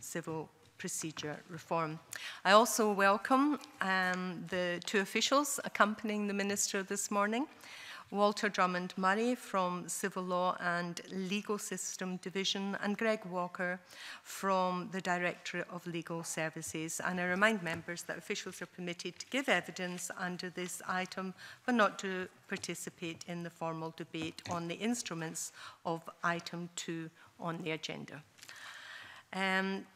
civil procedure reform. I also welcome um, the two officials accompanying the Minister this morning, Walter Drummond Murray from Civil Law and Legal System Division, and Greg Walker from the Directorate of Legal Services. And I remind members that officials are permitted to give evidence under this item, but not to participate in the formal debate on the instruments of item two on the agenda. Um,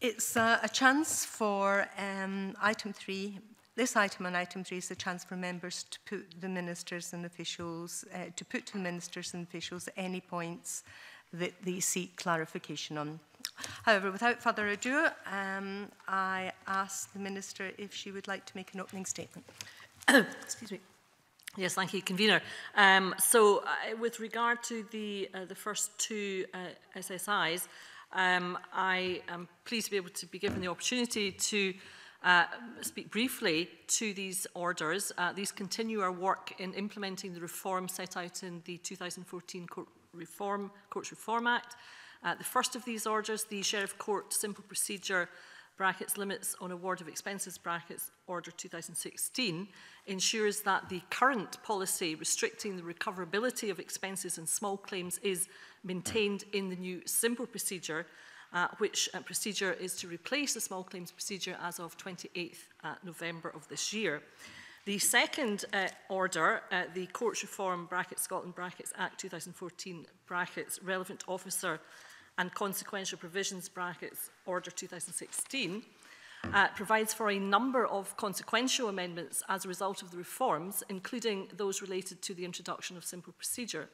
It's a, uh, a chance for um, item three. This item on item three is a chance for members to put the ministers and officials, uh, to put to the ministers and officials any points that they seek clarification on. However, without further ado, um, I ask the Minister if she would like to make an opening statement. Excuse me. Yes, thank you, Convener. Um, so, uh, with regard to the, uh, the first two uh, SSIs, Um, I am pleased to be able to be given the opportunity to uh, speak briefly to these orders. Uh, these continue our work in implementing the reform set out in the 2014 Court Reform, Courts Reform Act. Uh, the first of these orders, the Sheriff Court Simple Procedure brackets limits on award of expenses brackets order 2016 ensures that the current policy restricting the recoverability of expenses in small claims is maintained in the new simple procedure uh, which uh, procedure is to replace the small claims procedure as of 28th uh, November of this year. The second uh, order, uh, the Courts Reform brackets Scotland brackets Act 2014 brackets relevant officer and consequential provisions brackets order 2016 uh, provides for a number of consequential amendments as a result of the reforms, including those related to the introduction of simple procedure.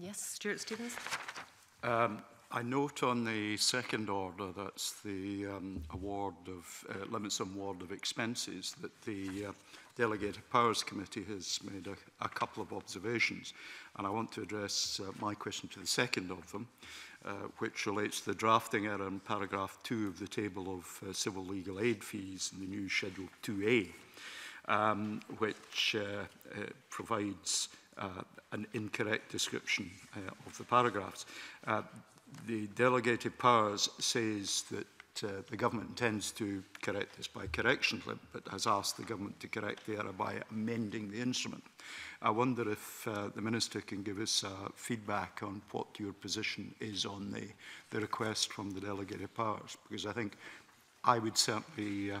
Yes, Stuart Stevens. Um, I note on the second order, that's the um, award of, uh, limits on award of expenses, that the uh, Delegated Powers Committee has made a, a couple of observations. And I want to address uh, my question to the second of them uh, which relates to the drafting error in paragraph 2 of the table of uh, civil legal aid fees in the new Schedule 2A, um, which uh, uh, provides uh, an incorrect description uh, of the paragraphs. Uh, the delegated powers says that that uh, the government intends to correct this by correction, but has asked the government to correct the error by amending the instrument. I wonder if uh, the Minister can give us uh, feedback on what your position is on the, the request from the delegated powers, because I think I would certainly uh,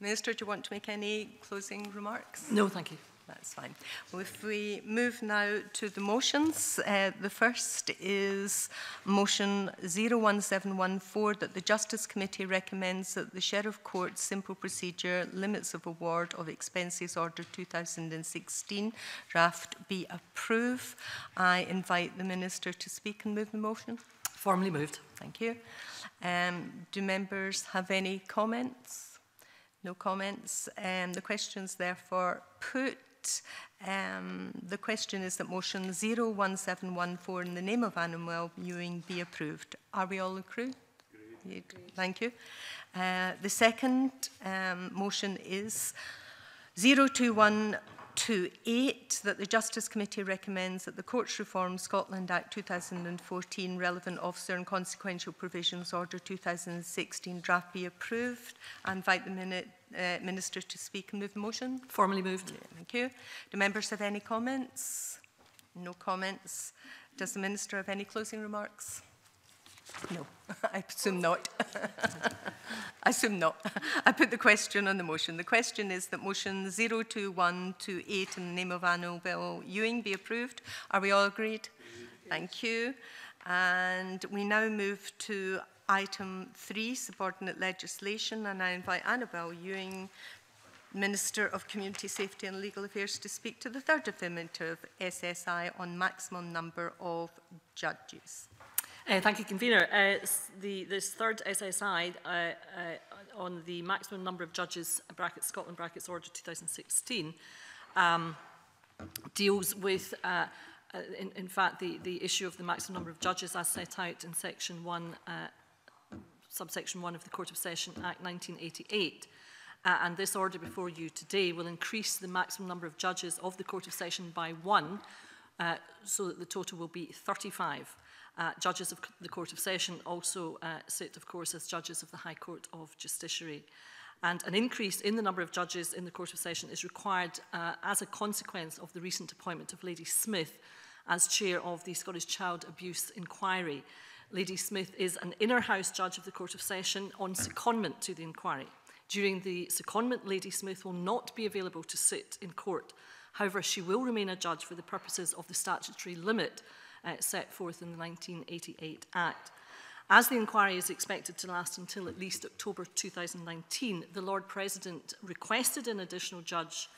Minister, do you want to make any closing remarks? No, thank you. That's fine. Well, if we move now to the motions, uh, the first is motion 01714 that the Justice Committee recommends that the Sheriff Court simple procedure limits of award of expenses order 2016 draft be approved. I invite the Minister to speak and move the motion. Formally moved. Thank you. Um, do members have any comments? No comments. Um, the question's therefore put. Um, the question is that motion 01714 in the name of animal viewing be approved. Are we all approved? Great. Great. Thank you. Uh, the second um, motion is 021 to 8 that the Justice Committee recommends that the Courts Reform Scotland Act 2014 relevant officer and consequential provisions order 2016 draft be approved. I invite the minute, uh, Minister to speak and move the motion. Formally moved. Yeah, thank you. Do members have any comments? No comments. Does the Minister have any closing remarks? No, I assume not. I assume not. I put the question on the motion. The question is that motion 02128 in the name of Annabel Ewing be approved. Are we all agreed? Thank you. And we now move to item three, subordinate legislation, and I invite Annabel Ewing, Minister of Community Safety and Legal Affairs, to speak to the third amendment of SSI on maximum number of judges. Uh, thank you, Convener. Uh, the, this third SSI uh, eh, uh, on the maximum number of judges, uh, bracket Scotland brackets order 2016, um, deals with, uh, uh, in, in fact, the, the issue of the maximum number of judges as set out in section 1, uh, subsection 1 of the Court of Session Act 1988. Uh, and this order before you today will increase the maximum number of judges of the Court of Session by one, uh, so that the total will be 35. Uh, judges of the Court of Session also uh, sit, of course, as judges of the High Court of Justiciary. And an increase in the number of judges in the Court of Session is required uh, as a consequence of the recent appointment of Lady Smith as chair of the Scottish Child Abuse Inquiry. Lady Smith is an inner house judge of the Court of Session on secondment to the inquiry. During the secondment, Lady Smith will not be available to sit in court. However, she will remain a judge for the purposes of the statutory limit uh, set forth in the 1988 Act. As the inquiry is expected to last until at least October 2019, the Lord President requested an additional judge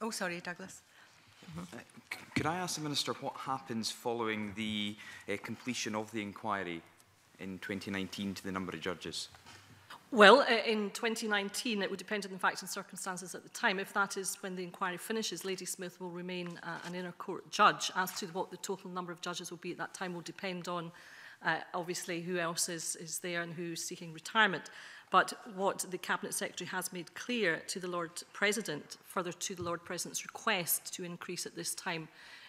Oh, sorry, Douglas. Mm -hmm. uh, could I ask the Minister what happens following the uh, completion of the inquiry in 2019 to the number of judges? Well, uh, in 2019, it would depend on the facts and circumstances at the time. If that is when the inquiry finishes, Lady Smith will remain uh, an inner court judge. As to what the total number of judges will be at that time will depend on, uh, obviously, who else is, is there and who's seeking retirement. But what the Cabinet Secretary has made clear to the Lord President, further to the Lord President's request to increase at this time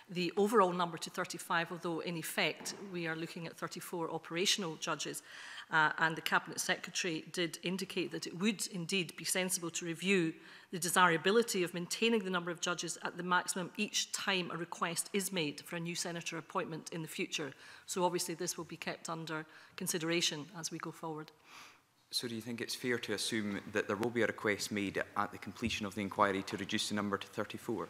the overall number to 35, although in effect we are looking at 34 operational judges uh, and the Cabinet Secretary did indicate that it would indeed be sensible to review the desirability of maintaining the number of judges at the maximum each time a request is made for a new senator appointment in the future. So obviously this will be kept under consideration as we go forward. So do you think it's fair to assume that there will be a request made at the completion of the inquiry to reduce the number to 34?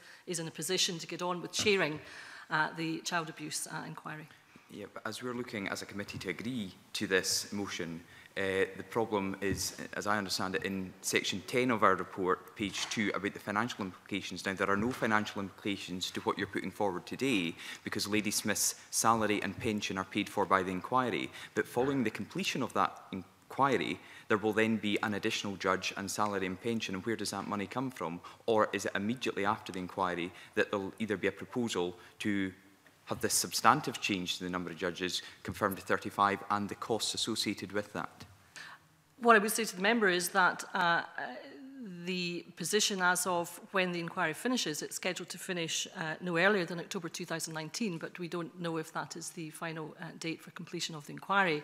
is in a position to get on with chairing uh, the child abuse uh, inquiry. Yeah, but as we're looking as a committee to agree to this motion, uh, the problem is, as I understand it, in section 10 of our report, page 2, about the financial implications. Now, there are no financial implications to what you're putting forward today because Lady Smith's salary and pension are paid for by the inquiry. But following the completion of that inquiry, there will then be an additional judge and salary and pension. And where does that money come from? Or is it immediately after the inquiry that there'll either be a proposal to had this substantive change to the number of judges confirmed to 35 and the costs associated with that? What I would say to the member is that uh, uh, the position as of when the inquiry finishes, it's scheduled to finish uh, no earlier than October 2019, but we don't know if that is the final uh, date for completion of the inquiry.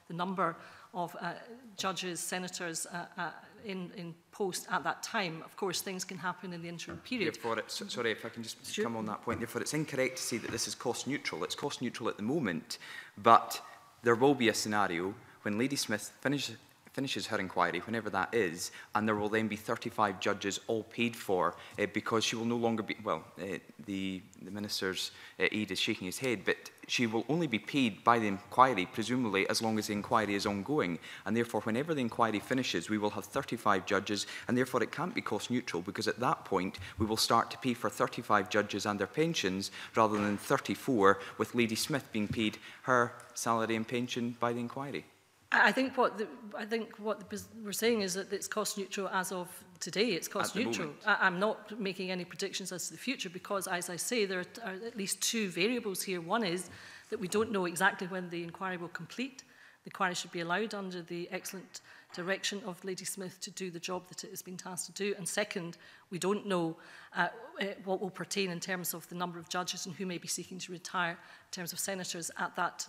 the number of uh, judges, senators, uh, uh in, in post at that time. Of course, things can happen in the interim period. Therefore, it's, sorry, if I can just sure. come on that point. Therefore, it's incorrect to say that this is cost neutral. It's cost neutral at the moment, but there will be a scenario when Lady Smith finishes finishes her inquiry, whenever that is, and there will then be 35 judges all paid for uh, because she will no longer be, well, uh, the, the minister's uh, aide is shaking his head, but she will only be paid by the inquiry, presumably, as long as the inquiry is ongoing. And therefore, whenever the inquiry finishes, we will have 35 judges, and therefore it can't be cost neutral because at that point, we will start to pay for 35 judges and their pensions rather than 34, with Lady Smith being paid her salary and pension by the inquiry. I think what the, I think what the, we're saying is that it's cost neutral as of today. It's cost neutral. I, I'm not making any predictions as to the future because, as I say, there are, are at least two variables here. One is that we don't know exactly when the inquiry will complete. The inquiry should be allowed under the excellent direction of Lady Smith to do the job that it has been tasked to do. And second, we don't know uh, eh, what will pertain in terms of the number of judges and who may be seeking to retire in terms of senators at that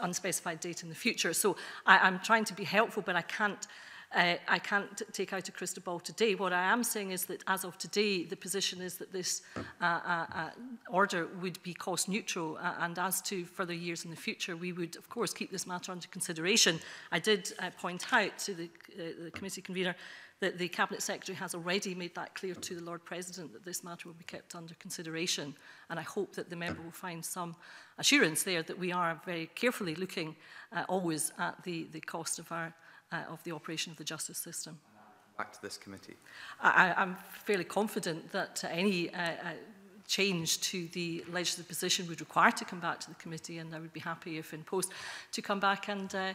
unspecified date in the future. So I, I'm trying to be helpful, but I can't uh, I can't take out a crystal ball today. What I am saying is that as of today, the position is that this uh, uh, uh, order would be cost neutral. Uh, and as to further years in the future, we would, of course, keep this matter under consideration. I did uh, point out to the, uh, the committee convener that the Cabinet Secretary has already made that clear to the Lord President that this matter will be kept under consideration. And I hope that the member will find some assurance there that we are very carefully looking uh, always at the, the cost of, our, uh, of the operation of the justice system. Back to this committee. I, I'm fairly confident that any uh, uh, change to the legislative position would require to come back to the committee and I would be happy if in post to come back and uh,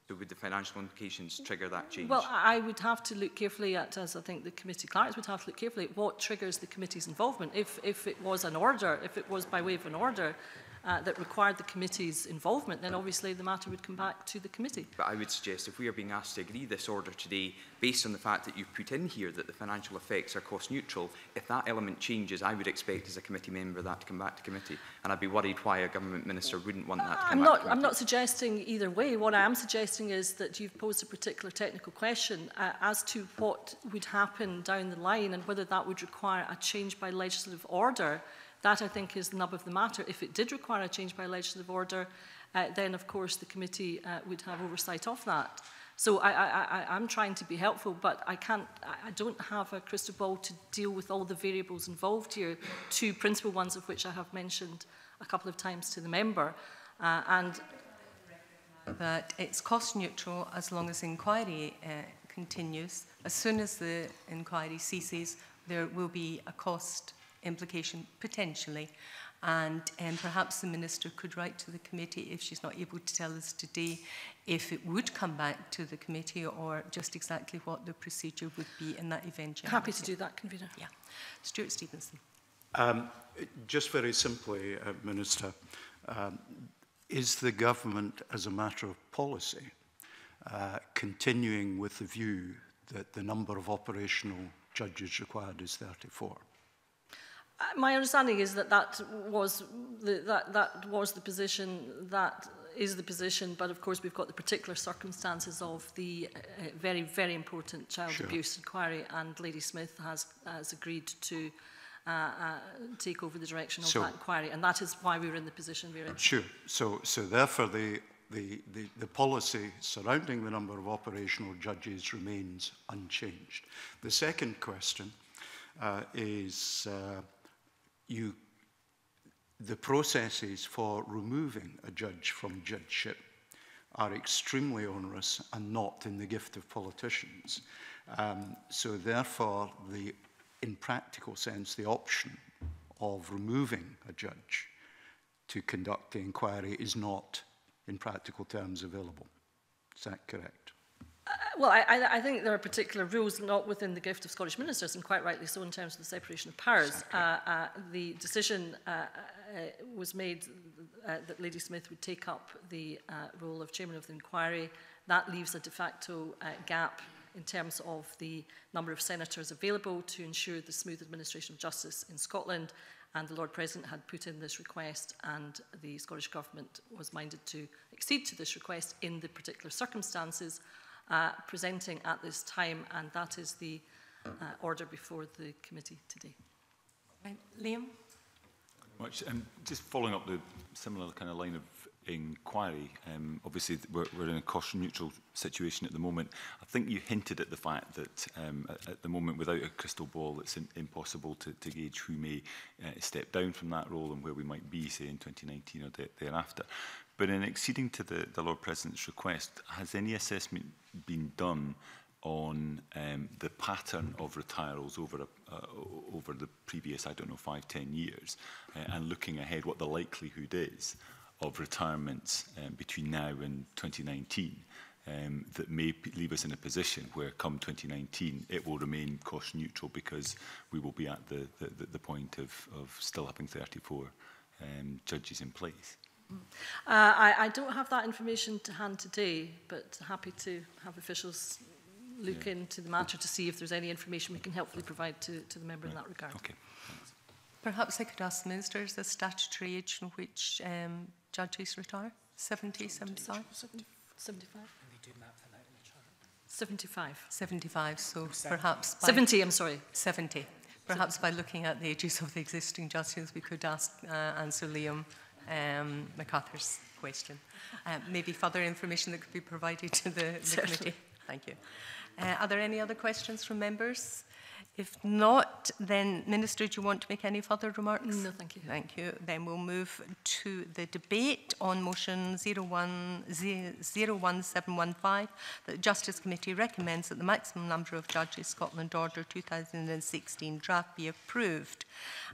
So would the financial implications trigger that change? Well, I would have to look carefully at, as I think the committee clerks would have to look carefully at what triggers the committee's involvement. If, if it was an order, if it was by way of an order, uh, that required the committee's involvement, then obviously the matter would come back to the committee. But I would suggest if we are being asked to agree this order today, based on the fact that you've put in here that the financial effects are cost neutral, if that element changes, I would expect as a committee member that to come back to committee. And I'd be worried why a government minister wouldn't want that to come I'm back not, to committee. I'm not suggesting either way. What I am suggesting is that you've posed a particular technical question uh, as to what would happen down the line and whether that would require a change by legislative order That, I think, is the nub of the matter. If it did require a change by legislative order, uh, then, of course, the committee uh, would have oversight of that. So I, I, I, I'm trying to be helpful, but I can't. I don't have a crystal ball to deal with all the variables involved here. Two principal ones of which I have mentioned a couple of times to the member, uh, and that it's cost neutral as long as inquiry uh, continues. As soon as the inquiry ceases, there will be a cost implication potentially. And um, perhaps the Minister could write to the committee if she's not able to tell us today if it would come back to the committee or just exactly what the procedure would be in that event. Happy to do that, Convener. Yeah. Stuart Stevenson. Um, just very simply, uh, Minister, um, is the government, as a matter of policy, uh, continuing with the view that the number of operational judges required is 34? my understanding is that that was the, that, that was the position that is the position, but of course we've got the particular circumstances of the uh, very, very important child sure. abuse inquiry, and Lady Smith has, has agreed to uh, uh, take over the direction of so, that inquiry, and that is why we're in the position we're in. Sure. So, so therefore, the, the, the, the policy surrounding the number of operational judges remains unchanged. The second question uh, is. Uh, you, the processes for removing a judge from judgeship are extremely onerous and not in the gift of politicians. Um, so therefore, the, in practical sense, the option of removing a judge to conduct the inquiry is not, in practical terms, available. Is that correct? Uh, well, I, I, I think there are particular rules not within the gift of Scottish ministers, and quite rightly so, in terms of the separation of powers. Exactly. Uh, uh, the decision uh, uh, was made uh, that Lady Smith would take up the uh, role of chairman of the inquiry. That leaves a de facto uh, gap in terms of the number of senators available to ensure the smooth administration of justice in Scotland. And the Lord President had put in this request, and the Scottish Government was minded to accede to this request in the particular circumstances uh, presenting at this time, and that is the uh, order before the committee today. Right. Liam? Much, um, just following up the similar kind of line of inquiry, um, obviously we're, we're in a cost neutral situation at the moment. I think you hinted at the fact that um, at, at the moment without a crystal ball it's in, impossible to, to gauge who may uh, step down from that role and where we might be say in 2019 or thereafter. But in acceding to the, the Lord President's request, has any assessment been done on um, the pattern of retirals over a, uh, over the previous, I don't know, five, ten years, uh, and looking ahead what the likelihood is of retirements um, between now and 2019 um, that may leave us in a position where come 2019 it will remain cost neutral because we will be at the, the, the point of, of still having 34 um, judges in place. Uh, I, I don't have that information to hand today, but happy to have officials look yeah. into the matter to see if there's any information we can helpfully provide to, to the member right. in that regard. Okay. Perhaps I could ask the Minister, is the statutory age in which um, judges retire? 70, 75? 75. 75. 75, so perhaps... 70, I'm sorry. 70. Perhaps 70. by looking at the ages of the existing justices, we could ask, uh, answer Liam um, MacArthur's question. Uh, maybe further information that could be provided to the, the committee. Thank you. Uh, are there any other questions from members? If not, then, Minister, do you want to make any further remarks? No, thank you. Thank you. Then we'll move to the debate on motion 01715 that the Justice Committee recommends that the maximum number of judges Scotland Order 2016 draft be approved.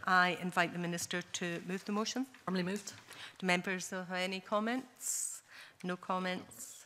I invite the Minister to move the motion. Formally moved. Do members have any comments? No comments.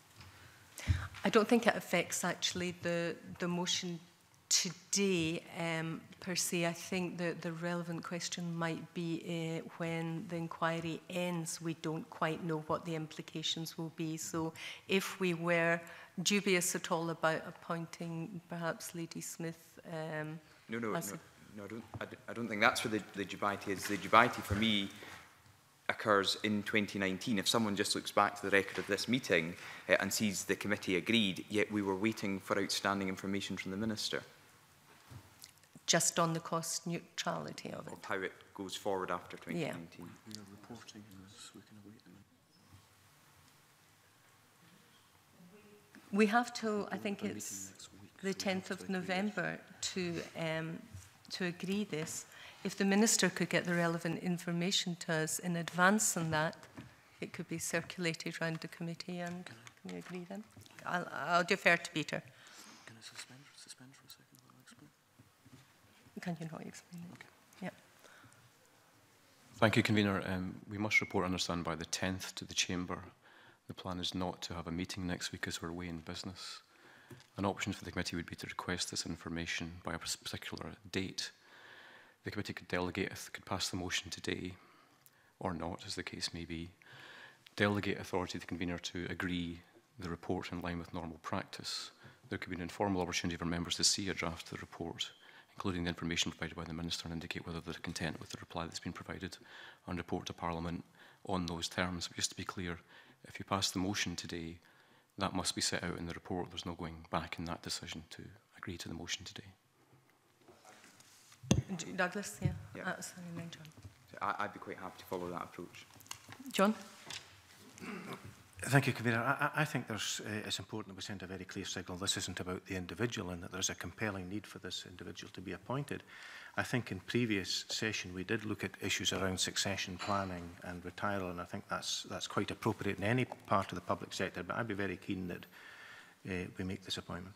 I don't think it affects actually the, the motion today, um, per se, I think that the relevant question might be uh, when the inquiry ends, we don't quite know what the implications will be. So if we were dubious at all about appointing perhaps Lady Smith... Um, no, no, no, no, I don't, I, don't think that's where the, the Dubaiti is. The Dubaiti, for me, occurs in 2019, if someone just looks back to the record of this meeting uh, and sees the committee agreed, yet we were waiting for outstanding information from the Minister just on the cost neutrality of it. Of how it goes forward after 2019. Yeah. We are reporting this, we can await them. We have to, I think it's the 10th of November to, um, to agree this. If the Minister could get the relevant information to us in advance on that, it could be circulated around the committee and can we agree then? I'll, I'll defer to Peter. Can I suspend? can you not explain it? Okay. Yeah. Thank you, Convener. Um, we must report, understand, by the 10th to the Chamber. The plan is not to have a meeting next week as we're away in business. An option for the committee would be to request this information by a particular date. The committee could delegate, could pass the motion today, or not, as the case may be, delegate authority to the convener to agree the report in line with normal practice. There could be an informal opportunity for members to see a draft of the report including the information provided by the Minister, and indicate whether they're content with the reply that's been provided and report to Parliament on those terms. But just to be clear, if you pass the motion today, that must be set out in the report. There's no going back in that decision to agree to the motion today. Douglas, yeah. yeah. Uh, sorry, then John. I'd be quite happy to follow that approach. John? Thank you, Kavira. I, I think there's, uh, it's important that we send a very clear signal this isn't about the individual and that there's a compelling need for this individual to be appointed. I think in previous session we did look at issues around succession planning and retirement, and I think that's, that's quite appropriate in any part of the public sector, but I'd be very keen that uh, we make this appointment.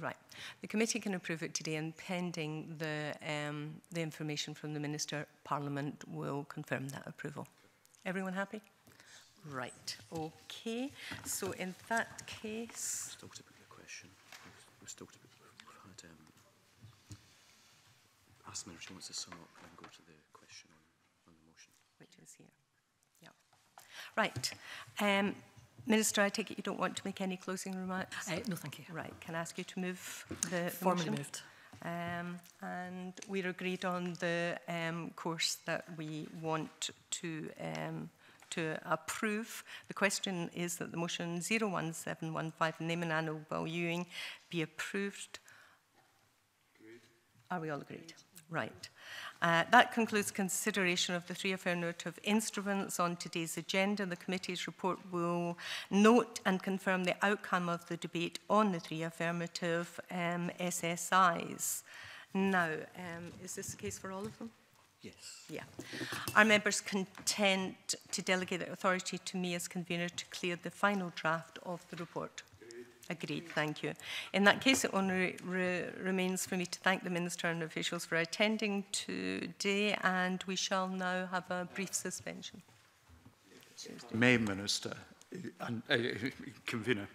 Right. The committee can approve it today, and pending the um, the information from the minister, Parliament will confirm that approval. Everyone happy? Right. Okay. So in that case. ask her if she wants to sum up and go to the question on, on the motion. Which is here. Yeah. Right. Um, Minister, I take it you don't want to make any closing remarks? Uh, no, thank you. Right. Can I ask you to move the Formally motion? moved. Um, and we're agreed on the um, course that we want to um, to approve. The question is that the motion 01715, Nemanano Ewing, be approved. Agreed. Are we all agreed? agreed right. Uh, that concludes consideration of the three affirmative instruments on today's agenda. The committee's report will note and confirm the outcome of the debate on the three affirmative um, SSIs. Now, um, is this the case for all of them? Yes. Yeah. Are members content to delegate the authority to me as convener to clear the final draft of the report? Agreed, thank you. In that case, it only re remains for me to thank the Minister and officials for attending today, and we shall now have a brief suspension. May Minister, and, uh, convener,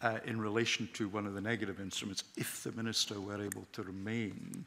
uh, in relation to one of the negative instruments, if the Minister were able to remain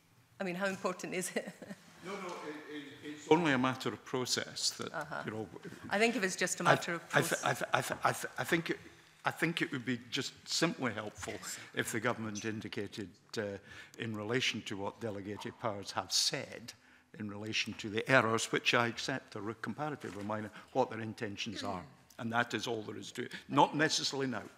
I mean, how important is it? No, no, it, it, it's only a matter of process that uh -huh. you I think if it's just a matter I, of process. I, I, I, I, I think I think it would be just simply helpful if the government indicated uh, in relation to what delegated powers have said in relation to the errors, which I accept are comparatively minor, what their intentions mm. are. And that is all there is to it. Not necessarily now.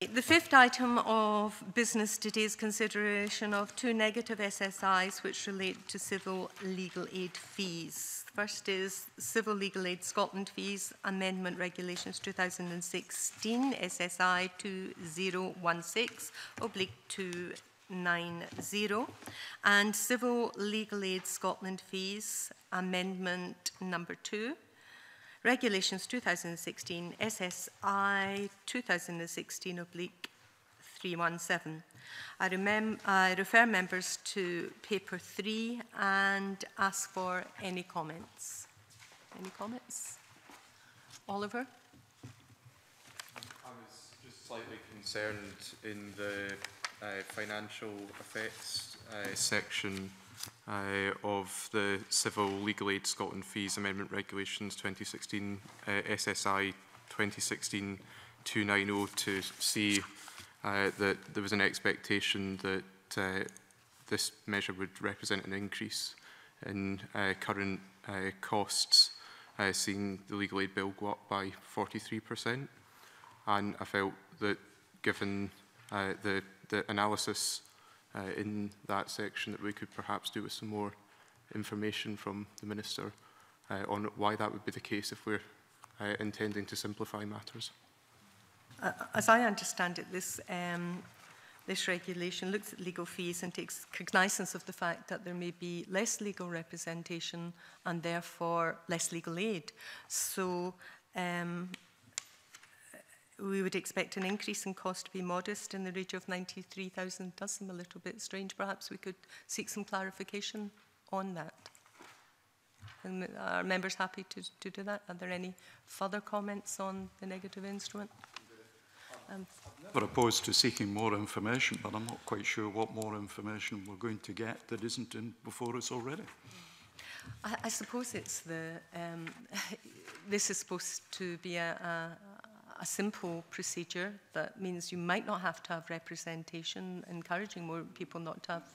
The fifth item of business today is consideration of two negative SSIs which relate to civil legal aid fees. First is Civil Legal Aid Scotland Fees Amendment Regulations 2016 SSI 2016 oblique 290 and Civil Legal Aid Scotland Fees Amendment number 2 Regulations 2016, SSI 2016 oblique 317. I, I, refer members to paper three and ask for any comments. Any comments? Oliver? I was just slightly concerned in the uh, financial effects uh, section uh, of the Civil Legal Aid Scotland Fees Amendment Regulations 2016 uh, SSI 2016 290 to see uh, that there was an expectation that uh, this measure would represent an increase in uh, current uh, costs, uh, seeing the legal aid bill go up by 43%. And I felt that given uh, the, the analysis uh, in that section that we could perhaps do with some more information from the Minister uh, on why that would be the case if we're uh, intending to simplify matters. Uh, as I understand it, this, um, this regulation looks at legal fees and takes cognizance of the fact that there may be less legal representation and therefore less legal aid. So um, we would expect an increase in cost to be modest in the range of 93,000 does seem a little bit strange. Perhaps we could seek some clarification on that. And are members happy to, to do that? Are there any further comments on the negative instrument? Um, we're opposed to seeking more information, but I'm not quite sure what more information we're going to get that isn't in before us already. I, I suppose it's the um, this is supposed to be a, a, a simple procedure that means you might not have to have representation, encouraging more people not to have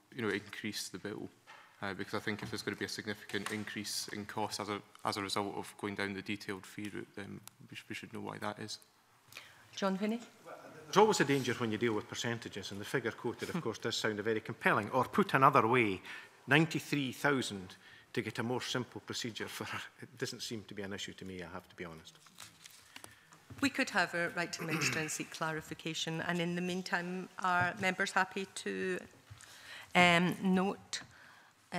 you know, increase the bill. Uh, because I think if there's going to be a significant increase in cost as a, as a result of going down the detailed fee route, then we, sh we should know why that is. John Finney? There's always a danger when you deal with percentages, and the figure quoted, of course, does sound a very compelling. Or put another way, 93,000 to get a more simple procedure for it doesn't seem to be an issue to me, I have to be honest we could have a right to minister and seek clarification. And in the meantime, are members happy to um, note? Uh,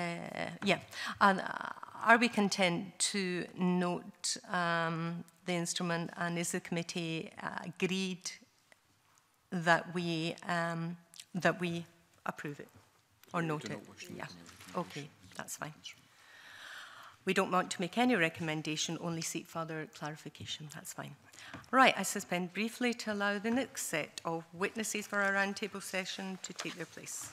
yeah. And uh, are we content to note um, the instrument? And is the committee agreed that we um, that we approve it or note it? Yeah. Okay, that's fine we don't want to make any recommendation, only seek further clarification. That's fine. Right, I suspend briefly to allow the next set of witnesses for our roundtable session to take their place.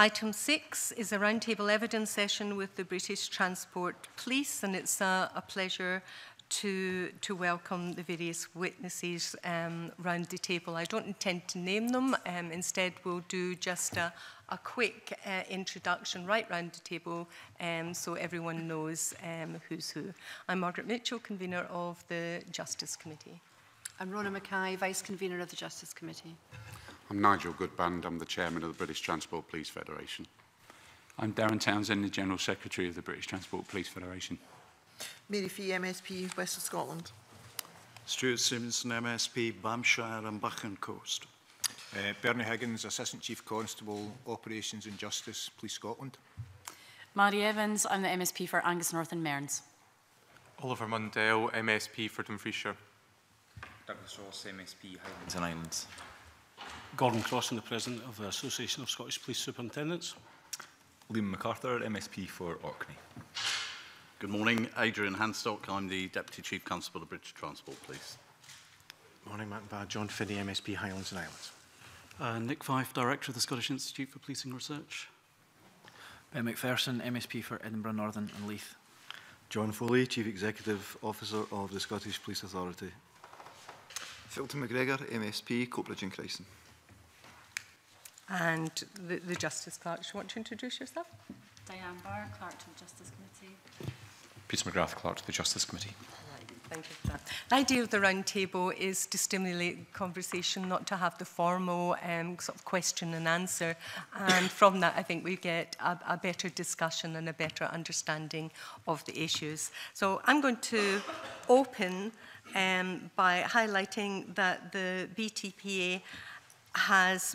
Item six is a roundtable evidence session with the British Transport Police, and it's a, uh, a pleasure to, to welcome the various witnesses um, round the table. I don't intend to name them. Um, instead, we'll do just a, a quick uh, introduction right round the table um, so everyone knows um, who's who. I'm Margaret Mitchell, convener of the Justice Committee. I'm Rona Mackay, Vice Convener of the Justice Committee. I'm Nigel Goodband. I'm the chairman of the British Transport Police Federation. I'm Darren Townsend, the General Secretary of the British Transport Police Federation. Mary Fee, MSP, West of Scotland. Stuart Simpson, MSP, Bamshire and Buchan Coast. Uh, Bernie Higgins, Assistant Chief Constable, Operations and Justice, Police Scotland. Mary Evans, I'm the MSP for Angus North and Mearns. Oliver Mundell, MSP for Dumfriesshire. Douglas Ross, MSP, Highlands and Islands. Gordon Cross, Crossan, the President of the Association of Scottish Police Superintendents. Liam MacArthur, MSP for Orkney. Good morning, Adrian Hanstock. I'm the Deputy Chief Constable of British Transport Police. Morning, Matt Barr. John Finney, MSP Highlands and Islands. Uh, Nick Fife, Director of the Scottish Institute for Policing Research. Ben McPherson, MSP for Edinburgh Northern and Leith. John Foley, Chief Executive Officer of the Scottish Police Authority. Philton McGregor, MSP, Coatbridge and Cryson. and the, the Justice Clerk. Do you want to introduce yourself? Diane Barr, Clerk to the Justice Committee. Peter McGrath, Clerk to the Justice Committee. Thank you for that. The idea of the roundtable is to stimulate conversation, not to have the formal um, sort of question and answer. And from that, I think we get a, a, better discussion and a better understanding of the issues. So I'm going to open um, by highlighting that the BTPA has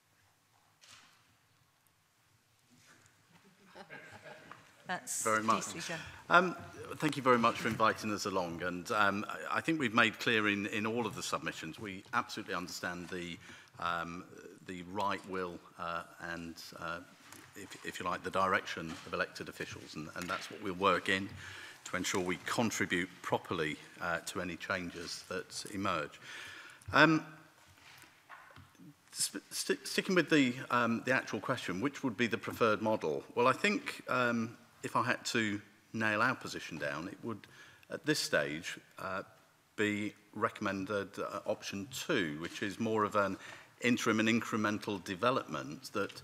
very much. Um, thank you very much for inviting us along. And um, I think we've made clear in, in all of the submissions, we absolutely understand the, um, the right will uh, and, uh, if, if you like, the direction of elected officials. And, and that's what we'll work in to ensure we contribute properly uh, to any changes that emerge. Um, st sticking with the, um, the actual question, which would be the preferred model? Well, I think um, if I had to nail our position down, it would, at this stage, uh, be recommended uh, option two, which is more of an interim and incremental development that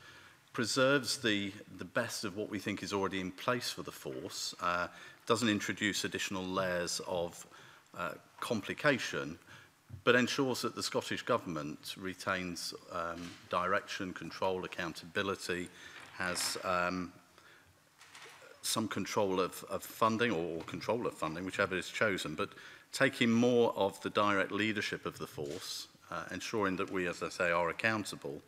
preserves the, the best of what we think is already in place for the force, uh, doesn't introduce additional layers of uh, complication, but ensures that the Scottish Government retains um, direction, control, accountability, has um, some control of, of funding or control of funding, whichever is chosen, but taking more of the direct leadership of the force, uh, ensuring that we, as I say, are accountable,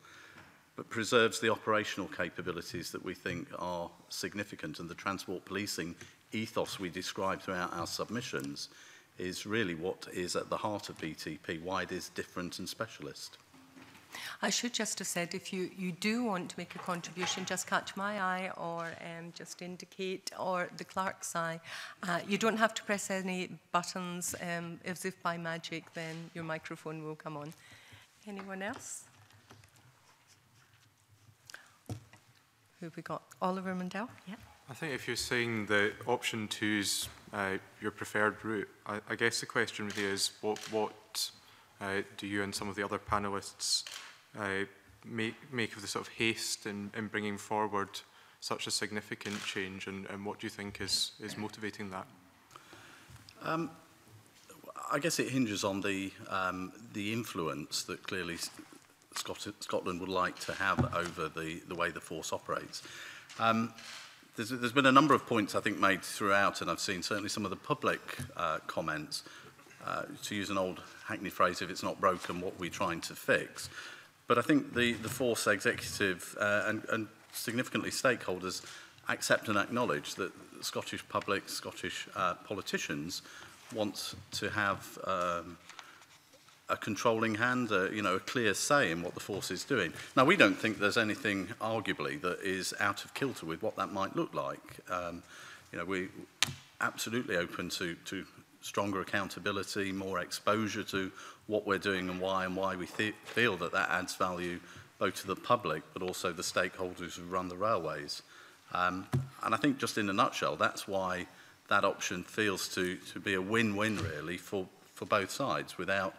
but preserves the operational capabilities that we think are significant. And the transport policing ethos we describe throughout our submissions is really what is at the heart of BTP, why it is different and specialist. I should just have said, if you, you do want to make a contribution, just catch my eye or um, just indicate, or the clerk's eye. Uh, you don't have to press any buttons. Um, as if by magic, then your microphone will come on. Anyone else? Who have we got? Oliver Mundell? Yeah. I think if you're saying the option two is uh, your preferred route, I, I guess the question really is what, what uh, do you and some of the other panelists uh, make, make of the sort of haste in, in bringing forward such a significant change and, and what do you think is, is motivating that? Um, I guess it hinges on the, um, the influence that clearly Scot Scotland would like to have over the, the way the force operates. Um, there's, there's been a number of points I think made throughout and I've seen certainly some of the public uh, comments uh, to use an old hackney phrase, if it's not broken, what we're trying to fix. But I think the, the force executive uh, and, and significantly stakeholders accept and acknowledge that Scottish public, Scottish uh, politicians want to have um, a controlling hand, a, you know, a clear say in what the force is doing. Now, we don't think there's anything, arguably, that is out of kilter with what that might look like. Um, you know, we're absolutely open to, to stronger accountability, more exposure to what we're doing and why, and why we feel that that adds value both to the public but also the stakeholders who run the railways. Um, and I think just in a nutshell, that's why that option feels to, to be a win-win really for, for both sides without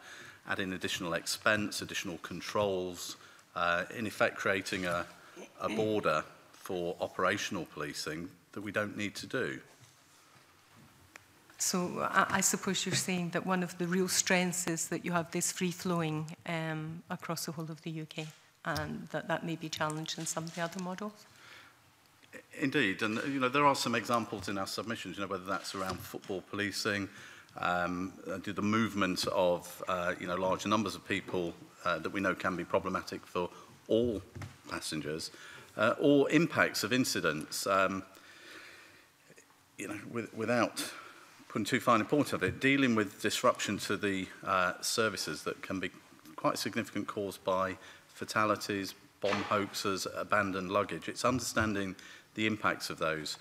adding additional expense, additional controls, uh, in effect creating a, a border for operational policing that we don't need to do. So I, I suppose you're saying that one of the real strengths is that you have this free-flowing um, across the whole of the UK and that that may be challenged in some of the other models? Indeed, and you know there are some examples in our submissions. You know whether that's around football policing, um, uh, the movement of uh, you know large numbers of people uh, that we know can be problematic for all passengers, uh, or impacts of incidents. Um, you know, with, without putting too fine a point of it, dealing with disruption to the uh, services that can be quite significant caused by fatalities, bomb hoaxes, abandoned luggage. It's understanding the impacts of those.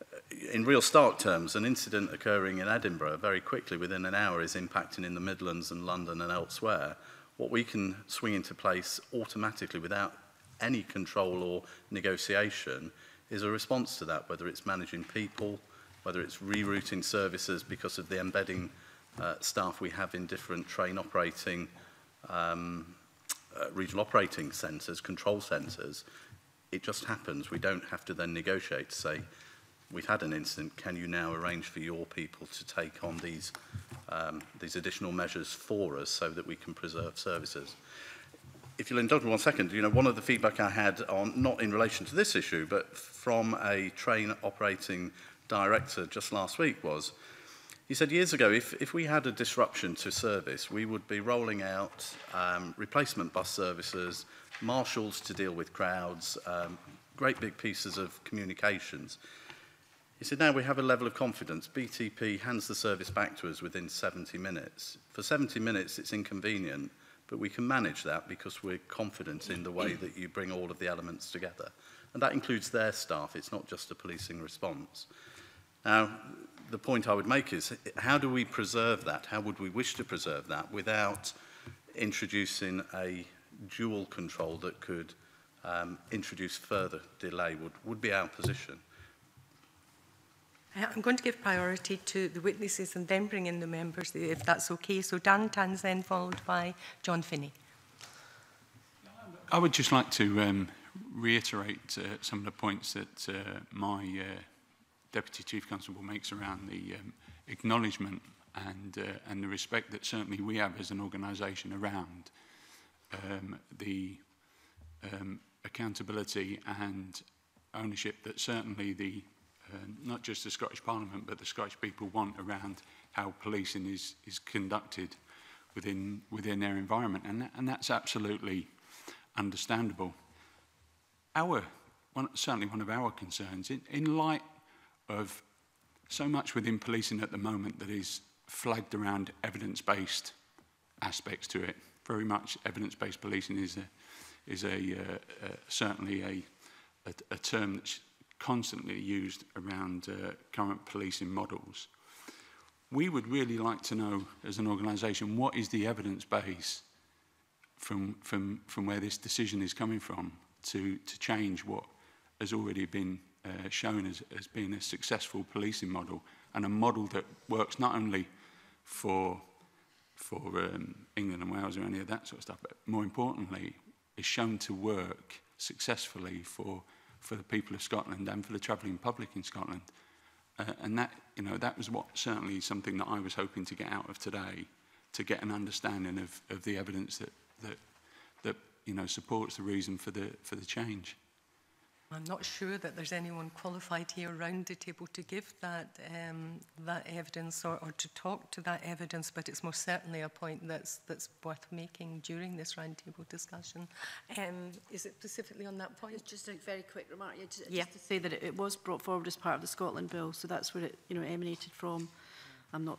Uh, in real stark terms, an incident occurring in Edinburgh very quickly within an hour is impacting in the Midlands and London and elsewhere. What we can swing into place automatically without any control or negotiation is a response to that, whether it's managing people, whether it's rerouting services because of the embedding uh, staff we have in different train operating, um, uh, regional operating centres, control centres, it just happens. We don't have to then negotiate to say, we've had an incident, can you now arrange for your people to take on these, um, these additional measures for us so that we can preserve services? If you'll indulge me one second, you know, one of the feedback I had on, not in relation to this issue, but from a train operating director just last week was, he said years ago, if, if we had a disruption to service, we would be rolling out um, replacement bus services, marshals to deal with crowds, um, great big pieces of communications. He said, now we have a level of confidence. BTP hands the service back to us within 70 minutes. For 70 minutes, it's inconvenient, but we can manage that because we're confident in the way that you bring all of the elements together. And that includes their staff. It's not just a policing response. Now, the point I would make is how do we preserve that? How would we wish to preserve that without introducing a dual control that could um, introduce further delay would, would be our position. I'm going to give priority to the witnesses and then bring in the members, if that's okay. So Dan Tan's then followed by John Finney. I would just like to um, reiterate uh, some of the points that uh, my uh, Deputy Chief Constable makes around the um, acknowledgement and, uh, and the respect that certainly we have as an organisation around um, the um, accountability and ownership that certainly the uh, not just the Scottish Parliament but the Scottish people want around how policing is is conducted within within their environment and and that's absolutely understandable our one, certainly one of our concerns in, in light of so much within policing at the moment that is flagged around evidence-based aspects to it. Very much evidence-based policing is a, is a uh, uh, certainly a, a, a term that's constantly used around uh, current policing models. We would really like to know as an organisation what is the evidence base from, from, from where this decision is coming from to, to change what has already been Uh, shown as, as being a successful policing model and a model that works not only for for um, England and Wales or any of that sort of stuff, but more importantly, is shown to work successfully for for the people of Scotland and for the travelling public in Scotland. Uh, and that, you know, that was what certainly something that I was hoping to get out of today, to get an understanding of, of the evidence that, that, that, you know, supports the reason for the, for the change. I'm not sure that there's anyone qualified here around the table to give that um, that evidence or, or to talk to that evidence, but it's most certainly a point that's that's worth making during this roundtable discussion. Um, is it specifically on that point? It's just a very quick remark. Yeah, just, yeah. just to say that it, it was brought forward as part of the Scotland Bill, so that's where it you know emanated from. I'm not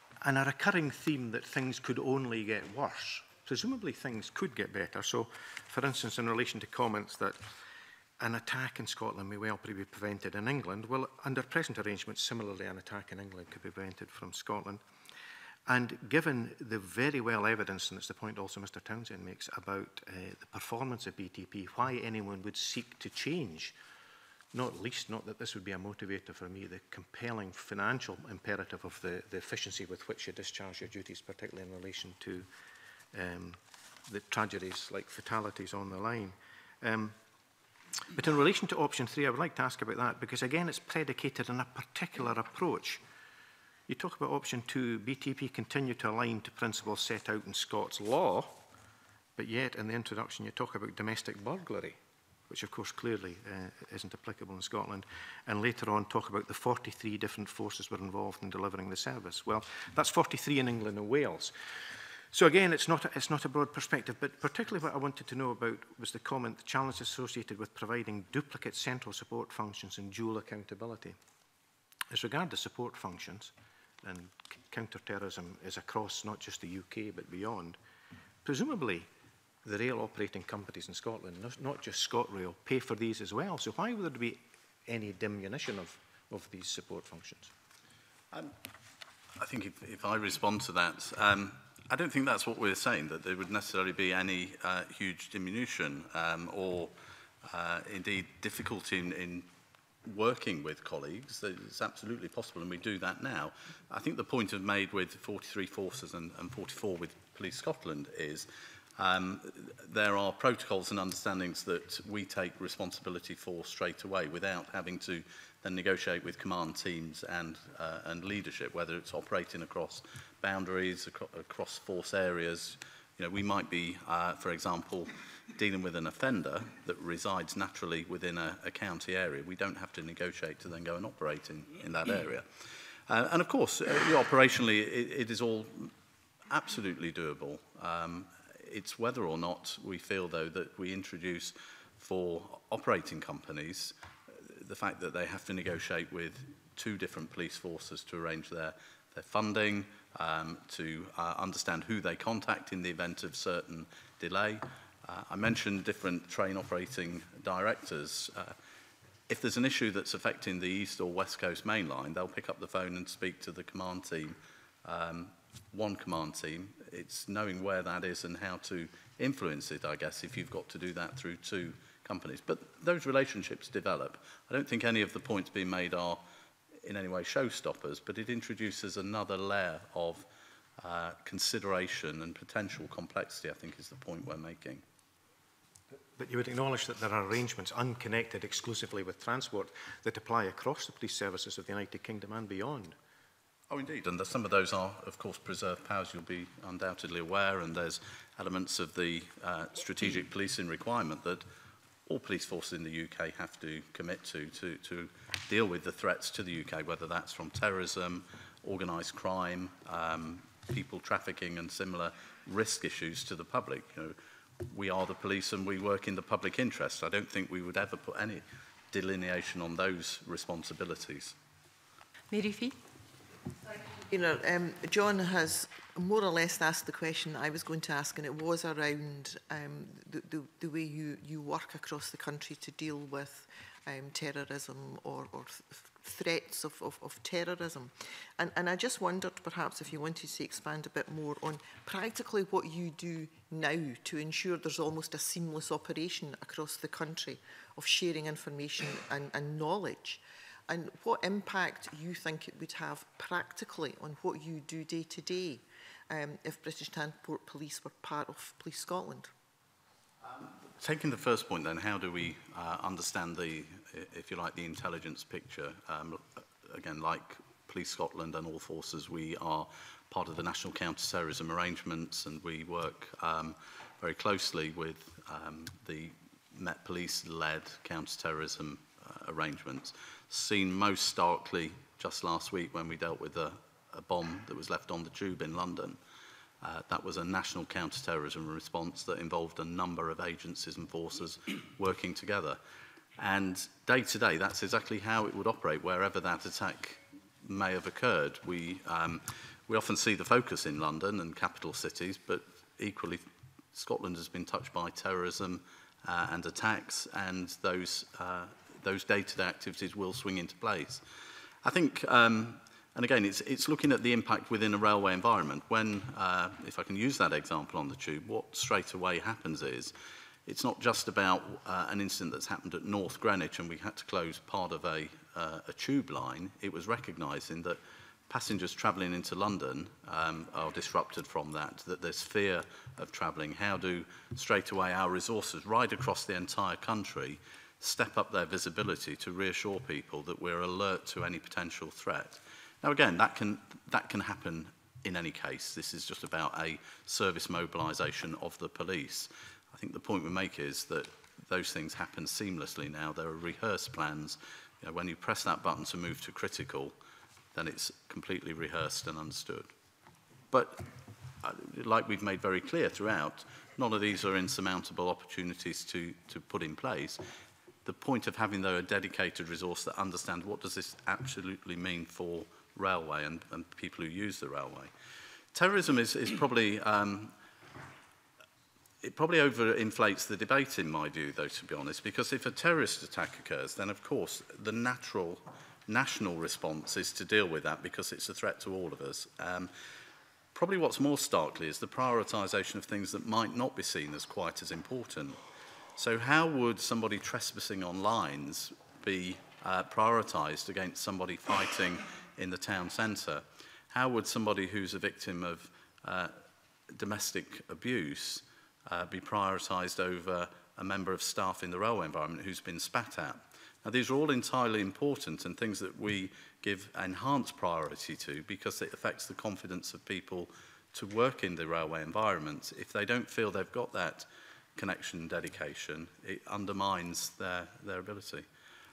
and a recurring theme that things could only get worse presumably things could get better. So, for instance, in relation to comments that an attack in Scotland may well be prevented in England, well, under present arrangements, similarly, an attack in England could be prevented from Scotland. And given the very well evidence, and it's the point also Mr Townsend makes about uh, the performance of BTP, why anyone would seek to change, not least, not that this would be a motivator for me, the compelling financial imperative of the, the efficiency with which you discharge your duties, particularly in relation to um, the tragedies like fatalities on the line. Um, but in relation to option three, I would like to ask about that because again, it's predicated on a particular approach. You talk about option two, BTP continue to align to principles set out in Scots law, but yet in the introduction you talk about domestic burglary, which of course clearly uh, isn't applicable in Scotland, and later on talk about the 43 different forces were involved in delivering the service. Well, that's 43 in England and Wales. So again, it's not, a, it's not a broad perspective, but particularly what I wanted to know about was the comment, the challenge associated with providing duplicate central support functions and dual accountability. As regard the support functions, and counter-terrorism is across not just the UK but beyond, presumably the rail operating companies in Scotland, not just ScotRail, pay for these as well. So why would there be any diminution of, of these support functions? Um, I think if, if I respond to that, um, I don't think that's what we're saying, that there would necessarily be any uh, huge diminution um, or uh, indeed difficulty in, in working with colleagues. It's absolutely possible, and we do that now. I think the point I've made with 43 forces and, and 44 with Police Scotland is um, there are protocols and understandings that we take responsibility for straight away without having to then negotiate with command teams and, uh, and leadership, whether it's operating across boundaries, acro across force areas, you know, we might be, uh, for example, dealing with an offender that resides naturally within a, a county area. We don't have to negotiate to then go and operate in, in that mm. area. Uh, and of course, uh, operationally, it, it is all absolutely doable. Um, it's whether or not we feel, though, that we introduce for operating companies uh, the fact that they have to negotiate with two different police forces to arrange their, their funding, um, to uh, understand who they contact in the event of certain delay. Uh, I mentioned different train operating directors. Uh, if there's an issue that's affecting the East or West Coast main line, they'll pick up the phone and speak to the command team, um, one command team. It's knowing where that is and how to influence it, I guess, if you've got to do that through two companies. But those relationships develop. I don't think any of the points being made are in any way showstoppers, but it introduces another layer of uh, consideration and potential complexity, I think is the point we're making. But you would acknowledge that there are arrangements unconnected exclusively with transport that apply across the police services of the United Kingdom and beyond. Oh, indeed. And the, some of those are, of course, preserved powers, you'll be undoubtedly aware, and there's elements of the uh, strategic policing requirement that all police forces in the UK have to commit to, to, to deal with the threats to the UK, whether that's from terrorism, organised crime, um, people trafficking and similar risk issues to the public. You know, we are the police and we work in the public interest. I don't think we would ever put any delineation on those responsibilities. Mirifi? You know, um, John has more or less asked the question I was going to ask, and it was around um, the, the, the way you, you work across the country to deal with um, terrorism or, or th threats of, of, of terrorism. And, and I just wondered perhaps if you wanted to expand a bit more on practically what you do now to ensure there's almost a seamless operation across the country of sharing information and, and knowledge and what impact you think it would have practically on what you do day to day um, if British Transport Police were part of Police Scotland taking the first point then, how do we uh, understand the, if you like, the intelligence picture? Um, again, like Police Scotland and all forces, we are part of the National Counterterrorism Arrangements and we work um, very closely with um, the Met Police-led counterterrorism uh, arrangements. Seen most starkly just last week when we dealt with a, a bomb that was left on the tube in London. Uh, that was a national counter-terrorism response that involved a number of agencies and forces working together. And day to day, that's exactly how it would operate wherever that attack may have occurred. We, um, we often see the focus in London and capital cities, but equally Scotland has been touched by terrorism uh, and attacks, and those uh, those day-to-day -day activities will swing into place. I think um, And again, it's, it's looking at the impact within a railway environment. When, uh, if I can use that example on the tube, what straight away happens is it's not just about uh, an incident that's happened at North Greenwich and we had to close part of a, uh, a tube line. It was recognising that passengers travelling into London um, are disrupted from that, that there's fear of travelling. How do straight away our resources right across the entire country step up their visibility to reassure people that we're alert to any potential threat? Now, again, that can, that can happen in any case. This is just about a service mobilisation of the police. I think the point we make is that those things happen seamlessly now. There are rehearsed plans. You know, when you press that button to move to critical, then it's completely rehearsed and understood. But uh, like we've made very clear throughout, none of these are insurmountable opportunities to, to put in place. The point of having, though, a dedicated resource that understands what does this absolutely mean for railway and, and people who use the railway. Terrorism is, is probably, um, it probably overinflates the debate in my view, though, to be honest, because if a terrorist attack occurs, then of course the natural national response is to deal with that because it's a threat to all of us. Um, probably what's more starkly is the prioritisation of things that might not be seen as quite as important. So how would somebody trespassing on lines be uh, prioritised against somebody fighting in the town centre. How would somebody who's a victim of uh, domestic abuse uh, be prioritised over a member of staff in the railway environment who's been spat at? Now, these are all entirely important and things that we give enhanced priority to because it affects the confidence of people to work in the railway environment. If they don't feel they've got that connection and dedication, it undermines their, their ability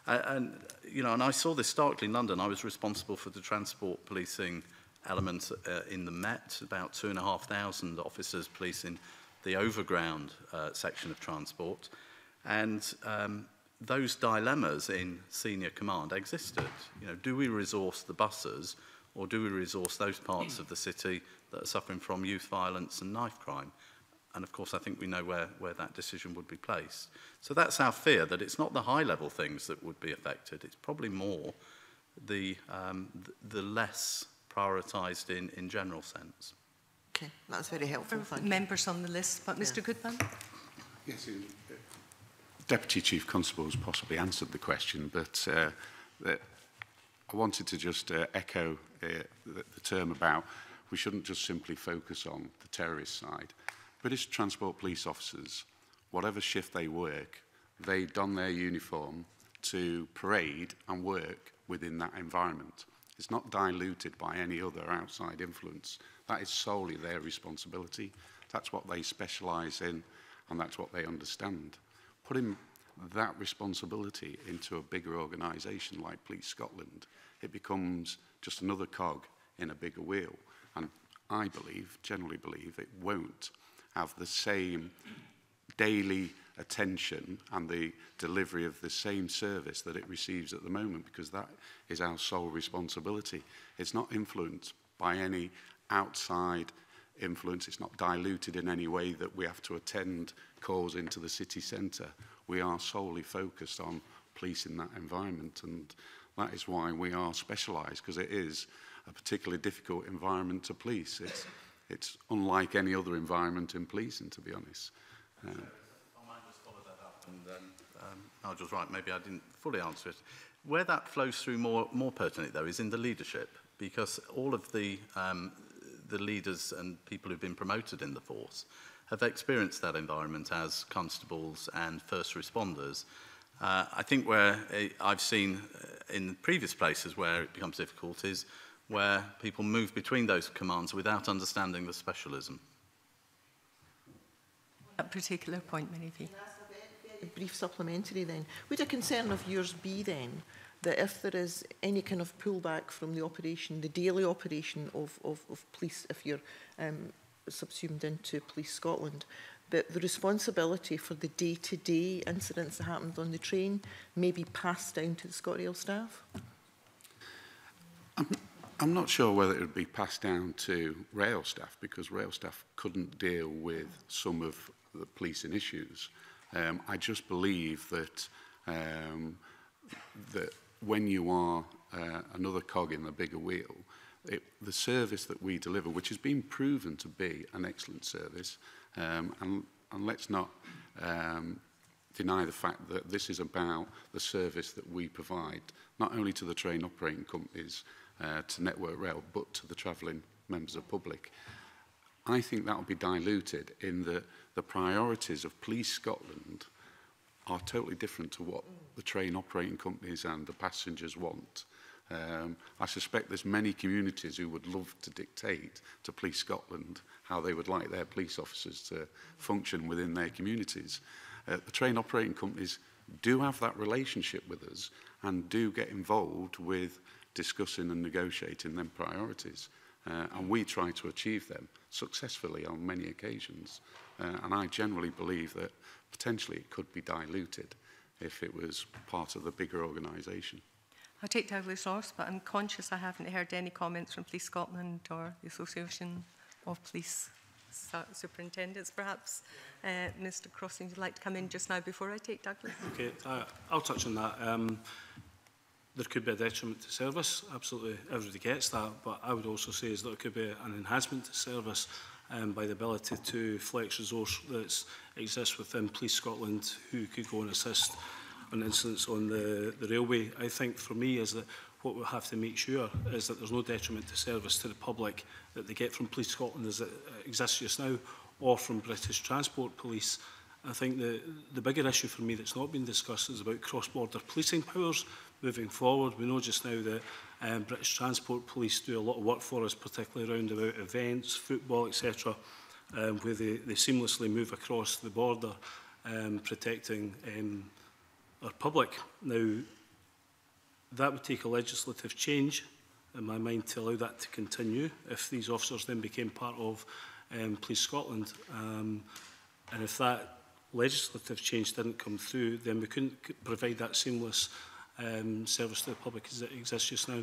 and, you know, and I saw this starkly in London. I was responsible for the transport policing element uh, in the Met, about two and a half thousand officers policing the overground uh, section of transport. And um, those dilemmas in senior command existed. You know, do we resource the buses or do we resource those parts of the city that are suffering from youth violence and knife crime? And of course, I think we know where, where that decision would be placed. So that's our fear, that it's not the high-level things that would be affected. It's probably more the, um, the less prioritised in, in general sense. Okay, that's very helpful. Thank members you. on the list, but Mr yeah. Goodman? Yes, uh, Deputy Chief Constable has possibly answered the question, but uh, uh, I wanted to just uh, echo uh, the, the term about we shouldn't just simply focus on the terrorist side. British Transport Police officers, whatever shift they work, they don their uniform to parade and work within that environment. It's not diluted by any other outside influence. That is solely their responsibility. That's what they specialise in and that's what they understand. Putting that responsibility into a bigger organisation like Police Scotland, it becomes just another cog in a bigger wheel. And I believe, generally believe, it won't have the same daily attention and the delivery of the same service that it receives at the moment because that is our sole responsibility. It's not influenced by any outside influence. It's not diluted in any way that we have to attend calls into the city centre. We are solely focused on policing that environment and that is why we are specialised because it is a particularly difficult environment to police. It's it's unlike any other environment in policing, to be honest. Um, and then um, um, Nigel's um, right, maybe I didn't fully answer it. Where that flows through more, more pertinently, though, is in the leadership, because all of the, um, the leaders and people who've been promoted in the force have experienced that environment as constables and first responders. Uh, I think where I've seen uh, in previous places where it becomes difficult is where people move between those commands without understanding the specialism. That particular point, Mary A brief supplementary then. Would a concern of yours be then that if there is any kind of pullback from the operation, the daily operation of, of, of police, if you're um, subsumed into Police Scotland, that the responsibility for the day-to-day -day incidents that happened on the train may be passed down to the ScotRail staff? Um, I'm not sure whether it would be passed down to rail staff because rail staff couldn't deal with some of the policing issues. Um, I just believe that um, that when you are uh, another cog in the bigger wheel, it, the service that we deliver, which has been proven to be an excellent service, um, and, and let's not um, deny the fact that this is about the service that we provide, not only to the train operating companies, uh, to Network Rail, but to the travelling members of public. I think that will be diluted in that the priorities of Police Scotland are totally different to what the train operating companies and the passengers want. Um, I suspect there's many communities who would love to dictate to Police Scotland how they would like their police officers to function within their communities. Uh, the train operating companies do have that relationship with us and do get involved with discussing and negotiating them priorities. Uh, and we try to achieve them successfully on many occasions. Uh, and I generally believe that potentially it could be diluted if it was part of the bigger organisation. I take Douglas Ross, but I'm conscious I haven't heard any comments from Police Scotland or the Association of Police Superintendents. Perhaps, uh, Mr Crossing, you'd like to come in just now before I take Douglas? Okay, uh, I'll touch on that. Um, there could be a detriment to service. Absolutely, everybody gets that. But I would also say is that it could be an enhancement to service um, by the ability to flex resource that exists within Police Scotland who could go and assist on incidents on the, the railway. I think for me is that what we have to make sure is that there's no detriment to service to the public that they get from Police Scotland as it exists just now or from British Transport Police. I think the, the bigger issue for me that's not been discussed is about cross-border policing powers moving forward. We know just now that um, British Transport Police do a lot of work for us, particularly around about events, football, etc., um, where they, they seamlessly move across the border, um, protecting um, our public. Now, that would take a legislative change, in my mind, to allow that to continue if these officers then became part of um, Police Scotland. Um, and if that legislative change didn't come through, then we couldn't provide that seamless um, service to the public as it exists just now.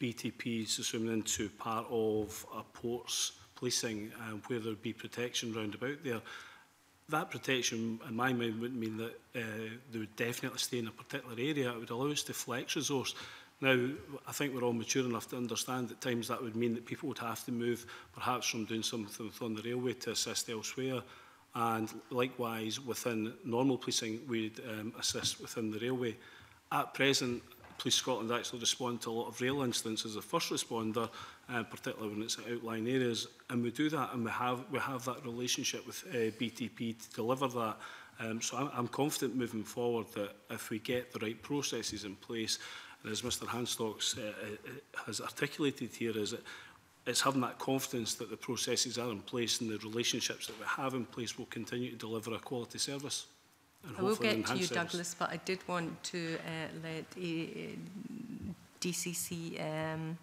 BTPs swimming into part of a port's policing um, where there would be protection round about there. That protection, in my mind, wouldn't mean that uh, they would definitely stay in a particular area. It would allow us to flex resource. Now, I think we're all mature enough to understand at times that would mean that people would have to move perhaps from doing something on the railway to assist elsewhere. And likewise, within normal policing, we'd um, assist within the railway. At present, Police Scotland actually respond to a lot of rail incidents as a first responder, uh, particularly when it's outlying areas. And we do that and we have, we have that relationship with uh, BTP to deliver that. Um, so I'm, I'm confident moving forward that if we get the right processes in place, and as Mr Hanstocks uh, uh, has articulated here, is that it's having that confidence that the processes are in place and the relationships that we have in place will continue to deliver a quality service. I will get to you, Douglas, but I did want to uh, let uh, DCC um,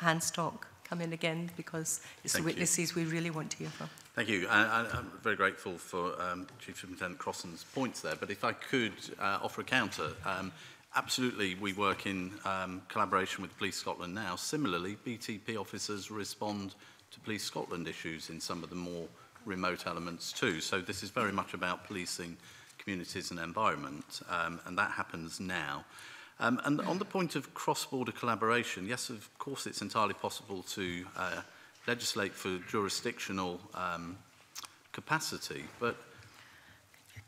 Handstock come in again because it's Thank the witnesses you. we really want to hear from. Thank you. I, I'm very grateful for um, Chief Superintendent Crossan's points there, but if I could uh, offer a counter. Um, absolutely, we work in um, collaboration with Police Scotland now. Similarly, BTP officers respond to Police Scotland issues in some of the more remote elements too. So this is very much about policing communities and environment, um, and that happens now. Um, and on the point of cross-border collaboration, yes, of course, it's entirely possible to uh, legislate for jurisdictional um, capacity, but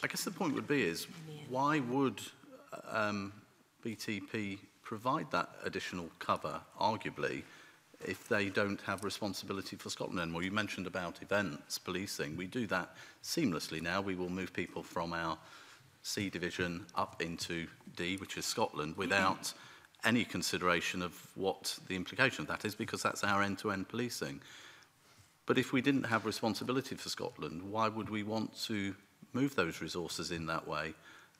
I guess the point would be is why would um, BTP provide that additional cover, arguably, if they don't have responsibility for Scotland anymore. You mentioned about events, policing. We do that seamlessly now. We will move people from our C division up into D, which is Scotland, without any consideration of what the implication of that is, because that's our end-to-end -end policing. But if we didn't have responsibility for Scotland, why would we want to move those resources in that way?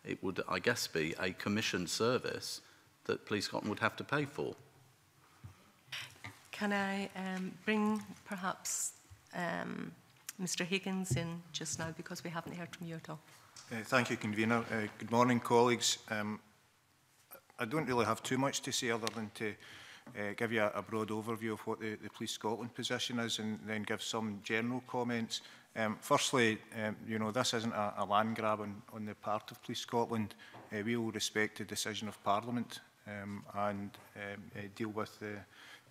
It would, I guess, be a commissioned service that Police Scotland would have to pay for. Can I um, bring perhaps um, Mr Higgins in just now because we haven't heard from you at all? Uh, thank you, Convener. Uh, good morning, colleagues. Um, I don't really have too much to say other than to uh, give you a, a broad overview of what the, the Police Scotland position is and then give some general comments. Um, firstly, um, you know, this isn't a, a land grab on, on the part of Police Scotland. Uh, we will respect the decision of Parliament um, and um, uh, deal with the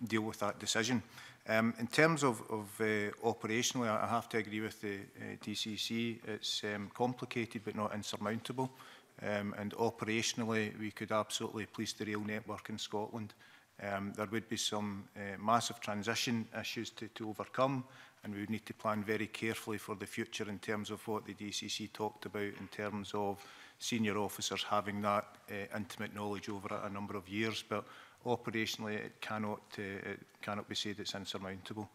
deal with that decision. Um, in terms of, of uh, operationally, I have to agree with the uh, DCC. It's um, complicated but not insurmountable. Um, and operationally, we could absolutely police the rail network in Scotland. Um, there would be some uh, massive transition issues to, to overcome, and we would need to plan very carefully for the future in terms of what the DCC talked about in terms of senior officers having that uh, intimate knowledge over a number of years. But Operationally, it cannot, uh, it cannot be said it's insurmountable.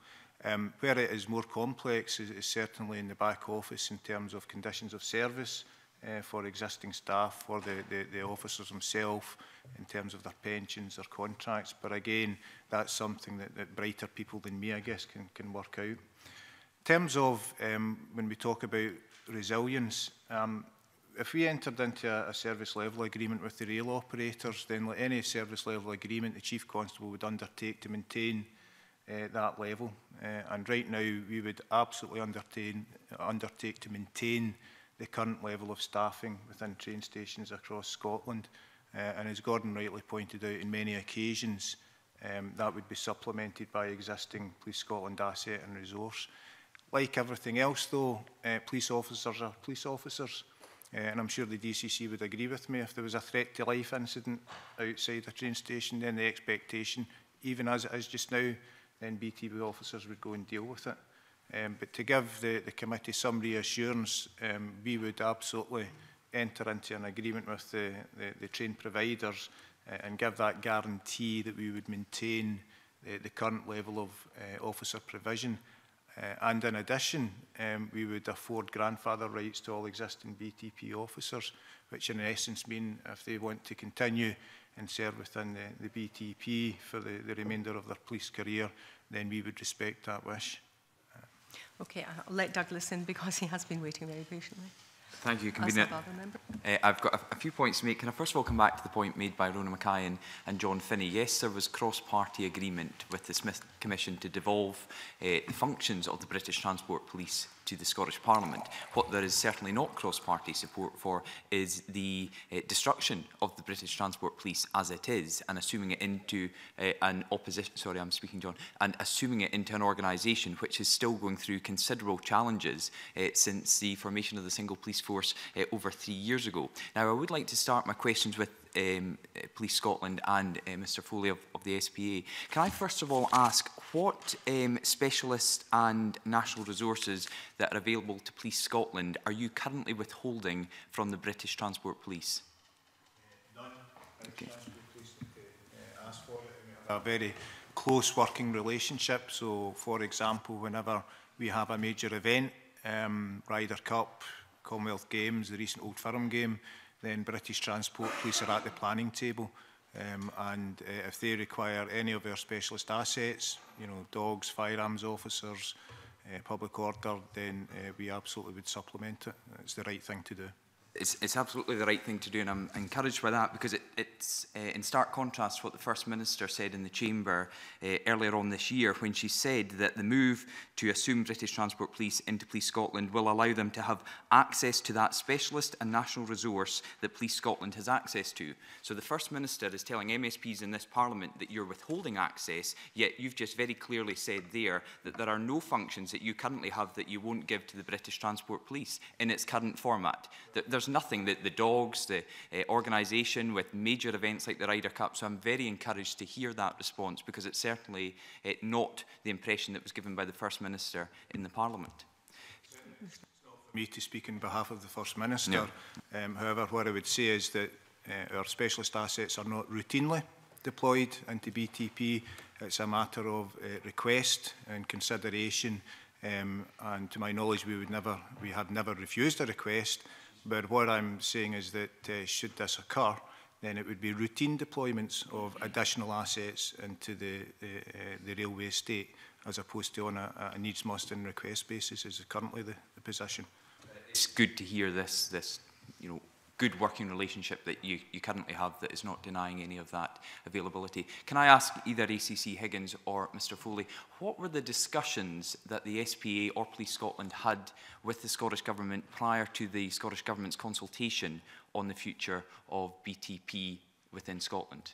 Um, where it is more complex is, is certainly in the back office in terms of conditions of service uh, for existing staff, for the, the, the officers themselves, in terms of their pensions, their contracts. But again, that's something that, that brighter people than me, I guess, can, can work out. In terms of um, when we talk about resilience, um, if we entered into a, a, service level agreement with the rail operators, then like any service level agreement, the Chief Constable would undertake to maintain uh, that level. Uh, and right now, we would absolutely undertake to maintain the current level of staffing within train stations across Scotland. Uh, and as Gordon rightly pointed out, in many occasions, um, that would be supplemented by existing Police Scotland asset and resource. Like everything else, though, police officers are police officers. Eh, and I'm sure the DCC would agree with me, if there was a threat to life incident outside a train station, then the expectation, even as it is just now, then BTB officers would go and deal with it. Um, but to give the, the committee some reassurance, um, we would absolutely enter into an agreement with the, the, the train providers uh, and give that guarantee that we would maintain the, eh, the current level of uh, officer provision. Uh, and in addition, um, we would afford grandfather rights to all existing BTP officers, which in essence mean if they want to continue and serve within the, the BTP for the, the remainder of their police career, then we would respect that wish. Okay, I'll let Douglas in because he has been waiting very patiently. Thank you, Convener. Uh, eh, I've got a, a few points to make. Can I first of all come back to the point made by Rona Mackay and, and John Finney? Yes, there was cross-party agreement with the Smith Commission to devolve uh, the functions of the British Transport Police to the Scottish Parliament. What there is certainly not cross-party support for is the uh, destruction of the British Transport Police as it is and assuming it into uh, an opposition, sorry I'm speaking John, and assuming it into an organisation which is still going through considerable challenges uh, since the formation of the single police force uh, over three years ago. Now I would like to start my questions with um, eh, Police Scotland and uh, eh, Mr Foley of, of the SPA. Can I first of all ask what um, specialists and national resources that are available to Police Scotland are you currently withholding from the British Transport Police? Uh, none. Okay. Uh, a very close working relationship. So, for example, whenever we have a major event, um, Ryder Cup, Commonwealth Games, the recent Old Firm game, then British Transport Police are at the planning table. Um, and uh, if they require any of our specialist assets, you know, dogs, firearms officers, uh, public order, then uh, we absolutely would supplement it. It's the right thing to do it's, it's absolutely the right thing to do, and I'm encouraged by that because it, it's uh, in stark contrast to what the First Minister said in the Chamber uh, earlier on this year when she said that the move to assume British Transport Police into Police Scotland will allow them to have access to that specialist and national resource that Police Scotland has access to. So the First Minister is telling MSPs in this Parliament that you're withholding access, yet you've just very clearly said there that there are no functions that you currently have that you won't give to the British Transport Police in its current format. There's there's nothing, the, the dogs, the uh, eh, organisation with major events like the Ryder Cup. So I'm very encouraged to hear that response because it's certainly uh, not the impression that was given by the First Minister in the Parliament. It's not for me to speak on behalf of the First Minister. No. Um, however, what I would say is that uh, our specialist assets are not routinely deployed into BTP. It's a matter of uh, request and consideration um, and to my knowledge we would never we had never refused a request But what I'm saying is that uh, should this occur, then it would be routine deployments of additional assets into the, the, uh, uh, the railway estate as opposed to on a, a needs must and request basis is currently the, the position. It's good to hear this, this you know, good working relationship that you, you currently have that is not denying any of that availability. Can I ask either ACC Higgins or Mr Foley, what were the discussions that the SPA or Police Scotland had with the Scottish Government prior to the Scottish Government's consultation on the future of BTP within Scotland?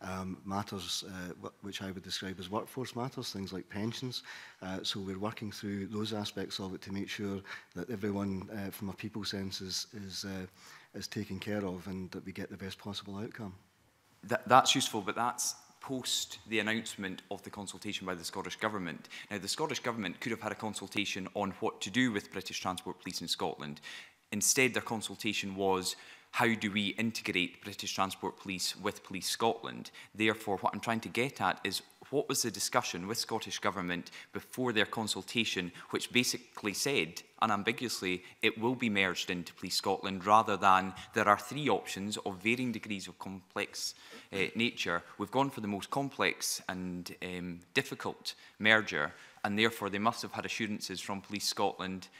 um, matters uh, which I would describe as workforce matters, things like pensions. Uh, so we're working through those aspects of it to make sure that everyone uh, from a people sense is, is, uh, is taken care of and that we get the best possible outcome. That, that's useful, but that's post the announcement of the consultation by the Scottish Government. Now, the Scottish Government could have had a consultation on what to do with British Transport Police in Scotland. Instead, their consultation was how do we integrate British Transport Police with Police Scotland? Therefore, what I'm trying to get at is what was the discussion with Scottish Government before their consultation, which basically said unambiguously it will be merged into Police Scotland rather than there are three options of varying degrees of complex uh, nature. We've gone for the most complex and um, difficult merger and therefore they must have had assurances from Police Scotland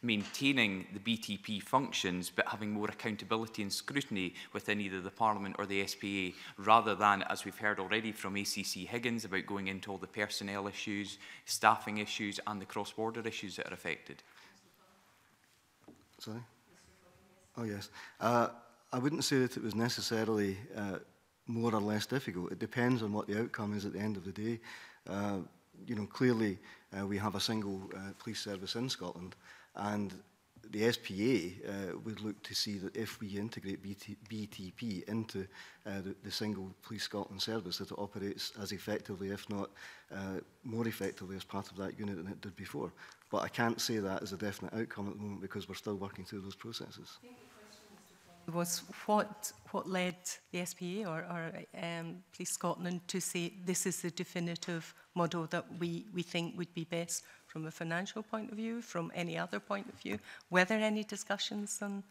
maintaining the BTP functions but having more accountability and scrutiny within either the Parliament or the SPA rather than, as we've heard already from ACC Higgins about going into all the personnel issues, staffing issues and the cross-border issues that are affected? Sorry? Oh, yes. Uh, I wouldn't say that it was necessarily uh, more or less difficult. It depends on what the outcome is at the end of the day. Uh, you know, clearly uh, we have a single uh, police service in Scotland, and the SPA uh, would look to see that if we integrate BT BTP into uh, the, the single Police Scotland service, that it operates as effectively, if not uh, more effectively, as part of that unit than it did before. But I can't say that as a definite outcome at the moment because we're still working through those processes. Thank you was what what led the SPA or, or um, Police Scotland to say this is the definitive model that we, we think would be best from a financial point of view, from any other point of view? Were there any discussions on,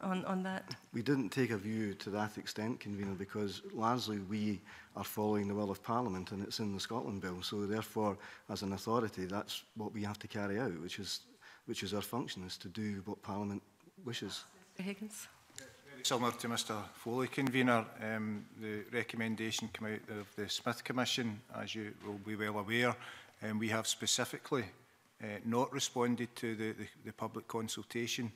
on, on that? We didn't take a view to that extent, convener, because largely we are following the will of Parliament and it's in the Scotland Bill. So therefore, as an authority, that's what we have to carry out, which is, which is our function, is to do what Parliament wishes. Mr Higgins? Similar to Mr Foley, Convener, um, the recommendation came out of the Smith Commission, as you will be well aware, and we have specifically uh, not responded to the, the, the public consultation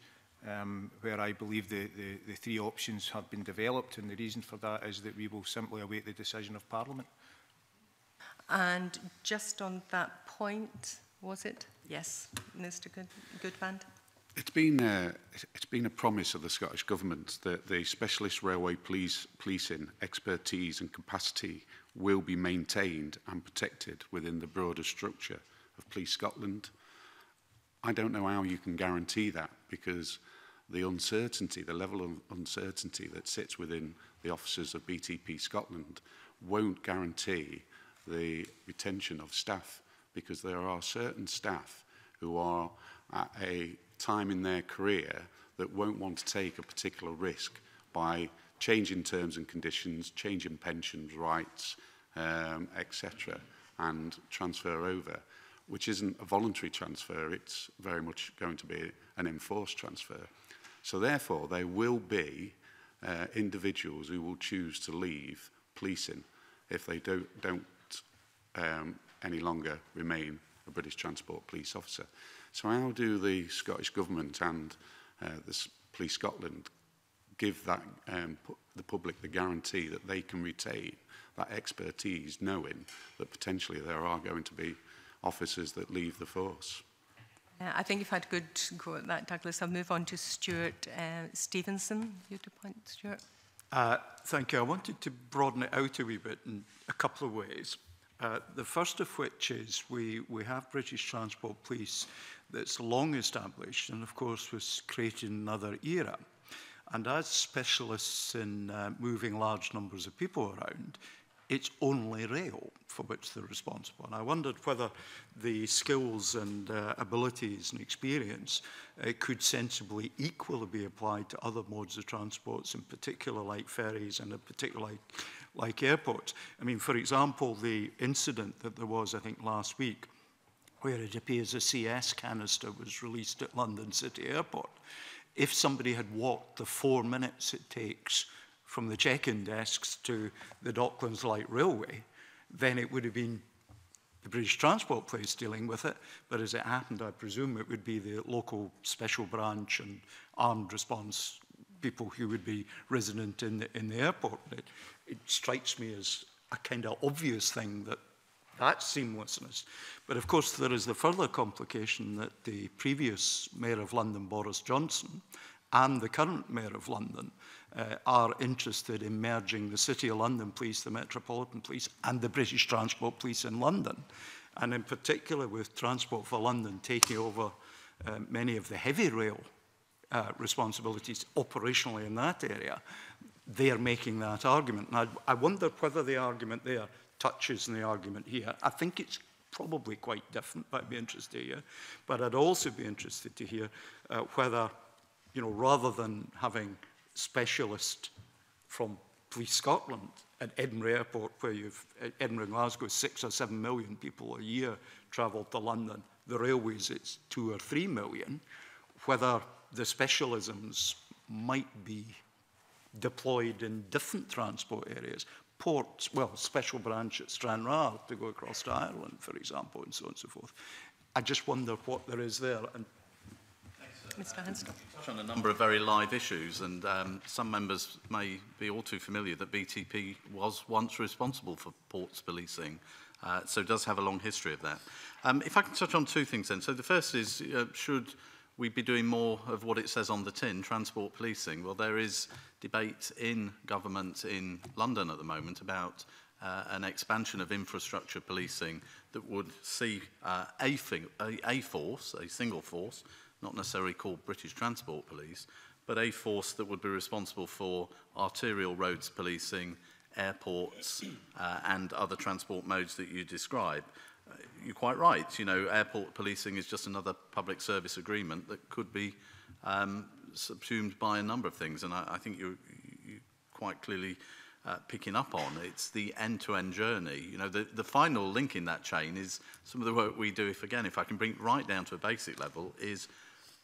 um, where I believe the, the, the three options have been developed and the reason for that is that we will simply await the decision of Parliament. And just on that point, was it? Yes, Mr Good Goodband. It's been a, it's been a promise of the Scottish Government that the specialist railway police, policing expertise and capacity will be maintained and protected within the broader structure of Police Scotland. I don't know how you can guarantee that because the uncertainty, the level of uncertainty that sits within the officers of BTP Scotland won't guarantee the retention of staff because there are certain staff who are at a time in their career that won't want to take a particular risk by changing terms and conditions, changing pensions rights, um, etc., and transfer over, which isn't a voluntary transfer, it's very much going to be an enforced transfer. So therefore, there will be uh, individuals who will choose to leave policing if they don't, don't um, any longer remain a British Transport Police officer. So how do the Scottish Government and uh, the Police Scotland give that um, pu the public the guarantee that they can retain that expertise knowing that potentially there are going to be officers that leave the force? Uh, I think you've had a good go at that, Douglas. I'll move on to Stuart uh, Stevenson. You to point, Stuart. Uh, thank you. I wanted to broaden it out a wee bit in a couple of ways. Uh, the first of which is we, we have British Transport Police that's long established and, of course, was created in another era. And as specialists in uh, moving large numbers of people around, it's only rail for which they're responsible. And I wondered whether the skills and uh, abilities and experience uh, could sensibly equally be applied to other modes of transport, in particular like ferries and in particular like, like airports. I mean, for example, the incident that there was, I think, last week where it appears a CS canister was released at London City Airport. If somebody had walked the four minutes it takes from the check-in desks to the Docklands Light Railway, then it would have been the British Transport Police dealing with it, but as it happened, I presume it would be the local special branch and armed response people who would be resident in the, in the airport. It, it strikes me as a kind of obvious thing that That's seamlessness. But of course, there is the further complication that the previous Mayor of London, Boris Johnson, and the current Mayor of London uh, are interested in merging the City of London Police, the Metropolitan Police, and the British Transport Police in London. And in particular, with Transport for London taking over uh, many of the heavy rail uh, responsibilities operationally in that area, they're making that argument. And I, I wonder whether the argument there touches in the argument here. I think it's probably quite different, but I'd be interested to hear. But I'd also be interested to hear uh, whether, you know, rather than having specialist from Police Scotland at Edinburgh Airport, where you've, Edinburgh and Glasgow, six or seven million people a year travel to London, the railways, it's two or three million, whether the specialisms might be deployed in different transport areas ports, well, special branch at Stranraer to go across to Ireland, for example, and so on and so forth. I just wonder what there is there. And Mr. Hanscom. Touch on a number of very live issues, and um, some members may be all too familiar that BTP was once responsible for ports policing, uh, so does have a long history of that. Um, if I can touch on two things then. So the first is, uh, should we'd be doing more of what it says on the tin, transport policing. Well, there is debate in government in London at the moment about uh, an expansion of infrastructure policing that would see uh, a, thing, a, a force, a single force, not necessarily called British Transport Police, but a force that would be responsible for arterial roads policing, airports uh, and other transport modes that you describe. Uh, you're quite right. You know, airport policing is just another public service agreement that could be um, subsumed by a number of things, and I, I think you're, you're quite clearly uh, picking up on. It's the end-to-end -end journey. You know, the, the final link in that chain is some of the work we do, if again, if I can bring it right down to a basic level, is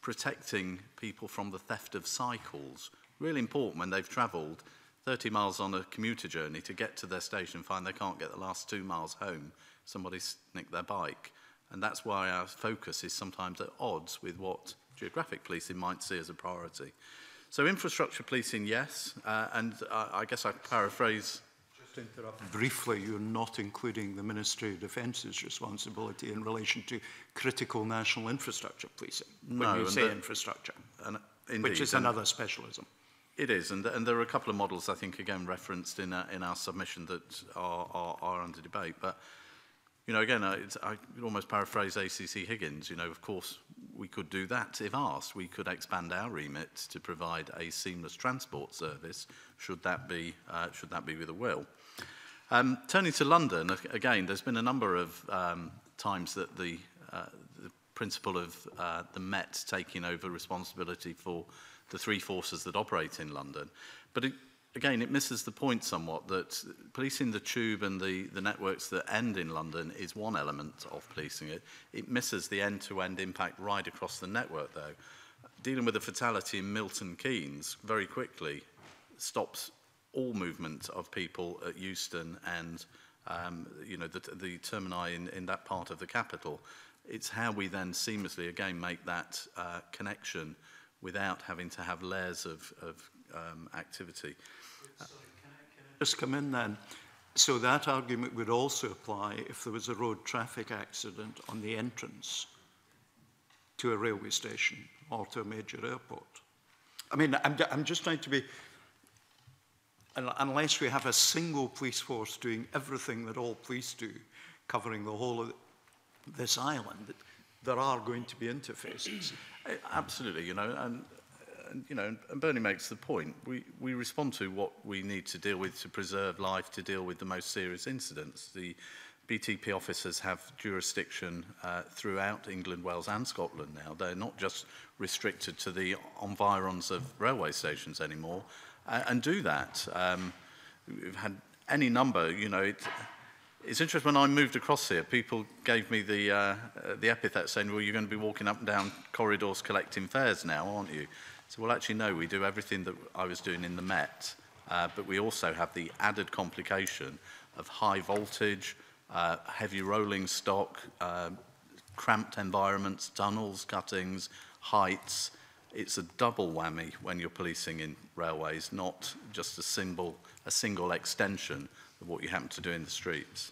protecting people from the theft of cycles. Really important when they've travelled 30 miles on a commuter journey to get to their station, find they can't get the last two miles home somebody nicked their bike. And that's why our focus is sometimes at odds with what geographic policing might see as a priority. So infrastructure policing, yes, uh, and I, I guess I paraphrase Briefly, you're not including the Ministry of Defence's responsibility in relation to critical national infrastructure policing when no, you say the, infrastructure, and, uh, indeed, which is another specialism. It is, and, and there are a couple of models I think again referenced in a, in our submission that are, are, are under debate, but you know, again, I, I could almost paraphrase ACC Higgins. You know, of course, we could do that if asked. We could expand our remit to provide a seamless transport service, should that be, uh, should that be with a will. Um, turning to London, again, there's been a number of um, times that the, uh, the principle of uh, the Met taking over responsibility for the three forces that operate in London. But it, again, it misses the point somewhat that policing the tube and the, the networks that end in London is one element of policing it. It misses the end-to-end -end impact right across the network, though. Dealing with a fatality in Milton Keynes very quickly stops all movement of people at Euston and um, you know the, the termini in, in that part of the capital. It's how we then seamlessly again make that uh, connection without having to have layers of, of um, activity. Sorry, can I, can I just come in then? So that argument would also apply if there was a road traffic accident on the entrance to a railway station or to a major airport. I mean, I'm, I'm just trying to be, unless we have a single police force doing everything that all police do, covering the whole of this island, there are going to be interfaces. Absolutely, you know, and and, you know, and, and Bernie makes the point, we, we respond to what we need to deal with to preserve life, to deal with the most serious incidents. The BTP officers have jurisdiction uh, throughout England, Wales and Scotland now. They're not just restricted to the environs of railway stations anymore uh, and do that. Um, we've had any number, you know, it, it's interesting when I moved across here, people gave me the, uh, uh the epithet saying, well, you're going to be walking up and down corridors collecting fares now, aren't you? So, well, actually, no, we do everything that I was doing in the Met, uh, but we also have the added complication of high voltage, uh, heavy rolling stock, uh, cramped environments, tunnels, cuttings, heights. It's a double whammy when you're policing in railways, not just a single, a single extension of what you happen to do in the streets.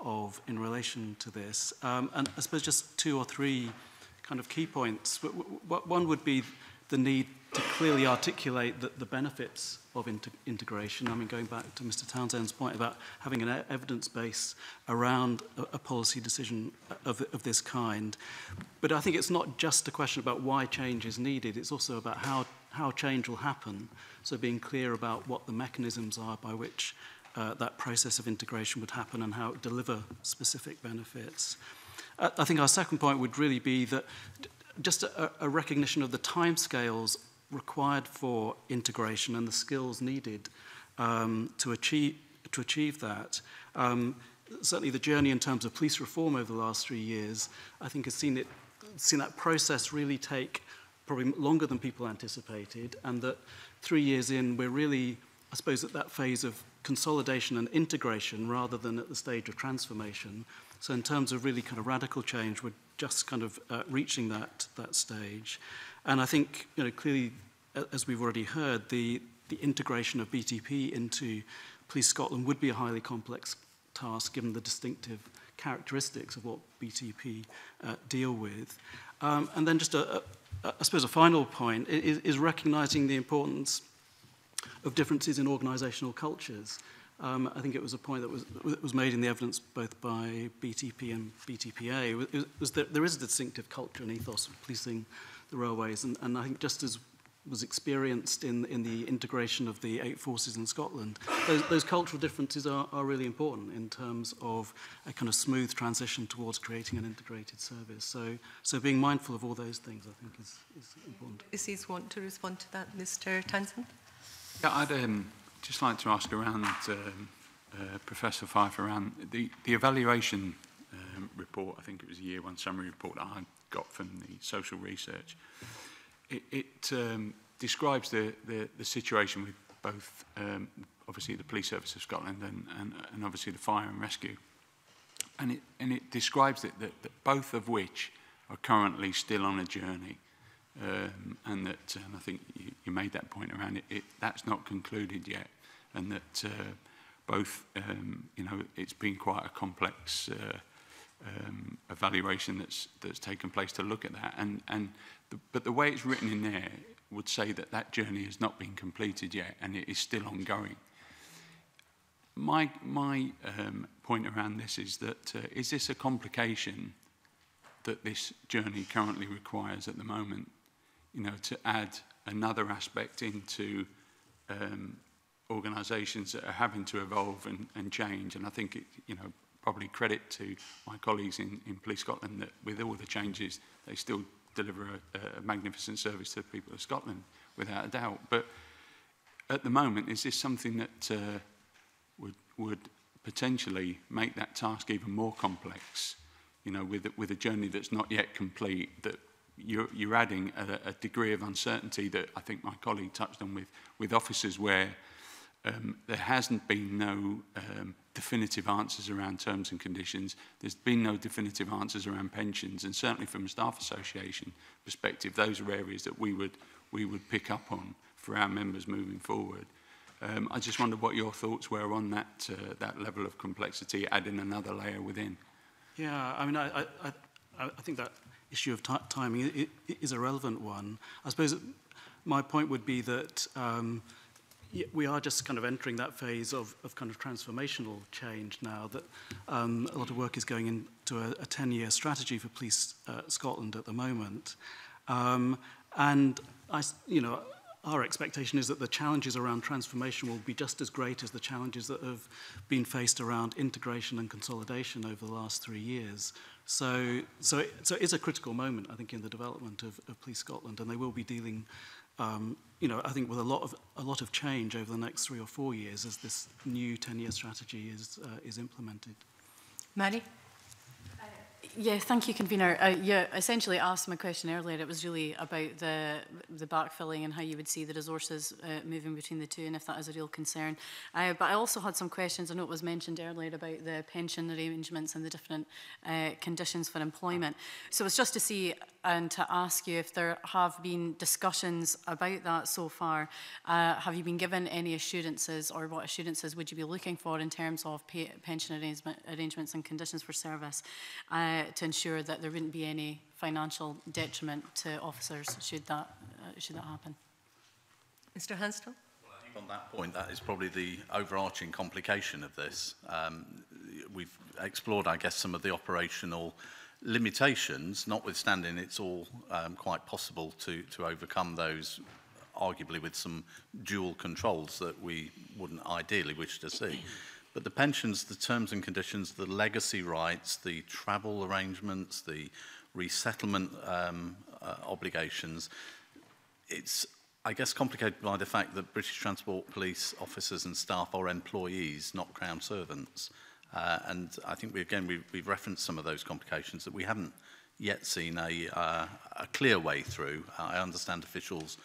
of in relation to this. Um, and I suppose just two or three kind of key points. One would be the need to clearly articulate the, the benefits of inter integration. I mean, going back to Mr. Townsend's point about having an e-, evidence base around a, a policy decision of, of this kind. But I think it's not just a question about why change is needed, it's also about how, how change will happen. So being clear about what the mechanisms are by which uh, that process of integration would happen and how it would deliver specific benefits. I, uh, I think our second point would really be that just a, a recognition of the timescales required for integration and the skills needed um, to, achieve, to achieve that. Um, certainly the journey in terms of police reform over the last three years, I think has seen, it, seen that process really take probably longer than people anticipated and that three years in, we're really, I suppose, at that phase of consolidation and integration rather than at the stage of transformation. So in terms of really kind of radical change, we're just kind of uh, reaching that, that stage. And I think, you know, clearly, as we've already heard, the, the integration of BTP into Police Scotland would be a highly complex task given the distinctive characteristics of what BTP uh, deal with. Um, and then just, a, a, I suppose, a final point is, is recognising the importance of differences in organisational cultures. Um, I think it was a point that was, was made in the evidence both by BTP and BTPA, was, was that there is a distinctive culture and ethos of policing the railways. And, and I think just as was experienced in, in the integration of the eight forces in Scotland, those, those cultural differences are, are really important in terms of a kind of smooth transition towards creating an integrated service. So, so being mindful of all those things, I think, is, is important. Does want to respond to that, Mr Townsend? Yeah, I'd um, just like to ask around um, uh, Professor Fife around the, the evaluation um, report. I think it was a year one summary report that I got from the social research. It, it um, describes the, the, the situation with both, um, obviously, the Police Service of Scotland and, and, and obviously the Fire and Rescue. And it, and it describes it that, that both of which are currently still on a journey. Um, and that, and I think you, you made that point around it, it, that's not concluded yet. And that uh, both, um, you know, it's been quite a complex uh, um, evaluation that's that's taken place to look at that. And and the, but the way it's written in there would say that that journey has not been completed yet, and it is still ongoing. My my um, point around this is that uh, is this a complication that this journey currently requires at the moment? You know, to add another aspect into um, organisations that are having to evolve and, and change. And I think, it, you know, probably credit to my colleagues in, in Police Scotland that with all the changes, they still deliver a, a magnificent service to the people of Scotland, without a doubt. But at the moment, is this something that uh, would, would potentially make that task even more complex? You know, with, with a journey that's not yet complete, that you're, you're adding a, a degree of uncertainty that I think my colleague touched on with, with officers where um, there hasn't been no um, definitive answers around terms and conditions. There's been no definitive answers around pensions, and certainly from a staff association perspective, those are areas that we would we would pick up on for our members moving forward. Um, I just wonder what your thoughts were on that uh, that level of complexity, adding another layer within. Yeah, I mean, I I, I, I think that issue of timing is a relevant one. I suppose my point would be that. Um, we are just kind of entering that phase of, of kind of transformational change now that um, a lot of work is going into a, a 10-year strategy for Police uh, Scotland at the moment. Um, and, I, you know, our expectation is that the challenges around transformation will be just as great as the challenges that have been faced around integration and consolidation over the last three years. So, so, it, so it's a critical moment, I think, in the development of, of Police Scotland, and they will be dealing um, you know, I think with a lot of a lot of change over the next three or four years as this new 10-year strategy is uh, is implemented. Maddie. Yeah, thank you, convener. Uh, yeah, essentially asked my question earlier. It was really about the the backfilling and how you would see the resources uh, moving between the two, and if that is a real concern. Uh, but I also had some questions. I know it was mentioned earlier about the pension arrangements and the different uh, conditions for employment. So it was just to see and to ask you if there have been discussions about that so far. Uh, have you been given any assurances, or what assurances would you be looking for in terms of pay, pension arrangement, arrangements and conditions for service? Uh, uh, to ensure that there wouldn't be any financial detriment to officers should that, uh, should that happen. Mr Hanstall? on that point, that is probably the overarching complication of this. Um, we've explored, I guess, some of the operational limitations, notwithstanding it's all um, quite possible to, to overcome those, arguably with some dual controls that we wouldn't ideally wish to see. But the pensions, the terms and conditions, the legacy rights, the travel arrangements, the resettlement um, uh, obligations, it's, I guess, complicated by the fact that British Transport Police officers and staff are employees, not Crown servants. Uh, and I think, we, again, we've, we've referenced some of those complications that we haven't yet seen a, uh, a clear way through. I understand officials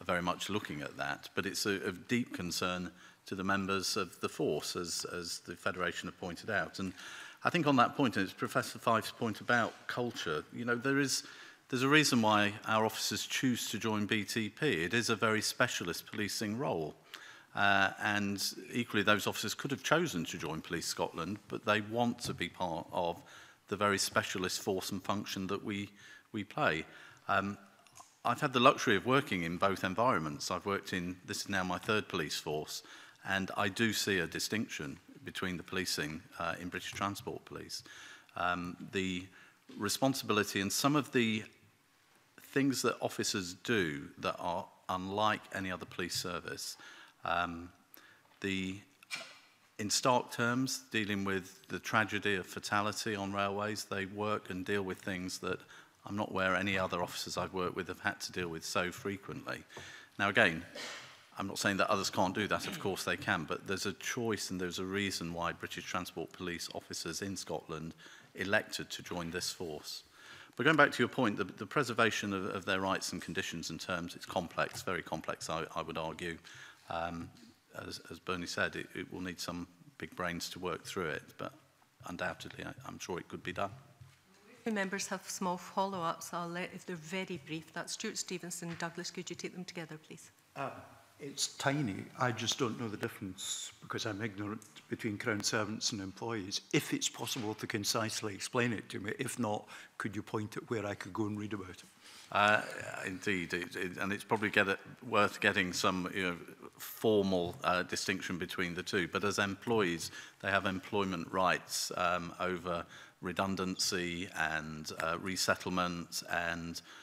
are very much looking at that, but it's a, of deep concern to the members of the force, as, as the Federation have pointed out. And I think on that point, and it's Professor Fife's point about culture, you know, there is, there's a reason why our officers choose to join BTP. It is a very specialist policing role. Uh, and equally, those officers could have chosen to join Police Scotland, but they want to be part of the very specialist force and function that we, we play. Um, I've had the luxury of working in both environments. I've worked in, this is now my third police force, And I do see a distinction between the policing uh, in British Transport Police. Um, the responsibility and some of the things that officers do that are unlike any other police service. Um, the, in stark terms, dealing with the tragedy of fatality on railways, they work and deal with things that I'm not aware any other officers I've worked with have had to deal with so frequently. Now, again, I'm not saying that others can't do that, of mm. course they can, but there's a choice and there's a reason why British Transport Police officers in Scotland elected to join this force. But going back to your point, the, the preservation of, of their rights and conditions and terms, it's complex, very complex, I, I would argue. Um, as, as Bernie said, it, it will need some big brains to work through it, but undoubtedly, I, I'm sure it could be done. If members have small follow-ups, I'll let, if they're very brief, that's Stuart Stevenson, Douglas, could you take them together, please? Uh, It's tiny. I just don't know the difference because I'm ignorant between Crown servants and employees. If it's possible to concisely explain it to me, if not, could you point at where I could go and read about it? Uh, indeed, it, it, and it's probably get it, worth getting some you know, formal uh, distinction between the two. But as employees, they have employment rights um, over redundancy and uh, resettlement, and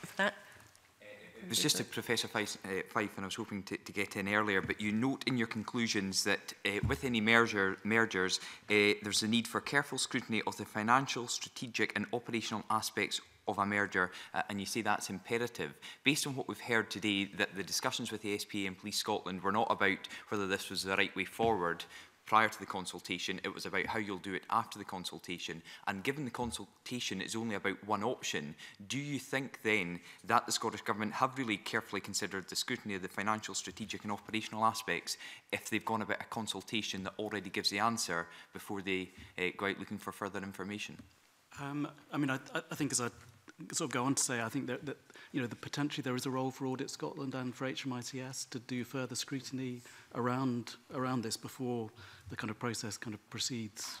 With that, It was just to Professor Fife, uh, Fife and I was hoping to, to, get in earlier, but you note in your conclusions that uh, with any merger, mergers, uh, there's a need for careful scrutiny of the financial, strategic and operational aspects of a merger, uh, and you say that's imperative. Based on what we've heard today, that the discussions with the SPA and Police Scotland were not about whether this was the right way forward, prior to the consultation, it was about how you'll do it after the consultation. And given the consultation is only about one option, do you think then that the Scottish Government have really carefully considered the scrutiny of the financial, strategic and operational aspects if they've gone about a consultation that already gives the answer before they uh, go out looking for further information? Um, I mean, I, I think as I sort of go on to say, I think that, that you know, the potentially there is a role for Audit Scotland and for HMITS to do further scrutiny around around this before the kind of process kind of proceeds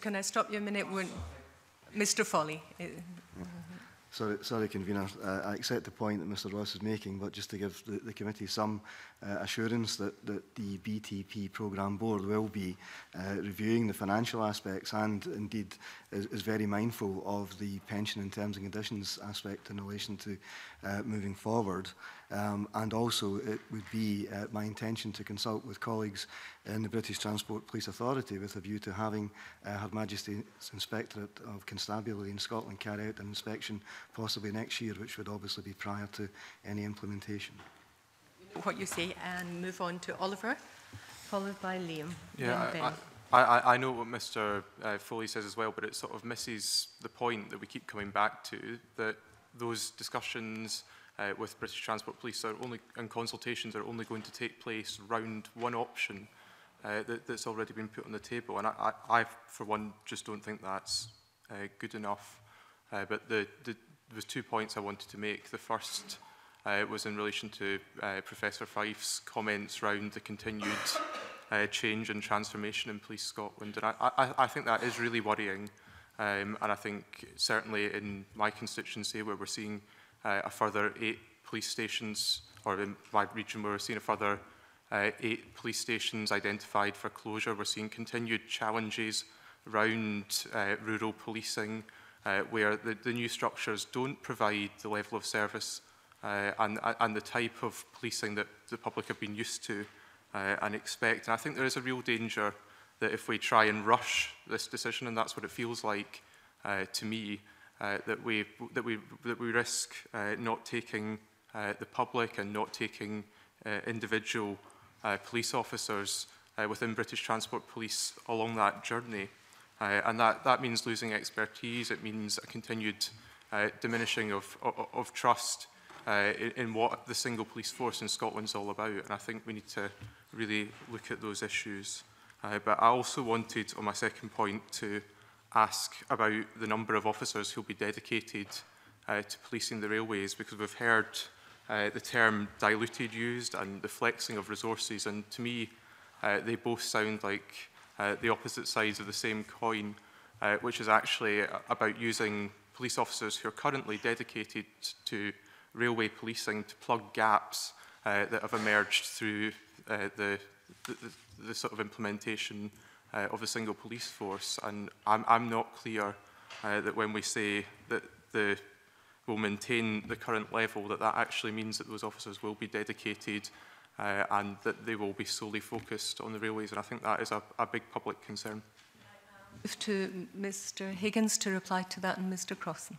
Can I stop you a minute? When, Mr Foley. Sorry, sorry convener. Uh, I accept the point that Mr Ross is making, but just to give the, the committee some uh, assurance that, that the BTP programme board will be uh, reviewing the financial aspects and indeed is, is very mindful of the pension and terms and conditions aspect in relation to uh, moving forward. Uh, Um, and also, it would be uh, my intention to consult with colleagues in the British Transport Police Authority with a view to having uh, Her Majesty's Inspectorate of Constabulary in Scotland carry out an inspection possibly next year, which would obviously be prior to any implementation. What you say, and move on to Oliver, followed by Liam. Yeah, I, I, know what Mr. Uh, Foley says as well, but it sort of misses the point that we keep coming back to, that those discussions uh, with British Transport Police are only, and consultations are only going to take place round one option uh, that, that's already been put on the table. And I, I, I for one, just don't think that's uh, good enough. Uh, but the, the, there was two points I wanted to make. The first uh, was in relation to uh, Professor Fife's comments around the continued uh, change and transformation in Police Scotland. And I, I, I think that is really worrying. Um, and I think certainly in my constituency where we're seeing uh, a further eight police stations, or in my region where we're seeing a further uh, eight police stations identified for closure. We're seeing continued challenges around uh, rural policing, uh, where the, the new structures don't provide the level of service uh, and, uh, and the type of policing that the public have been used to uh, and expect. And I think there is a real danger that if we try and rush this decision, and that's what it feels like uh, to me, Uh, that, we, that, we, that we risk uh, not taking uh, the public and not taking uh, individual uh, police officers uh, within British Transport Police along that journey. Uh, and that, that means losing expertise, it means a continued uh, diminishing of, of, of trust uh, in, in what the single police force in Scotland's all about. And I think we need to really look at those issues. Uh, but I also wanted, on my second point, to ask about the number of officers who'll be dedicated uh, to policing the railways because we've heard uh, the term diluted used and the flexing of resources and to me uh, they both sound like uh, the opposite sides of the same coin uh, which is actually about using police officers who are currently dedicated to railway policing to plug gaps uh, that have emerged through uh, the, the, the sort of implementation uh, uh, of a single police force. And I'm, I'm not clear uh, that when we say that the will maintain the current level, that that actually means that those officers will be dedicated uh, and that they will be solely focused on the railways. And I think that is a, a big public concern. If to Mr Higgins to reply to that and Mr Crossan.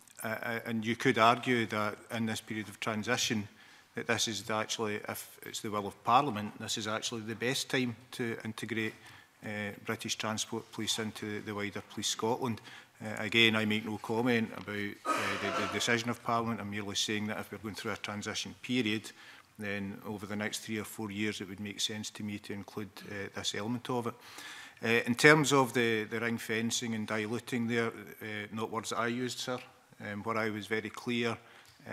uh, and you could argue that in this period of transition, that this is actually, if it's the will of Parliament, this is actually the best time to integrate uh, British Transport Police into the wider Police Scotland. Uh, again, I make no comment about uh, the, the decision of Parliament. I'm merely saying that if we're going through a transition period, then over the next three or four years, it would make sense to me to include uh, this element of it. Uh, in terms of the, the ring fencing and diluting there, uh, not words that I used, sir, um, where I was very clear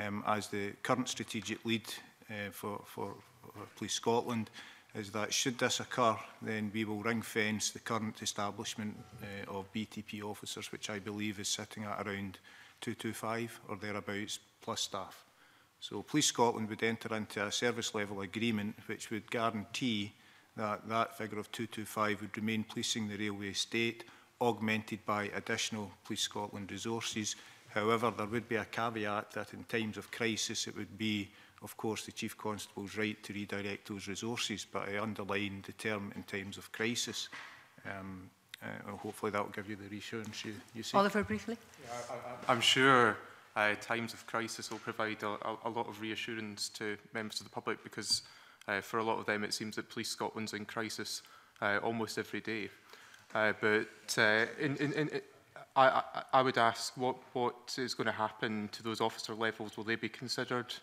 um, as the current strategic lead uh, for, for, for Police Scotland, is that should this occur, then we will ring fence the current establishment uh, of BTP officers, which I believe is sitting at around 225 or thereabouts, plus staff. So Police Scotland would enter into a service level agreement which would guarantee that that figure of 225 would remain policing the railway estate, augmented by additional Police Scotland resources. However, there would be a caveat that in times of crisis it would be of course, the Chief Constable's right to redirect those resources, but I underline the term in times of crisis. Um, uh, hopefully that will give you the reassurance you, you seek. Oliver, briefly. Yeah, I, am sure uh, times of crisis will provide a, a, lot of reassurance to members of the public because uh, for a lot of them it seems that Police Scotland's in crisis uh, almost every day. Uh, but uh, in, in, in, I, I, would ask what, what is going to happen to those officer levels? Will they be considered?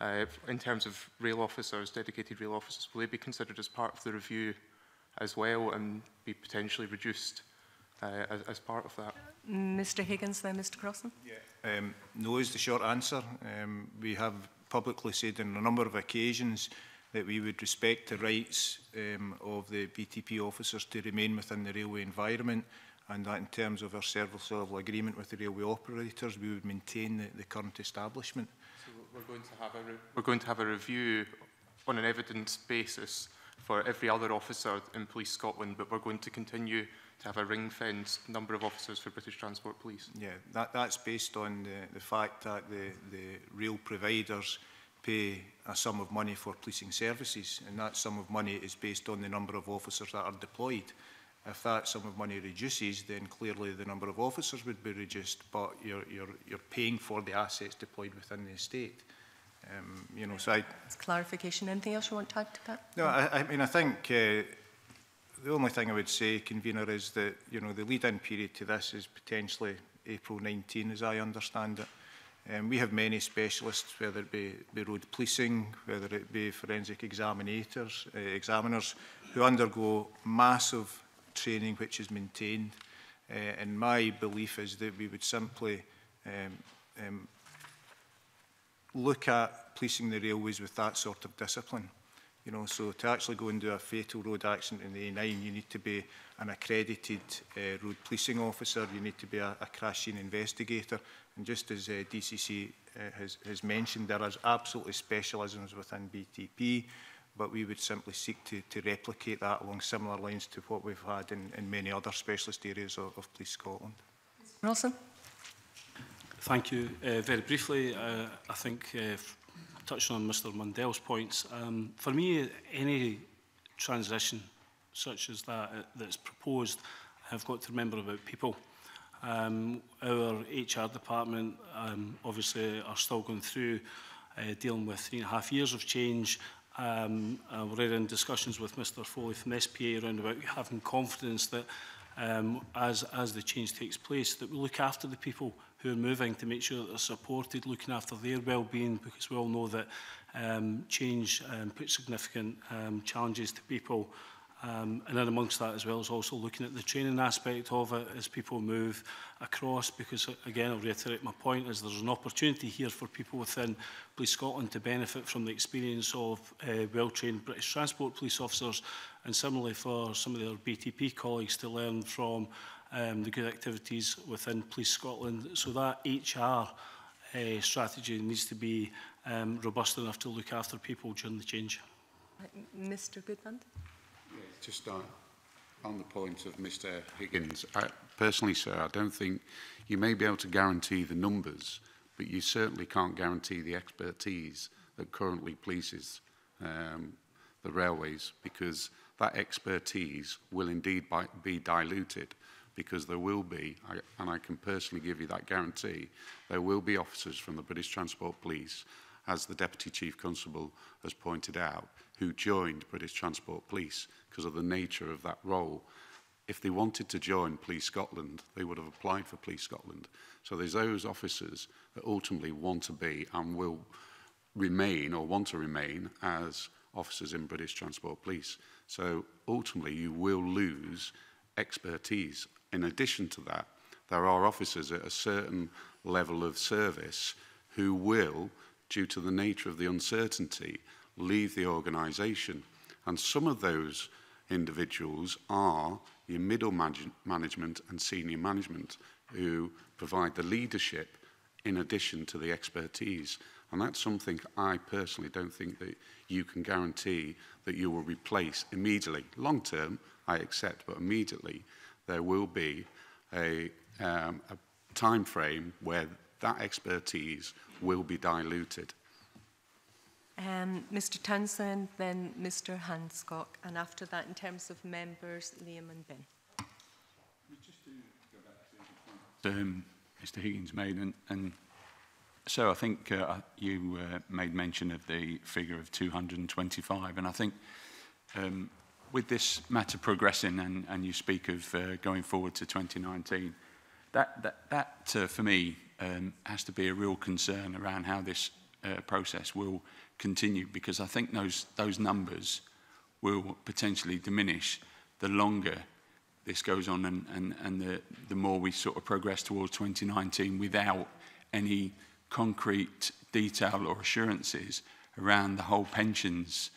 Uh, in terms of rail officers, dedicated rail officers, will they be considered as part of the review as well and be potentially reduced uh, as, as part of that? Mr Higgins, then Mr Crossan. Yeah. Um, no is the short answer. Um, we have publicly said on a number of occasions that we would respect the rights um, of the BTP officers to remain within the railway environment and that in terms of our service level agreement with the railway operators, we would maintain the, the current establishment we're going to have a we're going to have a review on an evidence basis for every other officer in Police Scotland, but we're going to continue to have a ring-fenced number of officers for British Transport Police. Yeah, that, that's based on the, the fact that the, the real providers pay a sum of money for policing services, and that sum of money is based on the number of officers that are deployed. If that sum of money reduces, then clearly the number of officers would be reduced, but you're, you're, you're paying for the assets deployed within the estate. Um, you know, so I, It's clarification. Anything else you want to add to that? No, I, I mean, I think uh, the only thing I would say, convener, is that you know the lead-in period to this is potentially April 19, as I understand it. Um, we have many specialists, whether it be, be road policing, whether it be forensic examinators, uh, examiners, who undergo massive training which is maintained. Uh, and my belief is that we would simply um, um, look at policing the railways with that sort of discipline. You know, so to actually go and do a fatal road accident in the A9, you need to be an accredited uh, road policing officer, you need to be a, a crash scene investigator. And just as uh, eh, DCC uh, has, has mentioned, there is absolutely specialisms within BTP but we would simply seek to, to replicate that along similar lines to what we've had in, in many other specialist areas of, of Police Scotland. Nelson? Thank you. Uh, very briefly, uh, I think uh, touching on Mr Mundell's points, um, for me, any transition such as that uh, that's proposed, I've got to remember about people. Um, our HR department um, obviously are still going through uh, dealing with three and a half years of change um, uh, we're in discussions with Mr Foley from SPA around about having confidence that um, as, as the change takes place, that we look after the people who are moving to make sure that they're supported, looking after their well-being, because we all know that um, change um, puts significant um, challenges to people Um, and then amongst that as well is also looking at the training aspect of it as people move across because uh, again I'll reiterate my point is there's an opportunity here for people within Police Scotland to benefit from the experience of uh, well-trained British Transport Police officers and similarly for some of their BTP colleagues to learn from um, the good activities within Police Scotland so that HR uh, strategy needs to be um, robust enough to look after people during the change. Mr Goodman? to start on the point of Mr Higgins, I, personally, sir, I don't think you may be able to guarantee the numbers, but you certainly can't guarantee the expertise that currently pleases um, the railways because that expertise will indeed by, be diluted because there will be, I, and I can personally give you that guarantee, there will be officers from the British Transport Police, as the Deputy Chief Constable has pointed out, who joined British Transport Police because of the nature of that role. If they wanted to join Police Scotland, they would have applied for Police Scotland. So there's those officers that ultimately want to be and will remain or want to remain as officers in British Transport Police. So ultimately you will lose expertise. In addition to that, there are officers at a certain level of service who will, due to the nature of the uncertainty, leave the organisation. And some of those individuals are your middle manage management and senior management who provide the leadership in addition to the expertise. And that's something I personally don't think that you can guarantee that you will replace immediately. Long term, I accept, but immediately there will be a, um, a time frame where that expertise will be diluted. Um, Mr Townsend, then Mr Hanscock, and after that, in terms of members, Liam and Ben. Just to go back to um, Mr Higgins made, and, and so I think uh, you uh, made mention of the figure of 225, and I think um, with this matter progressing, and, and you speak of uh, going forward to 2019, that, that, that uh, for me um, has to be a real concern around how this uh, process will continue because I think those, those numbers will potentially diminish the longer this goes on and, and, and the, the more we sort of progress towards 2019 without any concrete detail or assurances around the whole pensions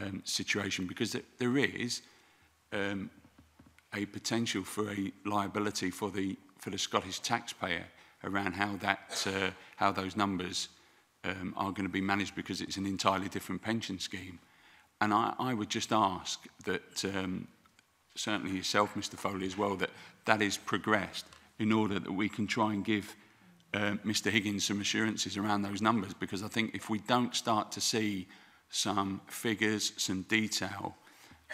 um, situation because there is um, a potential for a liability for the for the Scottish taxpayer around how that uh, how those numbers um, are going to be managed because it's an entirely different pension scheme. And I, I would just ask that, um, certainly yourself, Mr Foley, as well, that that is progressed in order that we can try and give uh, Mr Higgins some assurances around those numbers because I think if we don't start to see some figures, some detail,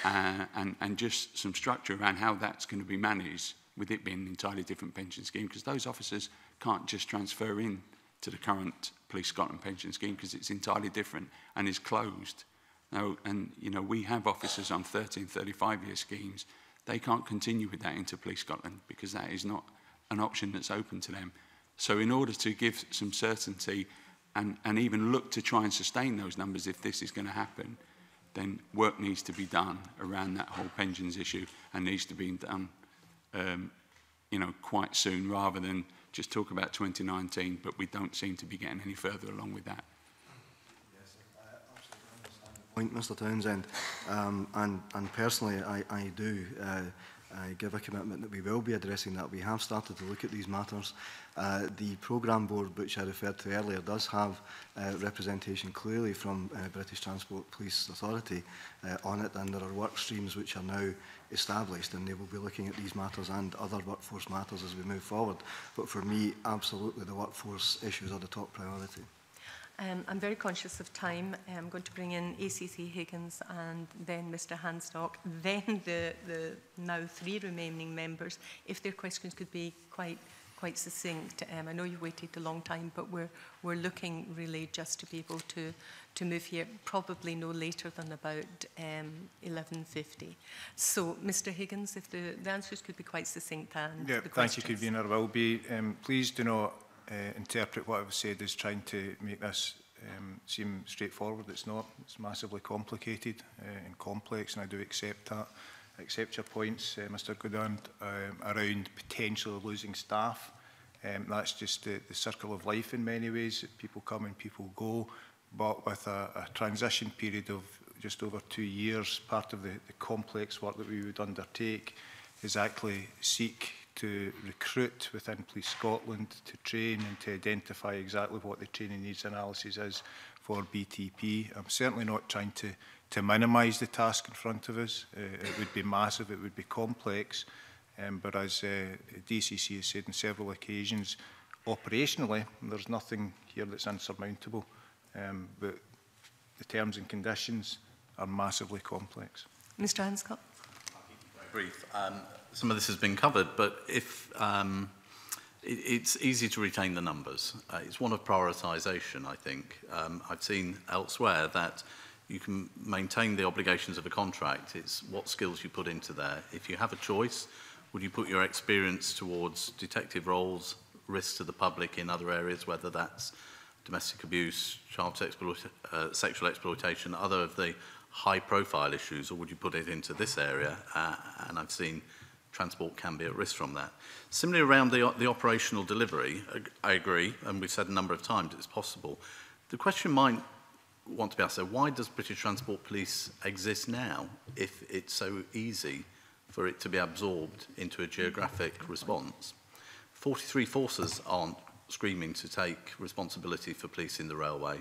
uh, and, and just some structure around how that's going to be managed with it being an entirely different pension scheme because those officers can't just transfer in to the current Police Scotland pension scheme because it's entirely different and is closed. Now, and you know, we have officers on 13, 35 year schemes. They can't continue with that into Police Scotland because that is not an option that's open to them. So in order to give some certainty and, and even look to try and sustain those numbers if this is going to happen, then work needs to be done around that whole pensions issue and needs to be done um, you know, quite soon rather than just talk about 2019, but we don't seem to be getting any further along with that. Yes, I understand the point, Mr Townsend. Um, and, and personally, I, I do. Uh, I give a commitment that we will be addressing that. We have started to look at these matters. Uh, the programme board, which I referred to earlier, does have uh, representation clearly from uh, British Transport Police Authority uh, on it, and there are work streams which are now established, and they will be looking at these matters and other workforce matters as we move forward. But for me, absolutely, the workforce issues are the top priority. Um, I'm very conscious of time. Um, I'm going to bring in ACC Higgins and then Mr Hanstock, then the, the now three remaining members, if their questions could be quite quite succinct. Um, I know you waited a long time, but we're, we're looking really just to be able to, to move here probably no later than about um, 11.50. So, Mr Higgins, if the, the answers could be quite succinct and yeah, the questions. Thank you, Convener. I will be. Um, please to know uh, interpret what I've said as trying to make this um, seem straightforward. It's not. It's massively complicated uh, and complex, and I do accept that. I accept your points, uh, eh, Mr Goodand, um, around potentially losing staff. Um, that's just the, the circle of life in many ways. People come and people go, but with a, a transition period of just over two years, part of the, the complex work that we would undertake is actually seek to recruit within Police Scotland to train and to identify exactly what the training needs analysis is for BTP. I'm certainly not trying to, to minimise the task in front of us. Uh, it would be massive, it would be complex, um, but as uh, DCC has said on several occasions, operationally, there's nothing here that's insurmountable, um, but the terms and conditions are massively complex. Mr Hanscott brief. Um, some of this has been covered, but if um, it, it's easy to retain the numbers. Uh, it's one of prioritisation, I think. Um, I've seen elsewhere that you can maintain the obligations of a contract. It's what skills you put into there. If you have a choice, would you put your experience towards detective roles, risks to the public in other areas, whether that's domestic abuse, child exploit, uh, sexual exploitation, other of the high profile issues or would you put it into this area? Uh, and I've seen transport can be at risk from that. Similarly, around the, the operational delivery, I agree, and we've said a number of times it's possible. The question might want to be asked, so why does British Transport Police exist now if it's so easy for it to be absorbed into a geographic response? 43 forces aren't screaming to take responsibility for policing the railway.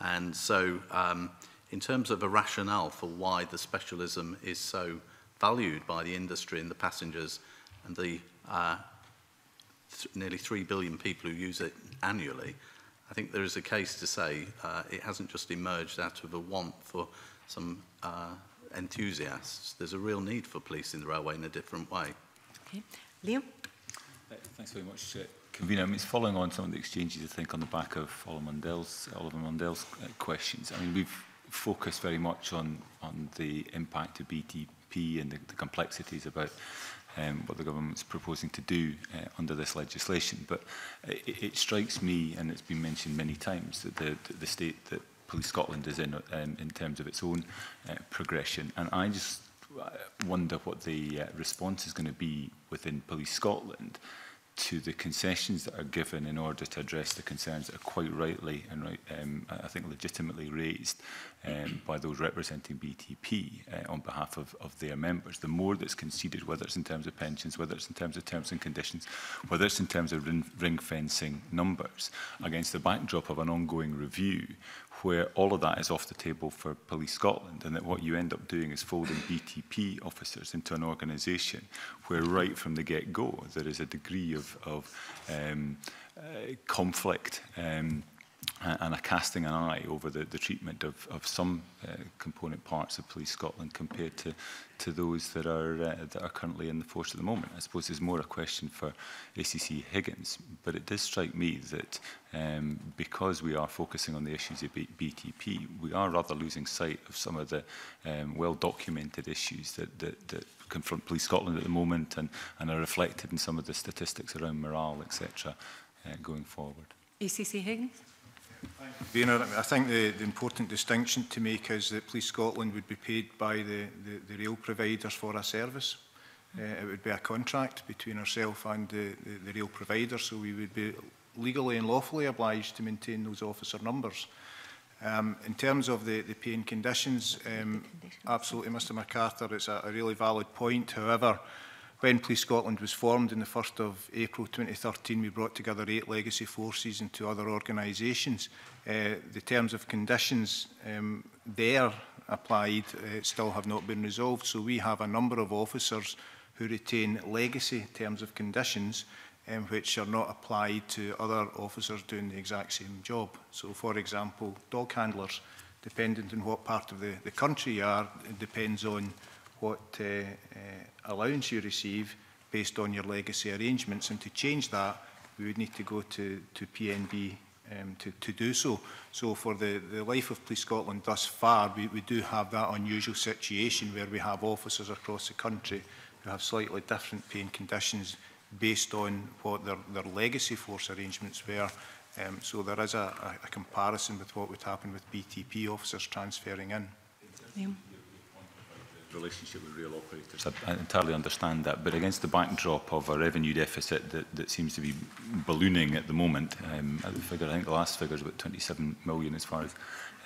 And so um, in terms of a rationale for why the specialism is so valued by the industry and the passengers and the uh, th nearly 3 billion people who use it annually, I think there is a case to say uh, it hasn't just emerged out of a want for some uh, enthusiasts. There's a real need for policing the railway in a different way. Okay. Liam? Uh, thanks very much, uh, Convener. I mean, it's following on some of the exchanges, I think, on the back of Oliver Mundell's, Oliver Mundell's uh, questions. I mean, we've focus very much on, on the impact of BTP and the, the complexities about um, what the government's proposing to do uh, under this legislation. But it, it strikes me, and it's been mentioned many times, that the, the state that Police Scotland is in, um, in terms of its own uh, progression. And I just uh, wonder what the uh, response is going to be within Police Scotland to the concessions that are given in order to address the concerns that are quite rightly and right, um, I think legitimately raised um, by those representing BTP uh, on behalf of, of their members. The more that's conceded, whether it's in terms of pensions, whether it's in terms of terms and conditions, whether it's in terms of ring, ring fencing numbers, against the backdrop of an ongoing review where all of that is off the table for Police Scotland and that what you end up doing is folding BTP officers into an organisation where right from the get-go there is a degree of, of um, uh, conflict um, and a casting an eye over the, the treatment of, of some uh, component parts of Police Scotland compared to, to those that are, uh, that are currently in the force at the moment. I suppose it's more a question for ACC Higgins, but it does strike me that um, because we are focusing on the issues of B BTP, we are rather losing sight of some of the um, well-documented issues that, that, that confront Police Scotland at the moment and, and are reflected in some of the statistics around morale, etc., uh, going forward. ACC Higgins? Vayner, I think the, the important distinction to make is that Police Scotland would be paid by the, the, the rail providers for a service. Uh, it would be a contract between ourselves and the, the, the rail provider, so we would be legally and lawfully obliged to maintain those officer numbers. Um, in terms of the, the pay and conditions, um, absolutely, Mr MacArthur, it's a, a really valid point. However, When Police Scotland was formed on the 1st of April 2013, we brought together eight legacy forces and two other organisations. Uh, the terms of conditions um, there applied uh, still have not been resolved, so we have a number of officers who retain legacy terms of conditions um, which are not applied to other officers doing the exact same job. So, for example, dog handlers, dependent on what part of the, the country you are, depends on what uh, uh, allowance you receive based on your legacy arrangements. And to change that, we would need to go to, to PNB um, to, to do so. So for the, the life of Police Scotland thus far, we, we do have that unusual situation where we have officers across the country who have slightly different pay conditions based on what their, their legacy force arrangements were. Um, so there is a, a, a comparison with what would happen with BTP officers transferring in. Yeah relationship with real operators. I, I entirely understand that, but against the backdrop of a revenue deficit that, that seems to be ballooning at the moment, um, I, figure, I think the last figure is about 27 million as far as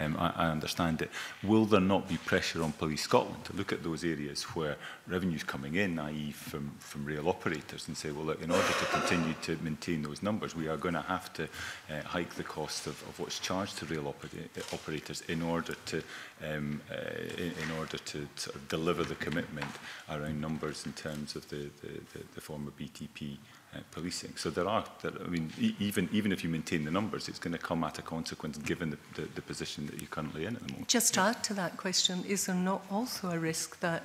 um, I, I understand it. Will there not be pressure on Police Scotland to look at those areas where revenue is coming in, i.e. From, from rail operators, and say, well, look, in order to continue to maintain those numbers, we are going to have to uh, hike the cost of, of what's charged to rail oper operators in order to, um, uh, in, in order to sort of deliver the commitment around numbers in terms of the, the, the, the former BTP uh, policing. So there are, there, I mean, e even even if you maintain the numbers, it's going to come at a consequence given the, the, the position that you're currently in at the moment. Just to add to that question, is there not also a risk that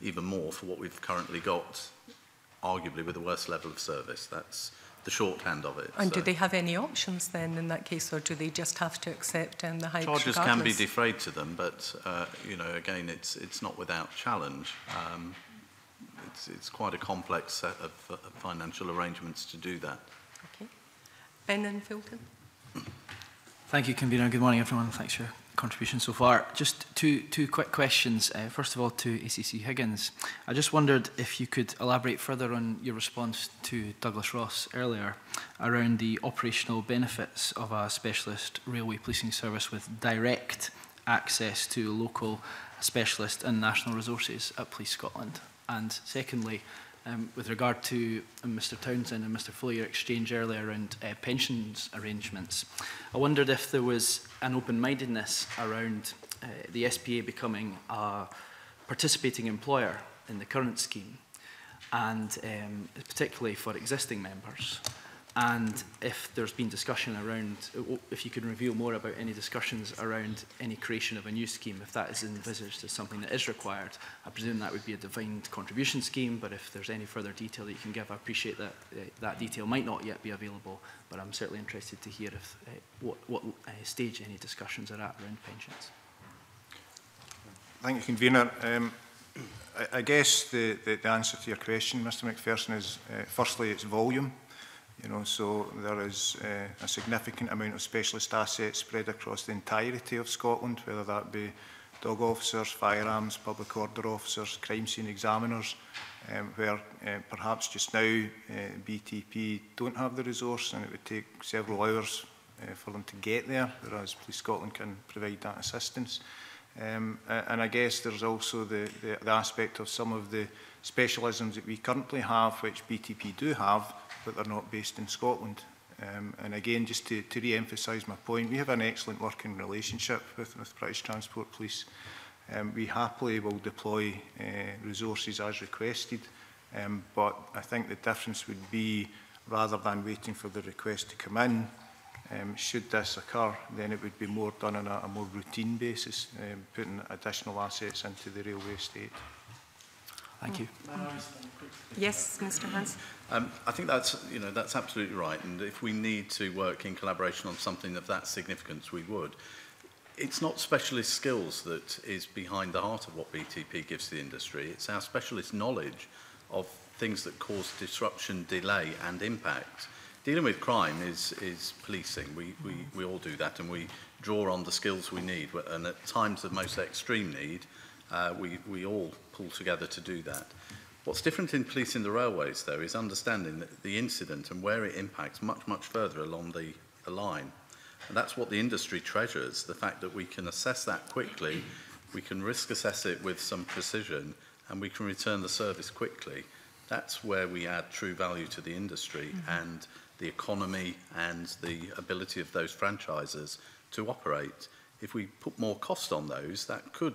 even more for what we've currently got, arguably with a worse level of service. That's the shorthand of it. And so. do they have any options then in that case, or do they just have to accept and um, the hikes? Charges regardless? can be defrayed to them, but uh, you know, again, it's it's not without challenge. Um, it's it's quite a complex set of, uh, financial arrangements to do that. Okay, Ben and Fulton. Thank you, convener. Good morning, everyone. Thanks for contribution so far. Just two, two quick questions. Uh, first of all, to ACC Higgins. I just wondered if you could elaborate further on your response to Douglas Ross earlier around the operational benefits of a specialist railway policing service with direct access to local specialist and national resources at Police Scotland. And secondly, um, with regard to Mr um, Townsend and Mr Foley, your exchange earlier around uh, pensions arrangements. I wondered if there was an open-mindedness around uh, the SPA becoming a participating employer in the current scheme and um, particularly for existing members and if there's been discussion around, if you can reveal more about any discussions around any creation of a new scheme, if that is envisaged as something that is required. I presume that would be a defined contribution scheme, but if there's any further detail that you can give, I appreciate that uh, that detail might not yet be available, but I'm certainly interested to hear if uh, what, what uh, stage any discussions are at around pensions. Thank you, Convener. Um, I, I guess the, the, the answer to your question, Mr McPherson, is uh, firstly, it's volume. You know, so there is uh, a significant amount of specialist assets spread across the entirety of Scotland, whether that be dog officers, firearms, public order officers, crime scene examiners, um, where uh, perhaps just now uh, BTP don't have the resource and it would take several hours uh, for them to get there, whereas Police Scotland can provide that assistance. Um, and I guess there's also the, the, the aspect of some of the specialisms that we currently have, which BTP do have, but they're not based in Scotland. Um, and again, just to, to re-emphasise my point, we have an excellent working relationship with, with British Transport Police. Um, we happily will deploy uh, resources as requested, um, but I think the difference would be rather than waiting for the request to come in, um, should this occur, then it would be more done on a, a more routine basis, um, putting additional assets into the railway estate. Thank you. Yes, Mr. Hans. Um, I think that's, you know, that's absolutely right. And if we need to work in collaboration on something of that significance, we would. It's not specialist skills that is behind the heart of what BTP gives the industry. It's our specialist knowledge of things that cause disruption, delay and impact. Dealing with crime is, is policing. We, we, we all do that and we draw on the skills we need. And at times of most extreme need, uh, we, we all pull together to do that. What's different in policing the railways, though, is understanding the incident and where it impacts much, much further along the, the line. And that's what the industry treasures, the fact that we can assess that quickly, we can risk assess it with some precision, and we can return the service quickly. That's where we add true value to the industry mm -hmm. and the economy and the ability of those franchises to operate. If we put more cost on those, that could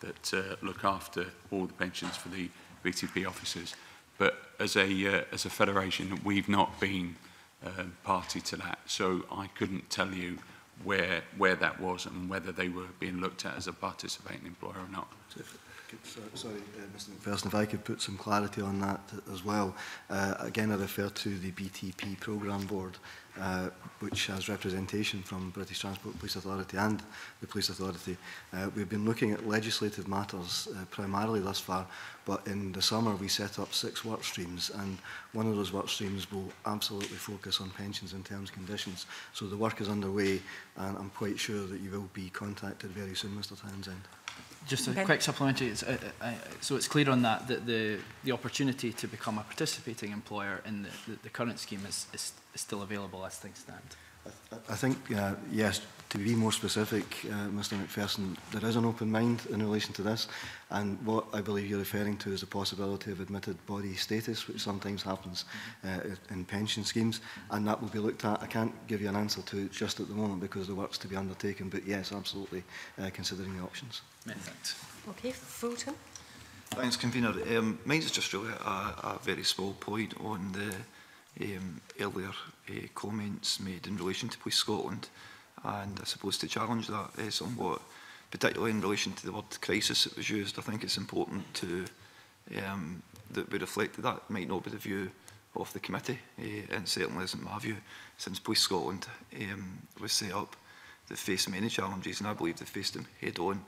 that uh, look after all the pensions for the BTP officers. But as a, uh, as a federation, we've not been uh, party to that. So I couldn't tell you where, where that was and whether they were being looked at as a participating employer or not. Terrific so, sorry, uh, Mr. McPherson, if I could put some clarity on that as well. Uh, again, I refer to the BTP Programme Board, uh, which has representation from British Transport Police Authority and the Police Authority. Uh, we've been looking at legislative matters uh, primarily thus far, but in the summer we set up six work streams, and one of those work streams will absolutely focus on pensions and terms conditions. So the work is underway, and I'm quite sure that you will be contacted very soon, Mr. Townsend just a okay. quick supplementary. It's, uh, uh, uh, so it's clear on that that the the opportunity to become a participating employer in the, the, the current scheme is, is, is still available as things stand. I, I think uh, yes. To be more specific, uh, Mr. McPherson, there is an open mind in relation to this, and what I believe you're referring to is the possibility of admitted body status, which sometimes happens mm-hmm. uh, in pension schemes, and that will be looked at. I can't give you an answer to it just at the moment because the work's to be undertaken, but yes, absolutely considering the options method. Okay, Fulton. Thanks, Convener. Um, is just really a, a very small point on the um, earlier uh, comments made in relation to Police Scotland, and I suppose to challenge that uh, somewhat, particularly in relation to the word crisis that was used. I think it's important to um, that we reflect that that might not be the view of the committee, uh, and certainly isn't my view. Since Police Scotland um, was set up, they've faced many challenges, and I believe they've faced them head on.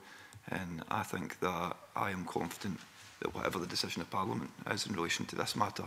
And I think that I am confident that whatever the decision of Parliament is in relation to this matter, uh,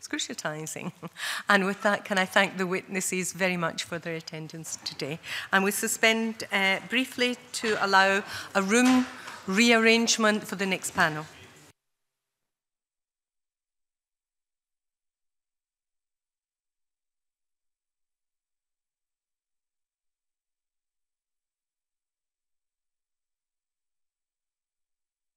scrutinising. and with that, can I thank the witnesses very much for their attendance today. And we suspend uh, briefly to allow a room rearrangement for the next panel.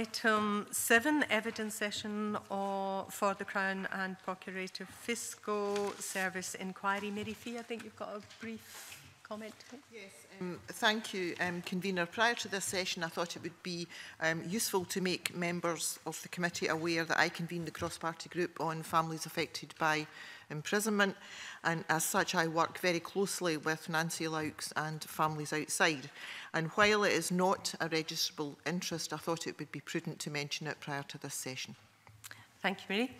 Item um, 7, evidence session of, for the Crown and Procurator Fiscal Service Inquiry. Mary Fee, I think you've got a brief comment Yes, um, thank you, um, Convener. Prior to this session, I thought it would be um, useful to make members of the committee aware that I convened the cross-party group on families affected by imprisonment. And as such, I work very closely with Nancy Laux and families outside. And while it is not a registrable interest, I thought it would be prudent to mention it prior to this session. Thank you, Mary.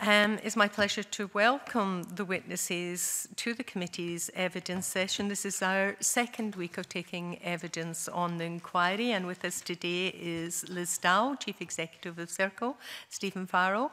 Um, it's my pleasure to welcome the witnesses to the committee's evidence session. This is our second week of taking evidence on the inquiry, and with us today is Liz Dow, Chief Executive of Circle, Stephen Farrell,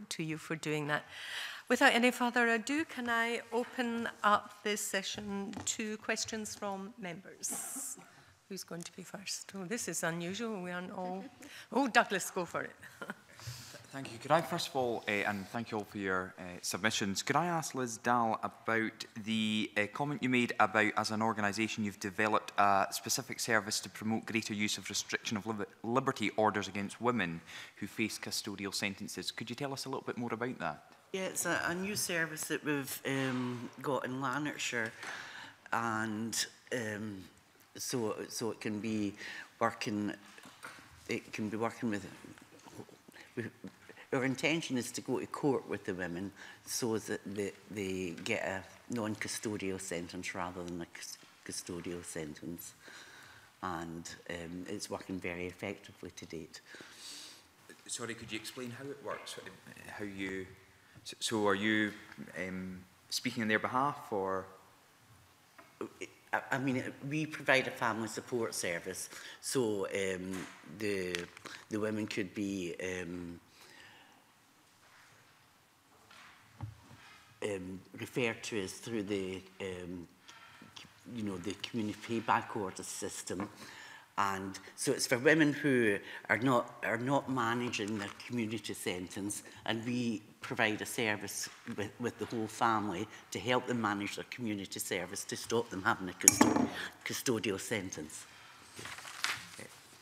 to you for doing that. Without any further ado, can I open up this session to questions from members? Who's going to be first? Oh, this is unusual. We aren't all... Oh, Douglas, go for it. Thank you. Could I first of all, uh, and thank you all for your uh, submissions, could I ask Liz Dahl about the uh, comment you made about as an organisation you've developed a specific service to promote greater use of restriction of li liberty orders against women who face custodial sentences. Could you tell us a little bit more about that? Yeah, it's a, a new service that we've um, got in Lanarkshire, and um, so so it can be working. It can be working with. with our intention is to go to court with the women so that they, they get a non-custodial sentence rather than a custodial sentence. And um, it's working very effectively to date. Sorry, could you explain how it works? How you So, are you um, speaking on their behalf or? I, mean, we provide a family support service, so um, the the women could be um, um, referred to as through the um, you know the community payback order system. And so it's for women who are not, are not managing their community sentence and we provide a service with, with the whole family to help them manage their community service to stop them having a custo custodial sentence.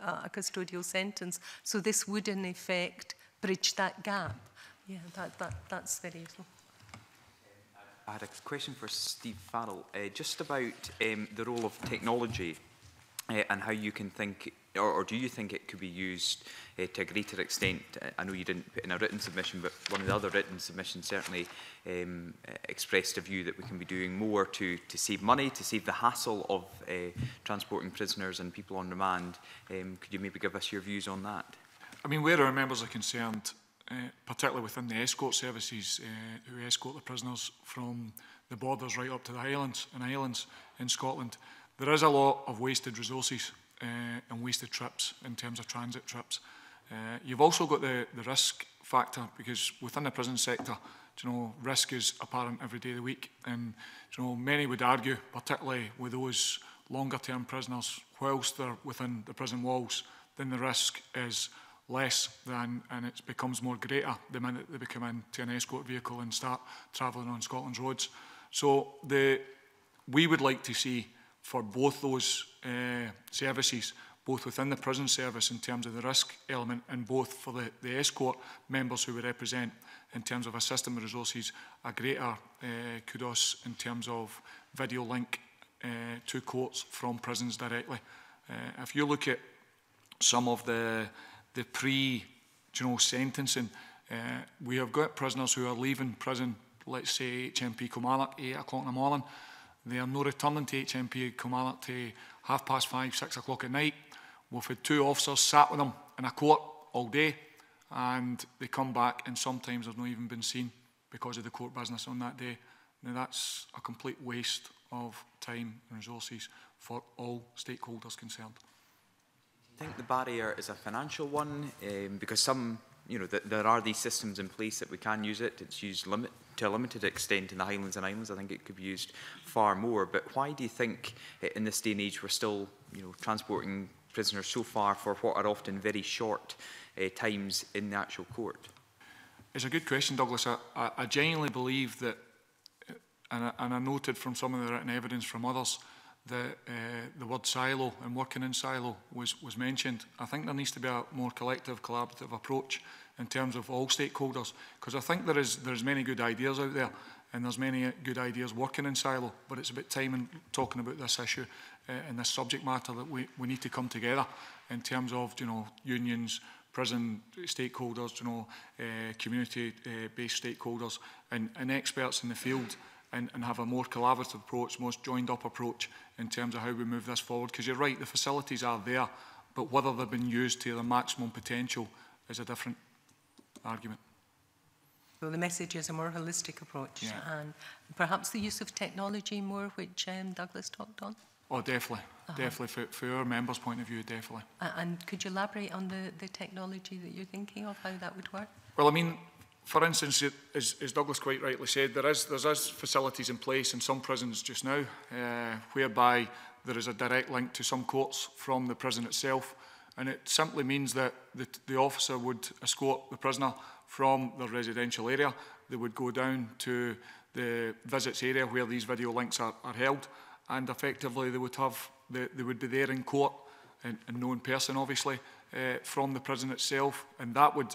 uh, a custodial sentence. So this would, in effect, bridge that gap. Yeah, that, that, that's very useful. I had a question for Steve Farrell, uh, just about um, the role of technology uh, and how you can think, or, or do you think it could be used uh, to a greater extent? Uh, I know you didn't put in a written submission, but one of the other written submissions certainly um, expressed a view that we can be doing more to, to save money, to save the hassle of uh, transporting prisoners and people on demand. Um, could you maybe give us your views on that? I mean, where our members are concerned, uh, particularly within the escort services uh, who escort the prisoners from the borders right up to the Highlands and islands in Scotland, there is a lot of wasted resources uh, and wasted trips in terms of transit trips. Uh, you've also got the, the risk factor because within the prison sector, you know, risk is apparent every day of the week. And you know, many would argue, particularly with those longer term prisoners, whilst they're within the prison walls, then the risk is less than, and it becomes more greater the minute they become into an escort vehicle and start travelling on Scotland's roads. So the, we would like to see for both those uh, services, both within the prison service in terms of the risk element and both for the, the escort members who we represent in terms of a system of resources, a greater uh, kudos in terms of video link uh, to courts from prisons directly. Uh, if you look at some of the the pre you know, sentencing. Uh, we have got prisoners who are leaving prison, let's say HMP Kilmarnock, 8 o'clock in the morning. They are no returning to HMP Kilmarnock to half past 5, 6 o'clock at night. We've had two officers sat with them in a court all day and they come back and sometimes they've not even been seen because of the court business on that day. Now that's a complete waste of time and resources for all stakeholders concerned. I think the barrier is a financial one um, because some, you know, th there are these systems in place that we can use it. It's used limit to a limited extent in the Highlands and Islands. I think it could be used far more. But why do you think uh, in this day and age we're still, you know, transporting prisoners so far for what are often very short uh, times in the actual court? It's a good question, Douglas. I, I, I genuinely believe that, uh, and I, and I noted from some of the written evidence from others, the, uh, the word silo and working in silo was, was mentioned. I think there needs to be a more collective, collaborative approach in terms of all stakeholders, because I think there is there's many good ideas out there, and there's many good ideas working in silo, but it's about time and talking about this issue uh, and this subject matter that we, we need to come together in terms of you know unions, prison stakeholders, you know, uh, community-based uh, stakeholders, and, and experts in the field and, and have a more collaborative approach, more joined up approach in terms of how we move this forward. Because you're right, the facilities are there, but whether they've been used to their maximum potential is a different argument. So the message is a more holistic approach yeah. and perhaps the use of technology more, which um, Douglas talked on? Oh, definitely. Uh -huh. Definitely, for, for our members' point of view, definitely. Uh, and could you elaborate on the, the technology that you're thinking of, how that would work? Well, I mean, for instance, as, as Douglas quite rightly said, there is, there's is facilities in place in some prisons just now uh, whereby there is a direct link to some courts from the prison itself. And it simply means that the, the officer would escort the prisoner from the residential area. They would go down to the visits area where these video links are, are held. And effectively, they would, have, they, they would be there in court, and, and known person, obviously, uh, from the prison itself. And that would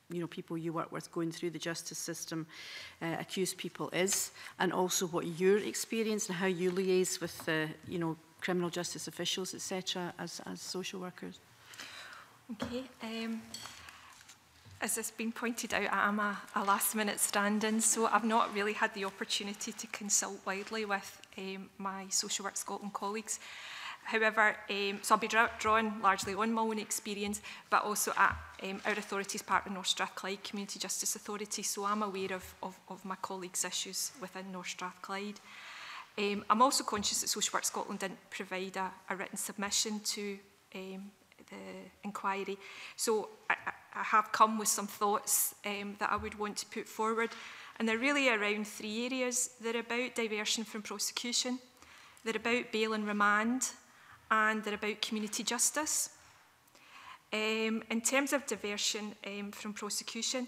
you know, people you work with going through the justice system, uh, accused people is, and also what your experience and how you liaise with, uh, you know, criminal justice officials, etc., as, as social workers? Okay. Um, as has been pointed out, I am a, a last minute stand-in, so I've not really had the opportunity to consult widely with um, my Social Work Scotland colleagues. However, um, so I'll be drawn largely on my own experience, but also at um, our authorities partner, North Strathclyde Community Justice Authority, so I'm aware of, of, of my colleagues' issues within North Strathclyde. Um, I'm also conscious that Social Work Scotland didn't provide a, a written submission to um, the inquiry. So I, I have come with some thoughts um, that I would want to put forward. And they're really around three areas. They're about diversion from prosecution, they're about bail and remand, and they're about community justice. Um, in terms of diversion um, from prosecution,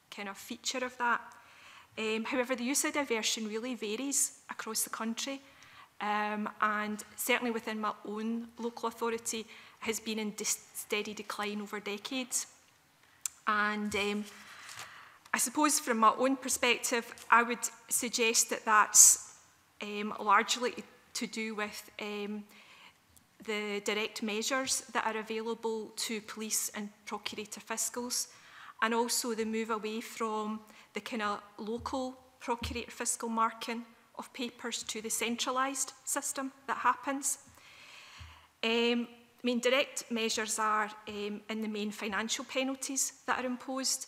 kind of feature of that. Um, however, the use of diversion really varies across the country um, and certainly within my own local authority has been in steady decline over decades. And um, I suppose from my own perspective, I would suggest that that's um, largely to do with um, the direct measures that are available to police and procurator fiscals, and also the move away from the kind of local procurator fiscal marking of papers to the centralised system that happens. Um, I mean, direct measures are um, in the main financial penalties that are imposed.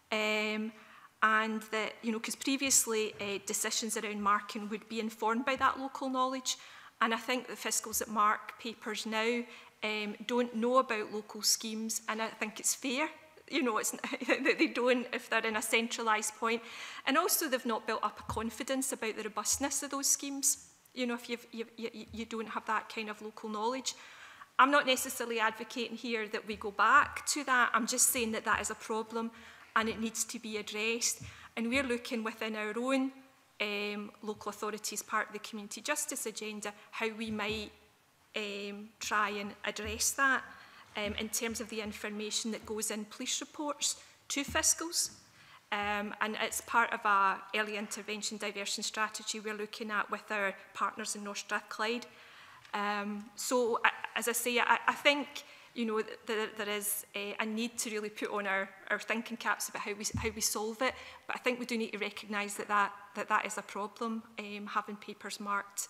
Um, and that, you know, because previously uh, decisions around marking would be informed by that local knowledge. And I think the Fiscals at Mark papers now um, don't know about local schemes, and I think it's fair you know, it's, that they don't if they're in a centralised point. And also they've not built up a confidence about the robustness of those schemes, you know, if you've, you, you, you don't have that kind of local knowledge. I'm not necessarily advocating here that we go back to that. I'm just saying that that is a problem and it needs to be addressed. And we're looking within our own um, local authorities part of the community justice agenda, how we might um, try and address that um, in terms of the information that goes in police reports to fiscals. Um, and it's part of our early intervention diversion strategy we're looking at with our partners in North Strathclyde. Um, so, I, as I say, I, I think you know, there, there is a, eh, a need to really put on our, our thinking caps about how we, how we solve it. But I think we do need to recognise that that, that that is a problem, um, having papers marked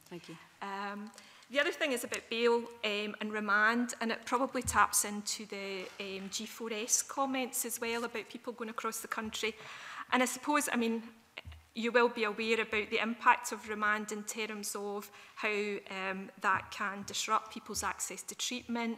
Thank you. Um, the other thing is about bail um, and remand, and it probably taps into the um, G4S comments as well about people going across the country. And I suppose, I mean, you will be aware about the impact of remand in terms of how um, that can disrupt people's access to treatment,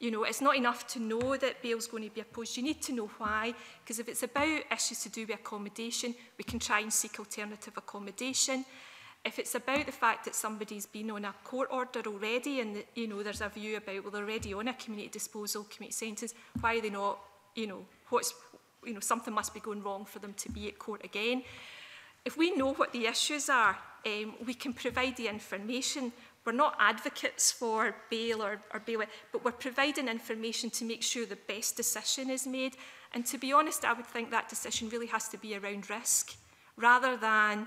You know, it's not enough to know that bail's going to be opposed. You need to know why, because if it's about issues to do with accommodation, we can try and seek alternative accommodation if it's about the fact that somebody's been on a court order already and the, you know there's a view about well they're already on a community disposal community sentence why are they not you know what's you know something must be going wrong for them to be at court again if we know what the issues are um, we can provide the information we're not advocates for bail or, or bail, but we're providing information to make sure the best decision is made. And to be honest, I would think that decision really has to be around risk rather than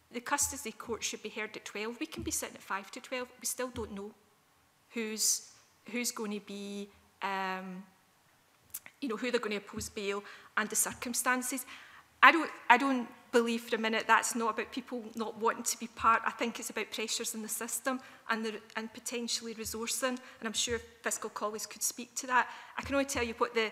The custody court should be heard at 12. We can be sitting at 5 to 12. We still don't know who's, who's going to be, um, you know, who they're going to oppose bail and the circumstances. I don't, I don't believe for a minute that's not about people not wanting to be part. I think it's about pressures in the system and, the, and potentially resourcing. And I'm sure fiscal colleagues could speak to that. I can only tell you what the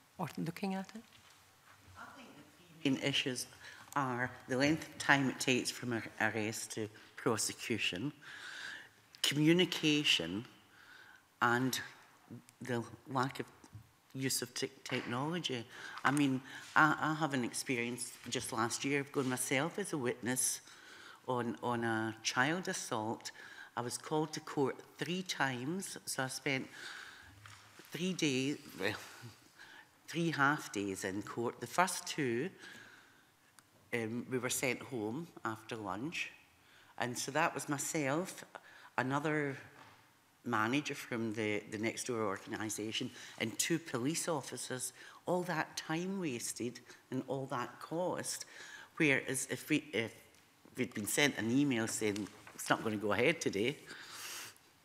or looking at it? I think the main issues are the length of time it takes from arrest to prosecution, communication, and the lack of use of te technology. I mean, I, I have an experience just last year of going myself as a witness on, on a child assault. I was called to court three times, so I spent three days, well, three half days in court. The first two um, we were sent home after lunch. And so that was myself, another manager from the, the next door organisation, and two police officers. All that time wasted and all that cost. Whereas if, we, if we'd been sent an email saying it's not going to go ahead today,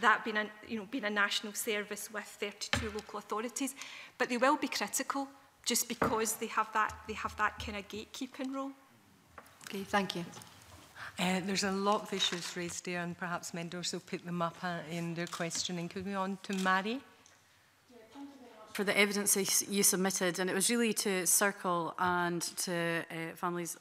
that being a, you know, being a national service with 32 local authorities. But they will be critical just because they have that, they have that kind of gatekeeping role. Okay, thank you. Uh, there's a lot of issues raised there, and perhaps Mendoza will pick them up uh, in their questioning. Could we on to Mary? for the evidence you submitted, and it was really to Circle and to uh, families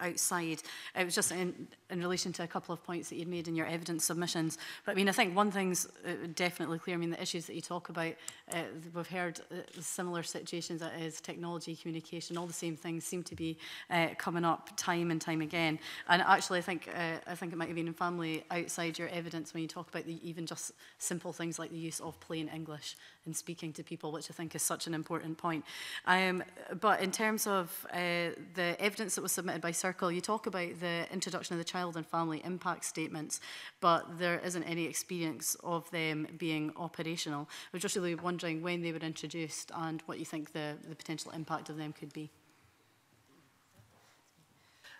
outside. It was just in, in relation to a couple of points that you'd made in your evidence submissions. But I mean, I think one thing's uh, definitely clear. I mean, the issues that you talk about, uh, we've heard uh, similar situations that is technology, communication, all the same things seem to be uh, coming up time and time again. And actually, I think uh, I think it might have been in family outside your evidence when you talk about the, even just simple things like the use of plain English and speaking to people, which I think is such an important point. Um, but in terms of uh, the evidence that was submitted by Circle, you talk about the introduction of the child and family impact statements, but there isn't any experience of them being operational. I was just really wondering when they were introduced and what you think the, the potential impact of them could be.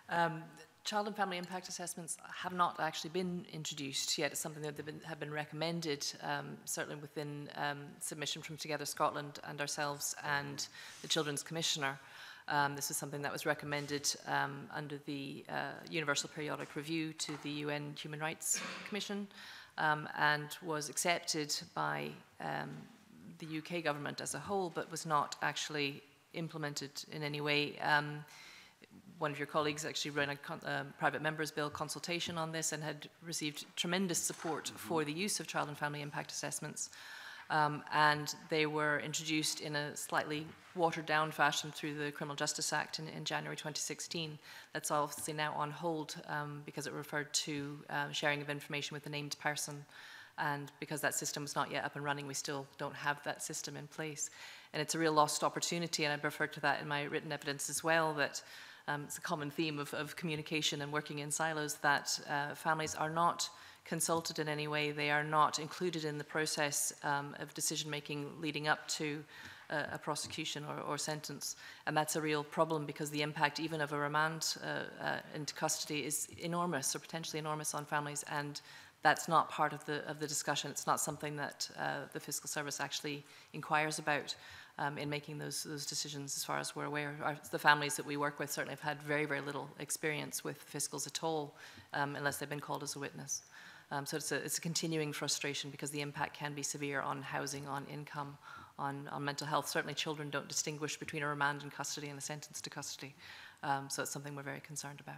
Um, child and family impact assessments have not actually been introduced yet. It's something that been, have been recommended, um, certainly within um, submission from Together Scotland and ourselves and the Children's Commissioner. Um, this is something that was recommended um, under the uh, Universal Periodic Review to the UN Human Rights Commission um, and was accepted by um, the UK government as a whole, but was not actually implemented in any way. Um, one of your colleagues actually ran a um, private members bill consultation on this and had received tremendous support mm-hmm. for the use of child and family impact assessments. Um, and they were introduced in a slightly watered down fashion through the Criminal Justice Act in, in January 2016. That's obviously now on hold um, because it referred to um, sharing of information with a named person. And because that system was not yet up and running, we still don't have that system in place. And it's a real lost opportunity, and I referred to that in my written evidence as well, that um, it's a common theme of, of communication and working in silos that uh, families are not consulted in any way. They are not included in the process um, of decision making leading up to uh, a prosecution or, or sentence. And that's a real problem because the impact even of a remand uh, uh, into custody is enormous or potentially enormous on families. And that's not part of the, of the discussion. It's not something that uh, the Fiscal Service actually inquires about. um, in making those, those decisions as far as we're aware. Our, the families that we work with certainly have had very, very little experience with fiscals at all um, unless they've been called as a witness. Um, so it's a, it's a continuing frustration because the impact can be severe on housing, on income, on, on mental health. Certainly children don't distinguish between a remand in custody and a sentence to custody. Um, so it's something we're very concerned about.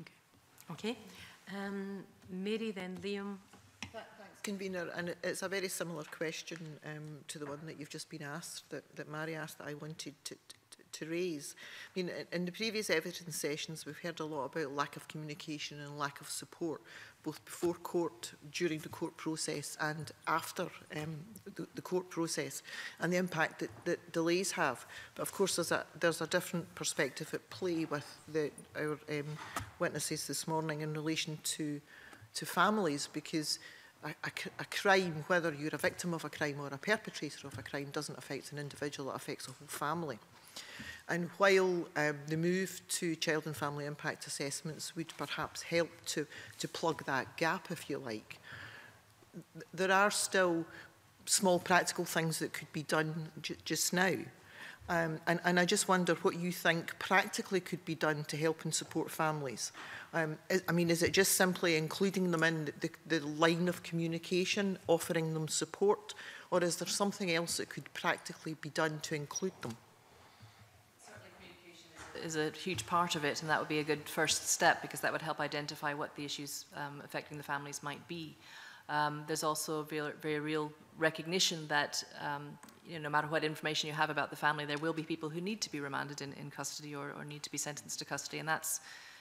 Okay. okay. Um, Mary, then Liam. Thanks, Convener, and it's a very similar question um, to the one that you've just been asked, that, that Mary asked, that I wanted to, to raise. I mean, in the previous evidence sessions, we've heard a lot about lack of communication and lack of support, both before court, during the court process and after um, the, the court process, and the impact that, that delays have. But of course, there's a, there's a different perspective at play with the, our um, witnesses this morning in relation to, to families, because a, a, a crime, whether you're a victim of a crime or a perpetrator of a crime, doesn't affect an individual, it affects a whole family. And while um, the move to child and family impact assessments would perhaps help to, to plug that gap, if you like, there are still small practical things that could be done just now. Um, and, and I just wonder what you think practically could be done to help and support families. Um, is, I mean, is it just simply including them in the, the line of communication, offering them support, or is there something else that could practically be done to include them? is a huge part of it, and that would be a good first step because that would help identify what the issues um, affecting the families might be. Um, there's also very, very real recognition that um, you know, no matter what information you have about the family, there will be people who need to be remanded in, in custody or, or, need to be sentenced to custody, and that's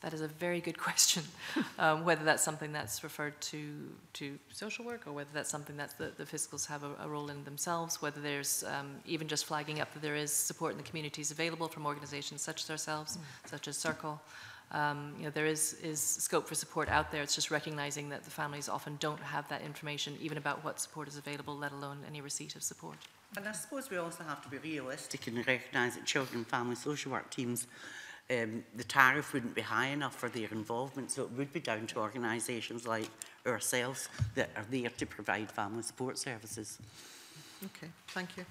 That is a very good question. um, whether that's something that's referred to to social work, or whether that's something that the, the fiscals have a, a, role in themselves, whether there's um, even just flagging up that there is support in the communities available from organisations such as ourselves, mm. such as Circle, um, you know, there is, is scope for support out there. It's just recognizing that the families often don't have that information, even about what support is available, let alone any receipt of support. And I suppose we also have to be realistic and recognize that children and family social work teams, um, the tariff wouldn't be high enough for their involvement, so it would be down to organizations like ourselves that are there to provide family support services. Okay, thank you.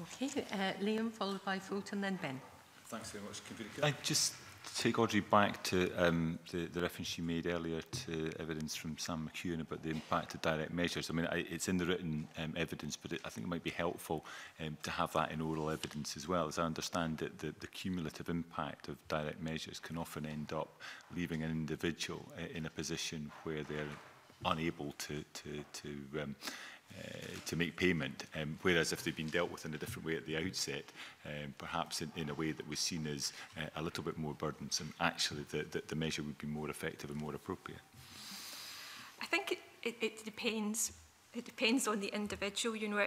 Okay, uh, Liam followed by Fulton, then Ben. Thanks very much, Convener. I just take Audrey back to um, the, the reference she made earlier to evidence from Sam McEwen about the impact of direct measures. I mean, I, it's in the written um, evidence, but it, I think it might be helpful um, to have that in oral evidence as well. As I understand it, the, the cumulative impact of direct measures can often end up leaving an individual uh, in a position where they're unable to, to, to um, Uh, to make payment, um, whereas if they've been dealt with in a different way at the outset, um, perhaps in, in a way that was seen as uh, a little bit more burdensome, actually the, the, the measure would be more effective and more appropriate? I think it, it, it depends. It depends on the individual. You know,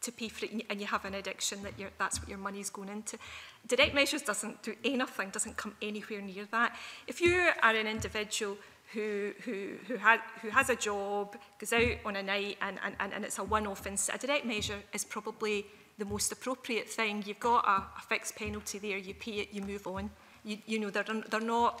to pay for it and you have an addiction that you're, that's what your money's going into. Direct measures doesn't do anything, doesn't come anywhere near that. If you are an individual who, who, who, ha who has a job, goes out on a night and, and, and, and it's a one-off incident. A direct measure is probably the most appropriate thing. You've got a, a fixed penalty there, you pay it, you move on. You, you know, they're, they're not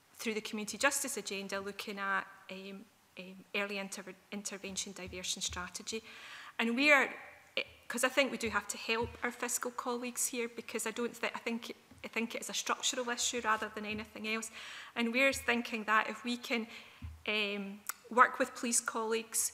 through the community justice agenda looking at um, um, early inter intervention diversion strategy. And we are, because eh, I think we do have to help our fiscal colleagues here because I don't think, I think it, I think it is a structural issue rather than anything else. And we're thinking that if we can um, work with police colleagues,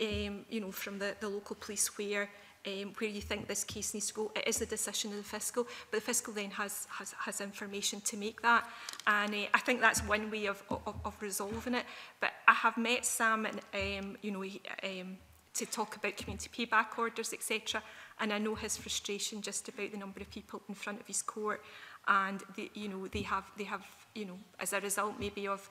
um, you know, from the, the local police where um, where you think this case needs to go. It is the decision of the fiscal, but the fiscal then has, has, has information to make that. And uh, I think that's one way of, of, of resolving it. But I have met Sam and, um, you know, um, to talk about community payback orders, etc. And I know his frustration just about the number of people in front of his court and the, you know they have they have you know as a result maybe of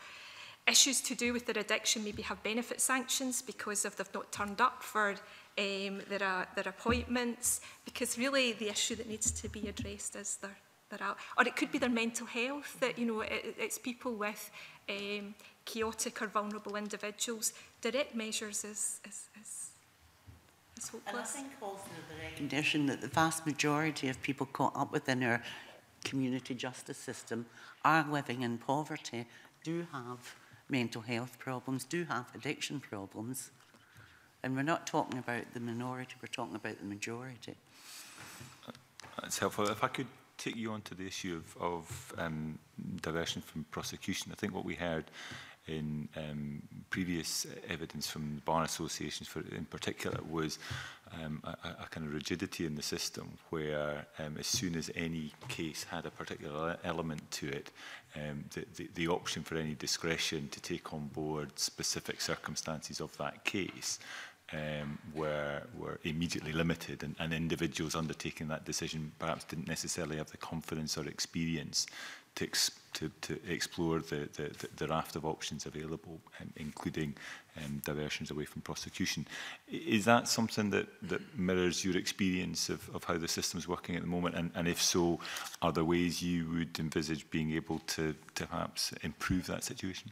issues to do with their addiction maybe have benefit sanctions because of they've not turned up for um, their, uh, their appointments because really the issue that needs to be addressed is their, their al or it could be their mental health that you know it, it's people with um, chaotic or vulnerable individuals direct measures is, is, is And I think also the recognition that the vast majority of people caught up within our community justice system are living in poverty, do have mental health problems, do have addiction problems. And we're not talking about the minority, we're talking about the majority. That's helpful. If I could take you on to the issue of, of um, diversion from prosecution, I think what we heard in um, previous evidence from the bar associations for, in particular was um, a, a kind of rigidity in the system where um, as soon as any case had a particular element to it, um, the, the, the option for any discretion to take on board specific circumstances of that case um, were, were immediately limited and, and individuals undertaking that decision perhaps didn't necessarily have the confidence or experience to, ex to, to explore the, the, the raft of options available, um, including um, diversions away from prosecution. Is that something that, that mirrors your experience of, of how the system's working at the moment? And, and if so, are there ways you would envisage being able to, to perhaps improve that situation?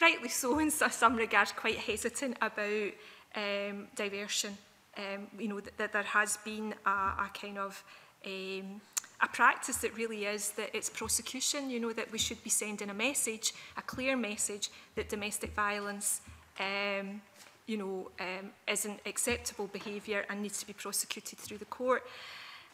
rightly so in some regards quite hesitant about um, diversion. Um, you know, that, that there has been a, a kind of um, a practice that really is that it's prosecution, you know, that we should be sending a message, a clear message that domestic violence um, you know, um, isn't acceptable behaviour and needs to be prosecuted through the court.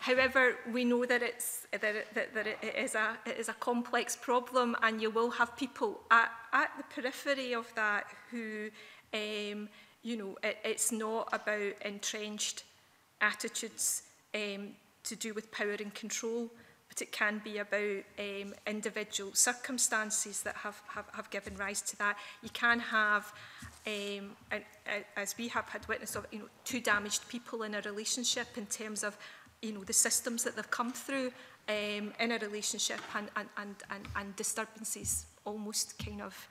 However, we know that, it's, that, that, that it, is a, it is a complex problem and you will have people at, at the periphery of that who, um, you know, it, it's not about entrenched attitudes um, to do with power and control, but it can be about um, individual circumstances that have, have, have given rise to that. You can have, um, an, a, as we have had witness of, you know, two damaged people in a relationship in terms of, you know, the systems that they've come through um, in a relationship and, and, and, and, and disturbances almost kind of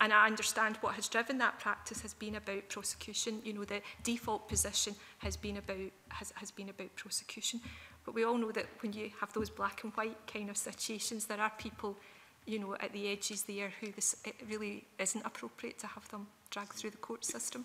and I understand what has driven that practice has been about prosecution. You know, the default position has been about, has, has been about prosecution. But we all know that when you have those black and white kind of situations, there are people, you know, at the edges there who this, it really isn't appropriate to have them dragged through the court system.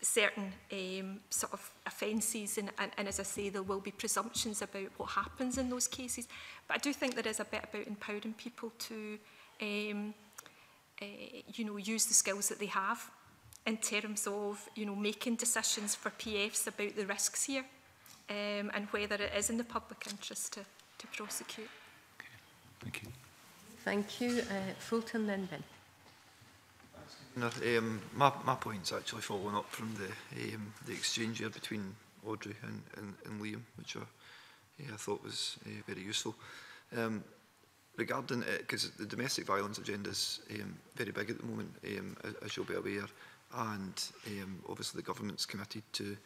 certain um, sort of offences and, and, and as I say there will be presumptions about what happens in those cases but I do think there is a bit about empowering people to um, uh, you know use the skills that they have in terms of you know making decisions for PFs about the risks here um, and whether it is in the public interest to, to prosecute. Okay. Thank you. Thank you. Uh, Fulton then Ben. Um, my, my point's actually following up from the um, the exchange here between Audrey and, and, and Liam, which I, yeah, I thought was uh, very useful. Um, regarding it, because the domestic violence agenda is um, very big at the moment, um, as you'll be aware, and um, obviously the government's committed to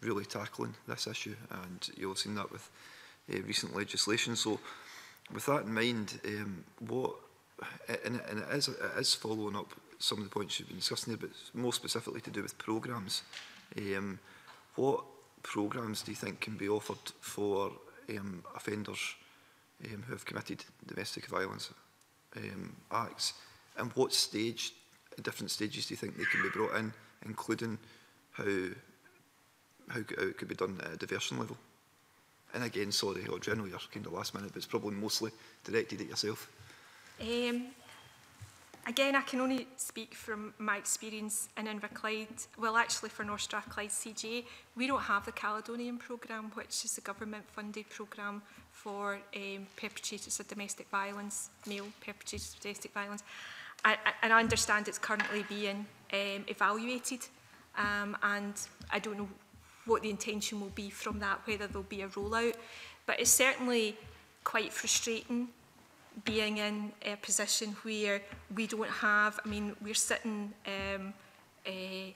really tackling this issue, and you'll have seen that with uh, recent legislation. So, with that in mind, um, what and, and it, is, it is following up some of the points you've been discussing here, but more specifically to do with programmes. Um, what programmes do you think can be offered for um, offenders um, who have committed domestic violence um, acts? And what stage, different stages do you think they can be brought in, including how, how, how it could be done at a diversion level? And again, sorry, Audrey, I know you're kind of last minute, but it's probably mostly directed at yourself. Um, Again, I can only speak from my experience in Inverclyde. Well, actually for North Strathclyde CJ, we don't have the Caledonian programme, which is a government-funded programme for um, perpetrators of domestic violence, male perpetrators of domestic violence. I, I, and I understand it's currently being um, evaluated, um, and I don't know what the intention will be from that, whether there'll be a rollout. But it's certainly quite frustrating being in a eh, position where we don't have, I mean, we're sitting um, uh, eh,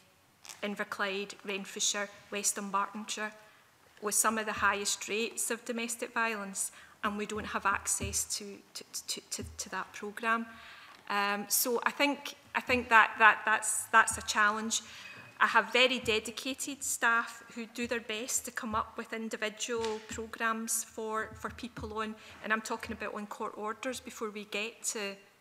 Inverclyde, Renfrewshire, West Dumbartonshire with some of the highest rates of domestic violence and we don't have access to, to, to, to, to that programme. Um, so I think, I think that, that, that's, that's a challenge. I have very dedicated staff who do their best to come up with individual programmes for, for people on, and I'm talking about on court orders before we get to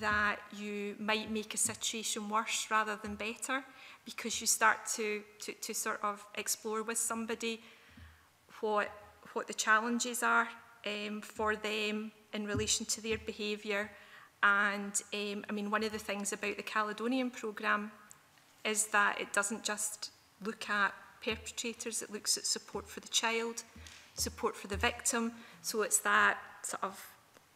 that you might make a situation worse rather than better, because you start to, to, to sort of explore with somebody what, what the challenges are um, for them, in relation to their behaviour. And um, I mean, one of the things about the Caledonian programme is that it doesn't just look at perpetrators, it looks at support for the child, support for the victim. So it's that sort of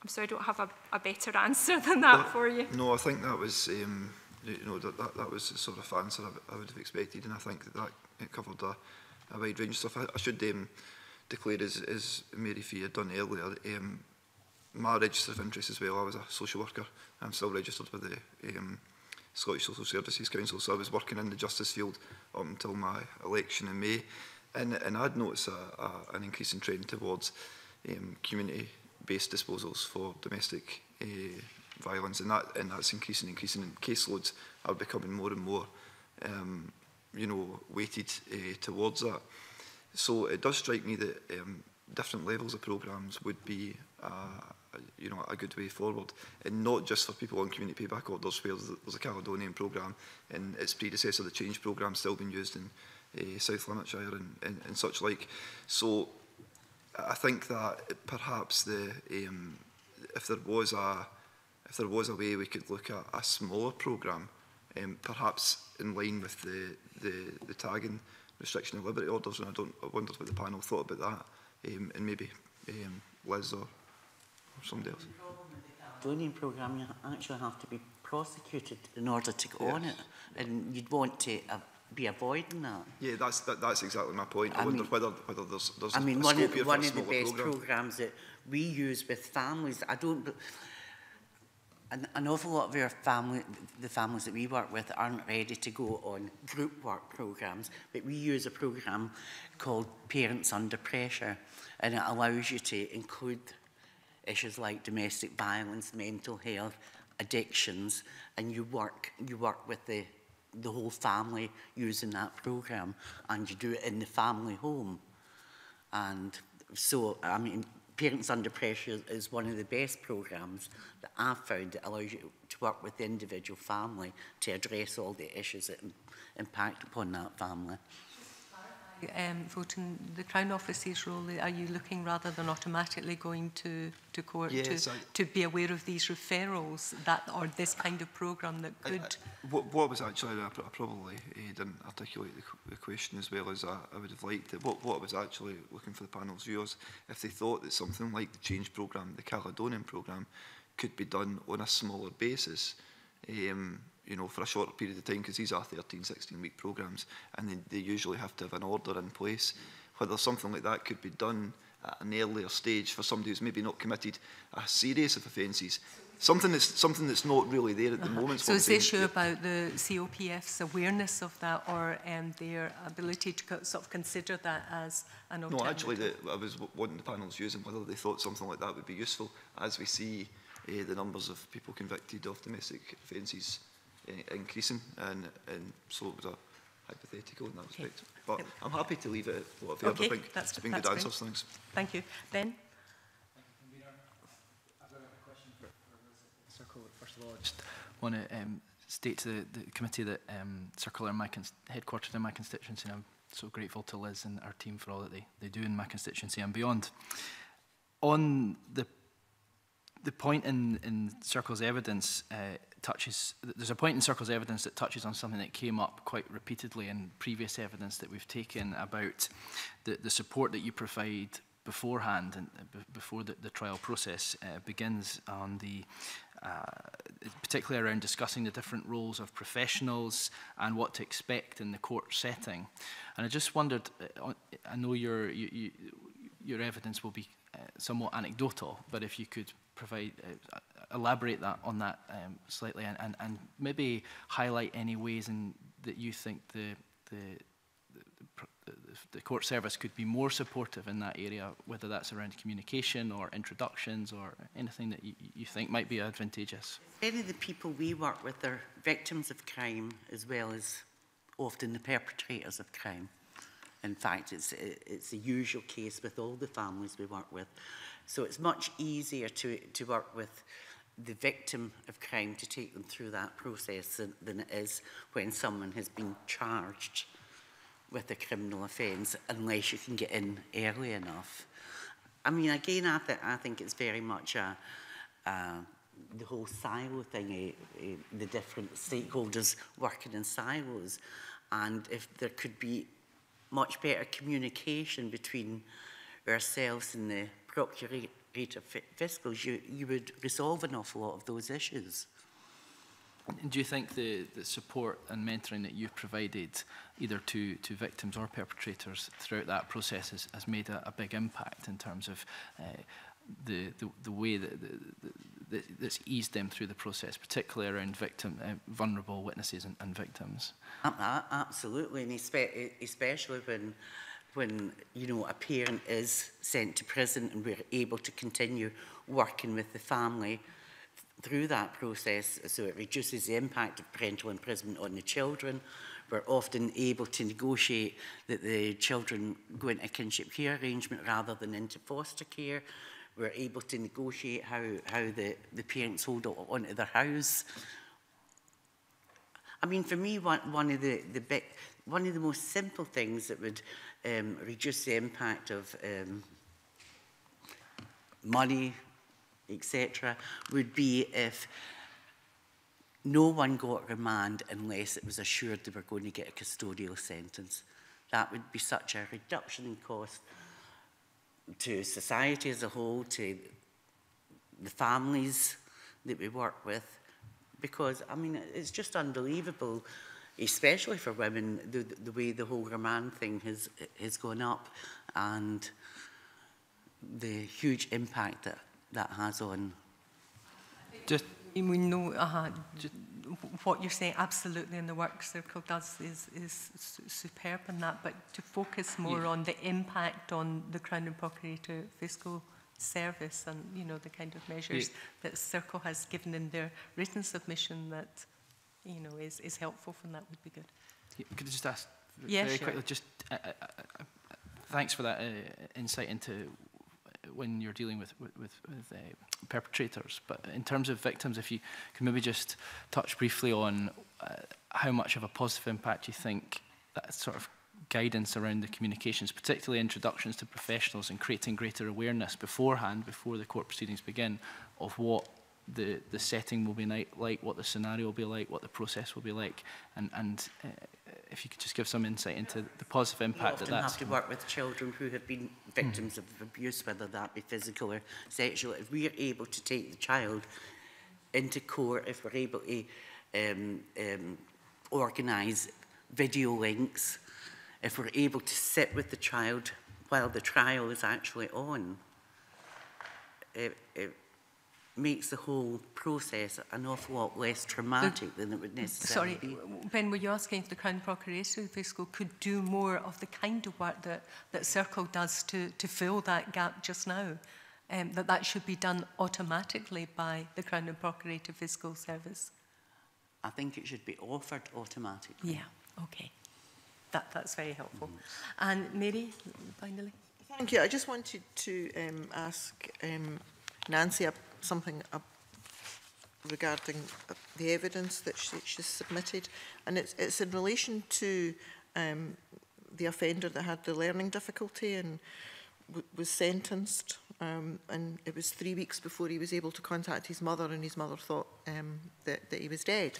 I'm sorry, I don't have a, a better answer than that well, for you. No, I think that was, um, you know, that, that, that was the sort of answer I, I would have expected, and I think that, that it covered a, a wide range of stuff. I, I should um, declare, as, as Mary Fee had done earlier, um, my register of interest as well, I was a social worker. I'm still registered with the um, Scottish Social Services Council, so I was working in the justice field up until my election in May. And, and I'd noticed a, a, an increasing trend towards um, community-based disposals for domestic uh, violence, and, that, and that's increasing, increasing. And caseloads are becoming more and more, um, you know, weighted uh, towards that. So it does strike me that um, different levels of programmes would be uh, you know, a good way forward. And not just for people on community payback orders where there's a Caledonian programme and its predecessor, the change programme, still being used in uh, South Lanarkshire and, and, and such like. So I think that perhaps the um, if there was a if there was a way we could look at a smaller programme, um, perhaps in line with the, the, the tagging restriction of liberty orders, and I don't I wondered what the panel thought about that, um, and maybe um, Liz or somebody else. Training program, you actually have to be prosecuted in order to go yes. on it, and you'd want to uh, be avoiding that. Yeah, that's that, that's exactly my point. I, I mean, wonder whether whether there's there's. I mean, a one of one of the best programs that we use with families. I don't. An, an awful lot of our family, the families that we work with aren't ready to go on group work programs, but we use a program called Parents Under Pressure, and it allows you to include issues like domestic violence, mental health, addictions, and you work, you work with the, the whole family using that program, and you do it in the family home. And so, I mean, Parents Under Pressure is one of the best programs that I've found that allows you to work with the individual family to address all the issues that impact upon that family um, voting, the Crown Office's role, are you looking rather than automatically going to, to court yes, to, I, to be aware of these referrals that or this kind of programme that could... I, I, what, what was actually, I probably uh, didn't articulate the, the question as well as I, I would have liked it. What, what I was actually looking for the panel's viewers, if they thought that something like the change programme, the Caledonian programme, could be done on a smaller basis, um, you know, for a short period of time, because these are 13, 16 week programs, and they, they usually have to have an order in place. Whether something like that could be done at an earlier stage for somebody who's maybe not committed a series of offences, something that's something that's not really there at the uh -huh. moment. So is the issue about the COPF's awareness of that or um, their ability to sort of consider that as an alternative? No, actually, the, I was wanting the panel's views on whether they thought something like that would be useful as we see uh, the numbers of people convicted of domestic offences increasing. And, and so it was a hypothetical in that respect. But I'm happy to leave it at what I've okay, heard. I think that's, it's been that's good great. answers. Thanks. Thank you. Ben? first of all, just want to um, state to the, the committee that um, Circle are my headquartered in my constituency, and I'm so grateful to Liz and our team for all that they, they do in my constituency and beyond. On the the point in, in Circle's evidence uh, touches, there's a point in Circle's evidence that touches on something that came up quite repeatedly in previous evidence that we've taken about the, the support that you provide beforehand and uh, before the, the trial process uh, begins on the uh, particularly around discussing the different roles of professionals and what to expect in the court setting. And I just wondered, uh, I know your, you, you, your evidence will be uh, somewhat anecdotal, but if you could provide elaborate that on that um, slightly and, and, and maybe highlight any ways in that you think the, the, the, the court service could be more supportive in that area, whether that's around communication or introductions or anything that you, you think might be advantageous? Many of the people we work with are victims of crime as well as often the perpetrators of crime. In fact, it's, it's the usual case with all the families we work with. So it's much easier to, to work with the victim of crime to take them through that process than, than it is when someone has been charged with a criminal offence unless you can get in early enough. I mean, again, I, th I think it's very much a, uh, the whole silo thing, uh, uh, the different stakeholders working in silos. And if there could be much better communication between ourselves and the procurator greater fiscals, you, you would resolve an awful lot of those issues. And Do you think the, the support and mentoring that you've provided, either to, to victims or perpetrators throughout that process, has, has made a, a big impact in terms of uh, the, the, the way that the, the, that's eased them through the process, particularly around victim, uh, vulnerable witnesses and, and victims? Absolutely, and e-, especially when when you know a parent is sent to prison and we're able to continue working with the family through that process so it reduces the impact of parental imprisonment on the children we're often able to negotiate that the children go into a kinship care arrangement rather than into foster care we're able to negotiate how how the the parents hold onto their house I mean, for me, one, one of the, the big, one of the most simple things that would um, reduce the impact of um, money, etc., would be if no one got remand unless it was assured they were going to get a custodial sentence. That would be such a reduction in cost to society as a whole, to the families that we work with, because, I mean, it's just unbelievable especially for women, the, the way the whole Roman thing has, has gone up and the huge impact that that has on. Just, we know uh, just, what you're saying absolutely in the work circle does is, is superb in that, but to focus more yeah. on the impact on the Crown and Procurator Fiscal Service and you know the kind of measures yeah. that Circle has given in their written submission that you know, is, is helpful from that would be good. Could I just ask yeah, very sure. quickly, just uh, uh, uh, thanks for that uh, insight into when you're dealing with with, with, uh, perpetrators. But in terms of victims, if you could maybe just touch briefly on uh, how much of a positive impact you think that sort of guidance around the communications, particularly introductions to professionals and creating greater awareness beforehand, before the court proceedings begin, of what the, the setting will be like, what the scenario will be like, what the process will be like, and, and uh, if you could just give some insight into the positive impact that that's... have to work with children who have been victims mm. of abuse, whether that be physical or sexual. If we are able to take the child into court, if we're able to um, um, organize video links, if we're able to sit with the child while the trial is actually on, it, it, makes the whole process an awful lot less traumatic the, than it would necessarily sorry, be. Ben, were you asking if the Crown Procuratorial Fiscal could do more of the kind of work that, that Circle does to, to fill that gap just now? Um, that that should be done automatically by the Crown and Procurator Fiscal Service? I think it should be offered automatically. Yeah, okay. That, that's very helpful. Mm -hmm. And Mary, finally. Thank you. I just wanted to um, ask um, Nancy a something up regarding uh, the evidence that she, she's submitted. And it's, it's in relation to um, the offender that had the learning difficulty and was sentenced. Um, and it was three weeks before he was able to contact his mother, and his mother thought um, that, that he was dead.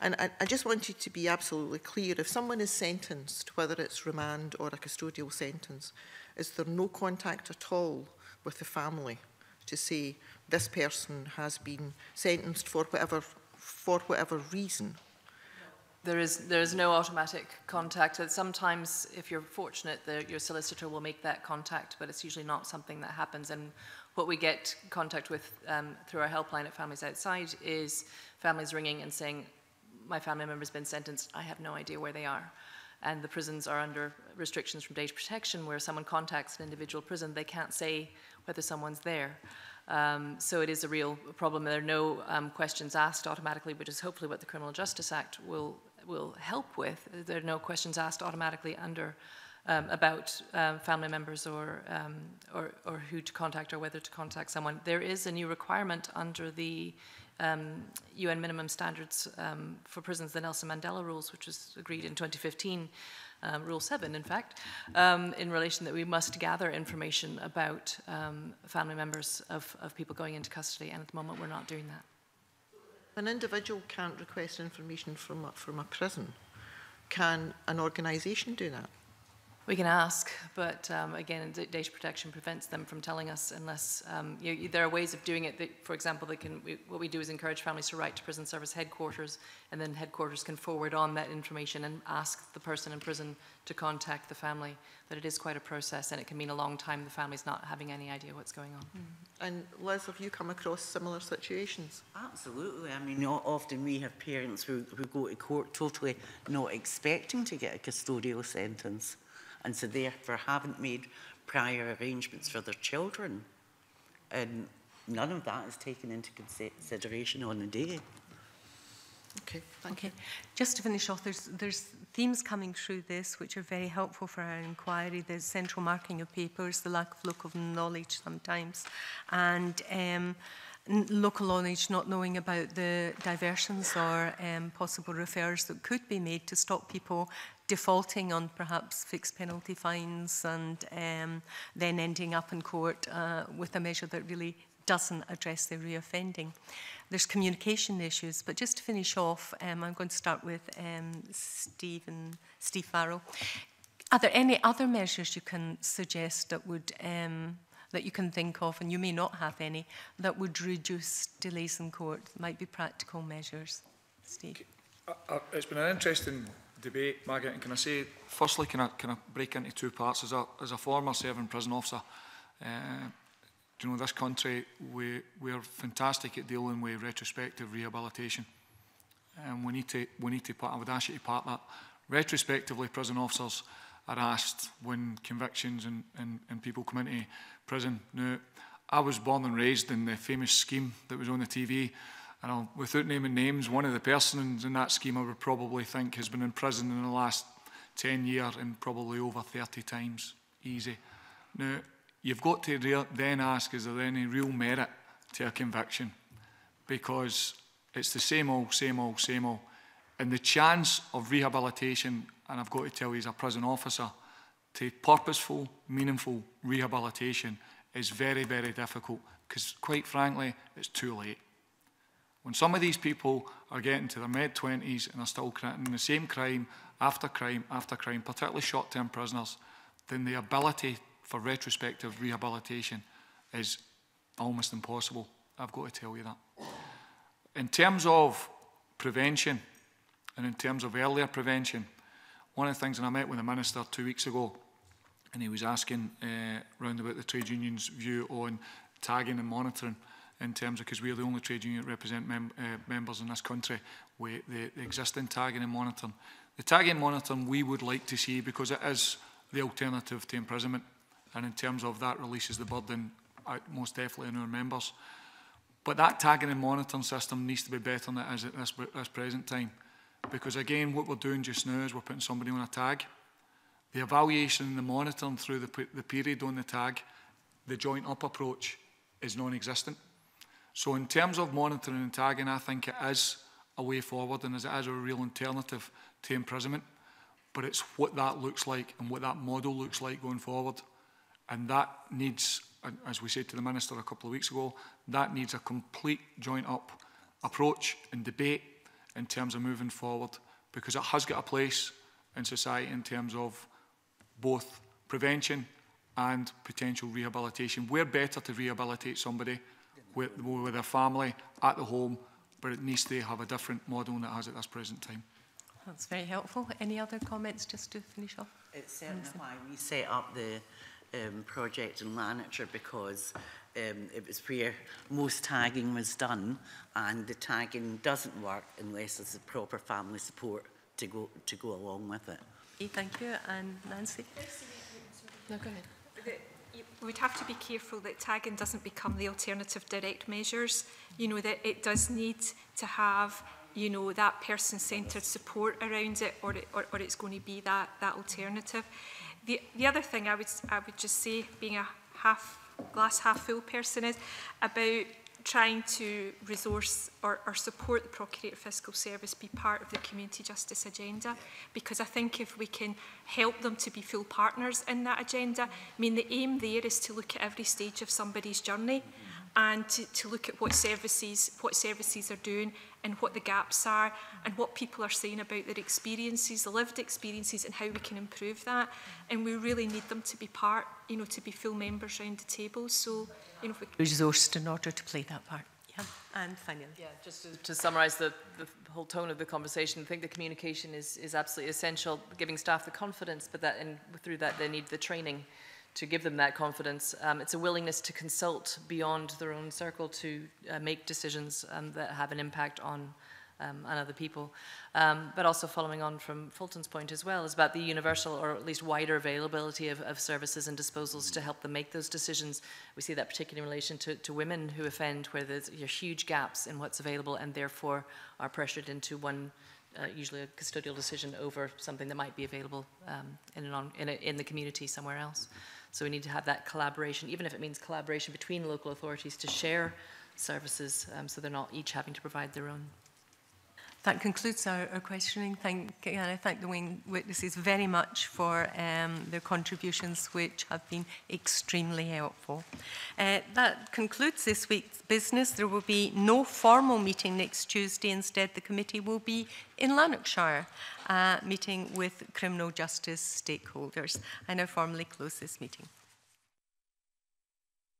And I, I just wanted to be absolutely clear. If someone is sentenced, whether it's remand or a custodial sentence, is there no contact at all with the family to say, this person has been sentenced for whatever, for whatever reason. There is, there is no automatic contact. Sometimes, if you're fortunate, the, your solicitor will make that contact, but it's usually not something that happens. And what we get contact with um, through our helpline at Families Outside is families ringing and saying, my family member's been sentenced, I have no idea where they are. And the prisons are under restrictions from data protection where someone contacts an individual prison, they can't say whether someone's there. Um, so it is a real problem. There are no um, questions asked automatically, which is hopefully what the Criminal Justice Act will will help with. There are no questions asked automatically under um, about um, family members or, um, or, or who to contact or whether to contact someone. There is a new requirement under the UN um, minimum standards for prisons, the Nelson Mandela rules, which was agreed in 2015, um, Rule 7, in fact, um, in relation that we must gather information about um, family members of, of people going into custody, and at the moment we're not doing that. An individual can't request information from a, from a prison. Can an organisation do that? We can ask, but um, again, data protection prevents them from telling us unless um, you, you, there are ways of doing it. That, for example, that can we, what we do is encourage families to write to prison service headquarters, and then headquarters can forward on that information and ask the person in prison to contact the family. But it is quite a process, and it can mean a long time. The family's not having any idea what's going on. Mm -hmm. And Les, have you come across similar situations? Absolutely. I mean, often we have parents who, who go to court totally not expecting to get a custodial sentence and so therefore haven't made prior arrangements for their children. And none of that is taken into consideration on a day. Okay, thank okay. you. Just to finish off, there's, there's themes coming through this which are very helpful for our inquiry. There's central marking of papers, the lack of local knowledge sometimes, and um, local knowledge not knowing about the diversions or um, possible referrals that could be made to stop people defaulting on perhaps fixed penalty fines and um, then ending up in court uh, with a measure that really doesn't address the reoffending. There's communication issues, but just to finish off, um, I'm going to start with um, Stephen, Steve Farrell. Are there any other measures you can suggest that would um, that you can think of, and you may not have any, that would reduce delays in court? Might be practical measures. Steve. Uh, uh, it's been an interesting debate, Margaret, and can I say, firstly, can I, can I break into two parts? As a, as a former serving prison officer, uh, you know, this country, we, we're fantastic at dealing with retrospective rehabilitation. And we need to, we need to, I would ask you to part that. Retrospectively, prison officers are asked when convictions and, and, and people come into prison. Now, I was born and raised in the famous scheme that was on the TV. And I'll, without naming names, one of the persons in that scheme I would probably think has been in prison in the last 10 years and probably over 30 times. Easy. Now, you've got to then ask, is there any real merit to a conviction? Because it's the same old, same old, same old. And the chance of rehabilitation, and I've got to tell you as a prison officer, to purposeful, meaningful rehabilitation is very, very difficult because, quite frankly, it's too late. When some of these people are getting to their mid 20s and are still committing the same crime after crime after crime, particularly short term prisoners, then the ability for retrospective rehabilitation is almost impossible. I've got to tell you that. In terms of prevention and in terms of earlier prevention, one of the things, and I met with the Minister two weeks ago, and he was asking uh, round about the trade union's view on tagging and monitoring in terms of because we are the only trade union that represent mem uh, members in this country with the, the existing tagging and monitoring. The tagging and monitoring we would like to see because it is the alternative to imprisonment and in terms of that releases the burden out uh, most definitely on our members. But that tagging and monitoring system needs to be better than it is at this, this present time because again what we're doing just now is we're putting somebody on a tag the evaluation and the monitoring through the, the period on the tag, the joint up approach is non-existent. So in terms of monitoring and tagging, I think it is a way forward and as it is a real alternative to imprisonment. But it's what that looks like and what that model looks like going forward. And that needs, as we said to the Minister a couple of weeks ago, that needs a complete joint up approach and debate in terms of moving forward because it has got a place in society in terms of both prevention and potential rehabilitation. We're better to rehabilitate somebody with, with their family at the home, but at least they have a different model than it has at this present time. That's very helpful. Any other comments just to finish off? It's certainly why we set up the um, project in Lanarkshire because um, it was where most tagging was done and the tagging doesn't work unless there's a proper family support to go, to go along with it. E, thank you. And Nancy? No, go ahead. we'd have to be careful that tagging doesn't become the alternative direct measures. You know, that it does need to have you know, that person-centred support around it or, it, or, or it's going to be that, that alternative. The, the other thing I would, I would just say, being a half glass half full person is about trying to resource or, or support the Procurator Fiscal Service be part of the community justice agenda because I think if we can help them to be full partners in that agenda, I mean the aim there is to look at every stage of somebody's journey and to, to look at what services what services are doing and what the gaps are and what people are saying about their experiences, the lived experiences and how we can improve that. And we really need them to be part, you know, to be full members around the table. So you know, resourced in order to play that part. Yeah. And finally. Yeah, just to, to summarize the, the, whole tone of the conversation, I think the communication is, is absolutely essential, giving staff the confidence, but that and through that they need the training to give them that confidence. Um, it's a willingness to consult beyond their own circle to uh, make decisions um, that have an impact on um, and other people. Um, but also following on from Fulton's point as well is about the universal or at least wider availability of, of services and disposals to help them make those decisions. We see that particularly in relation to, to women who offend where there's huge gaps in what's available and therefore are pressured into one uh, usually a custodial decision over something that might be available um, in, on, in, a, in, the community somewhere else. So we need to have that collaboration, even if it means collaboration between local authorities to share services um, so they're not each having to provide their own. That concludes our, our questioning. Thank, and I thank the wing witnesses very much for um, their contributions, which have been extremely helpful. Uh, that concludes this week's business. There will be no formal meeting next Tuesday. Instead, the committee will be in Lanarkshire, uh, meeting with criminal justice stakeholders. I now formally close this meeting.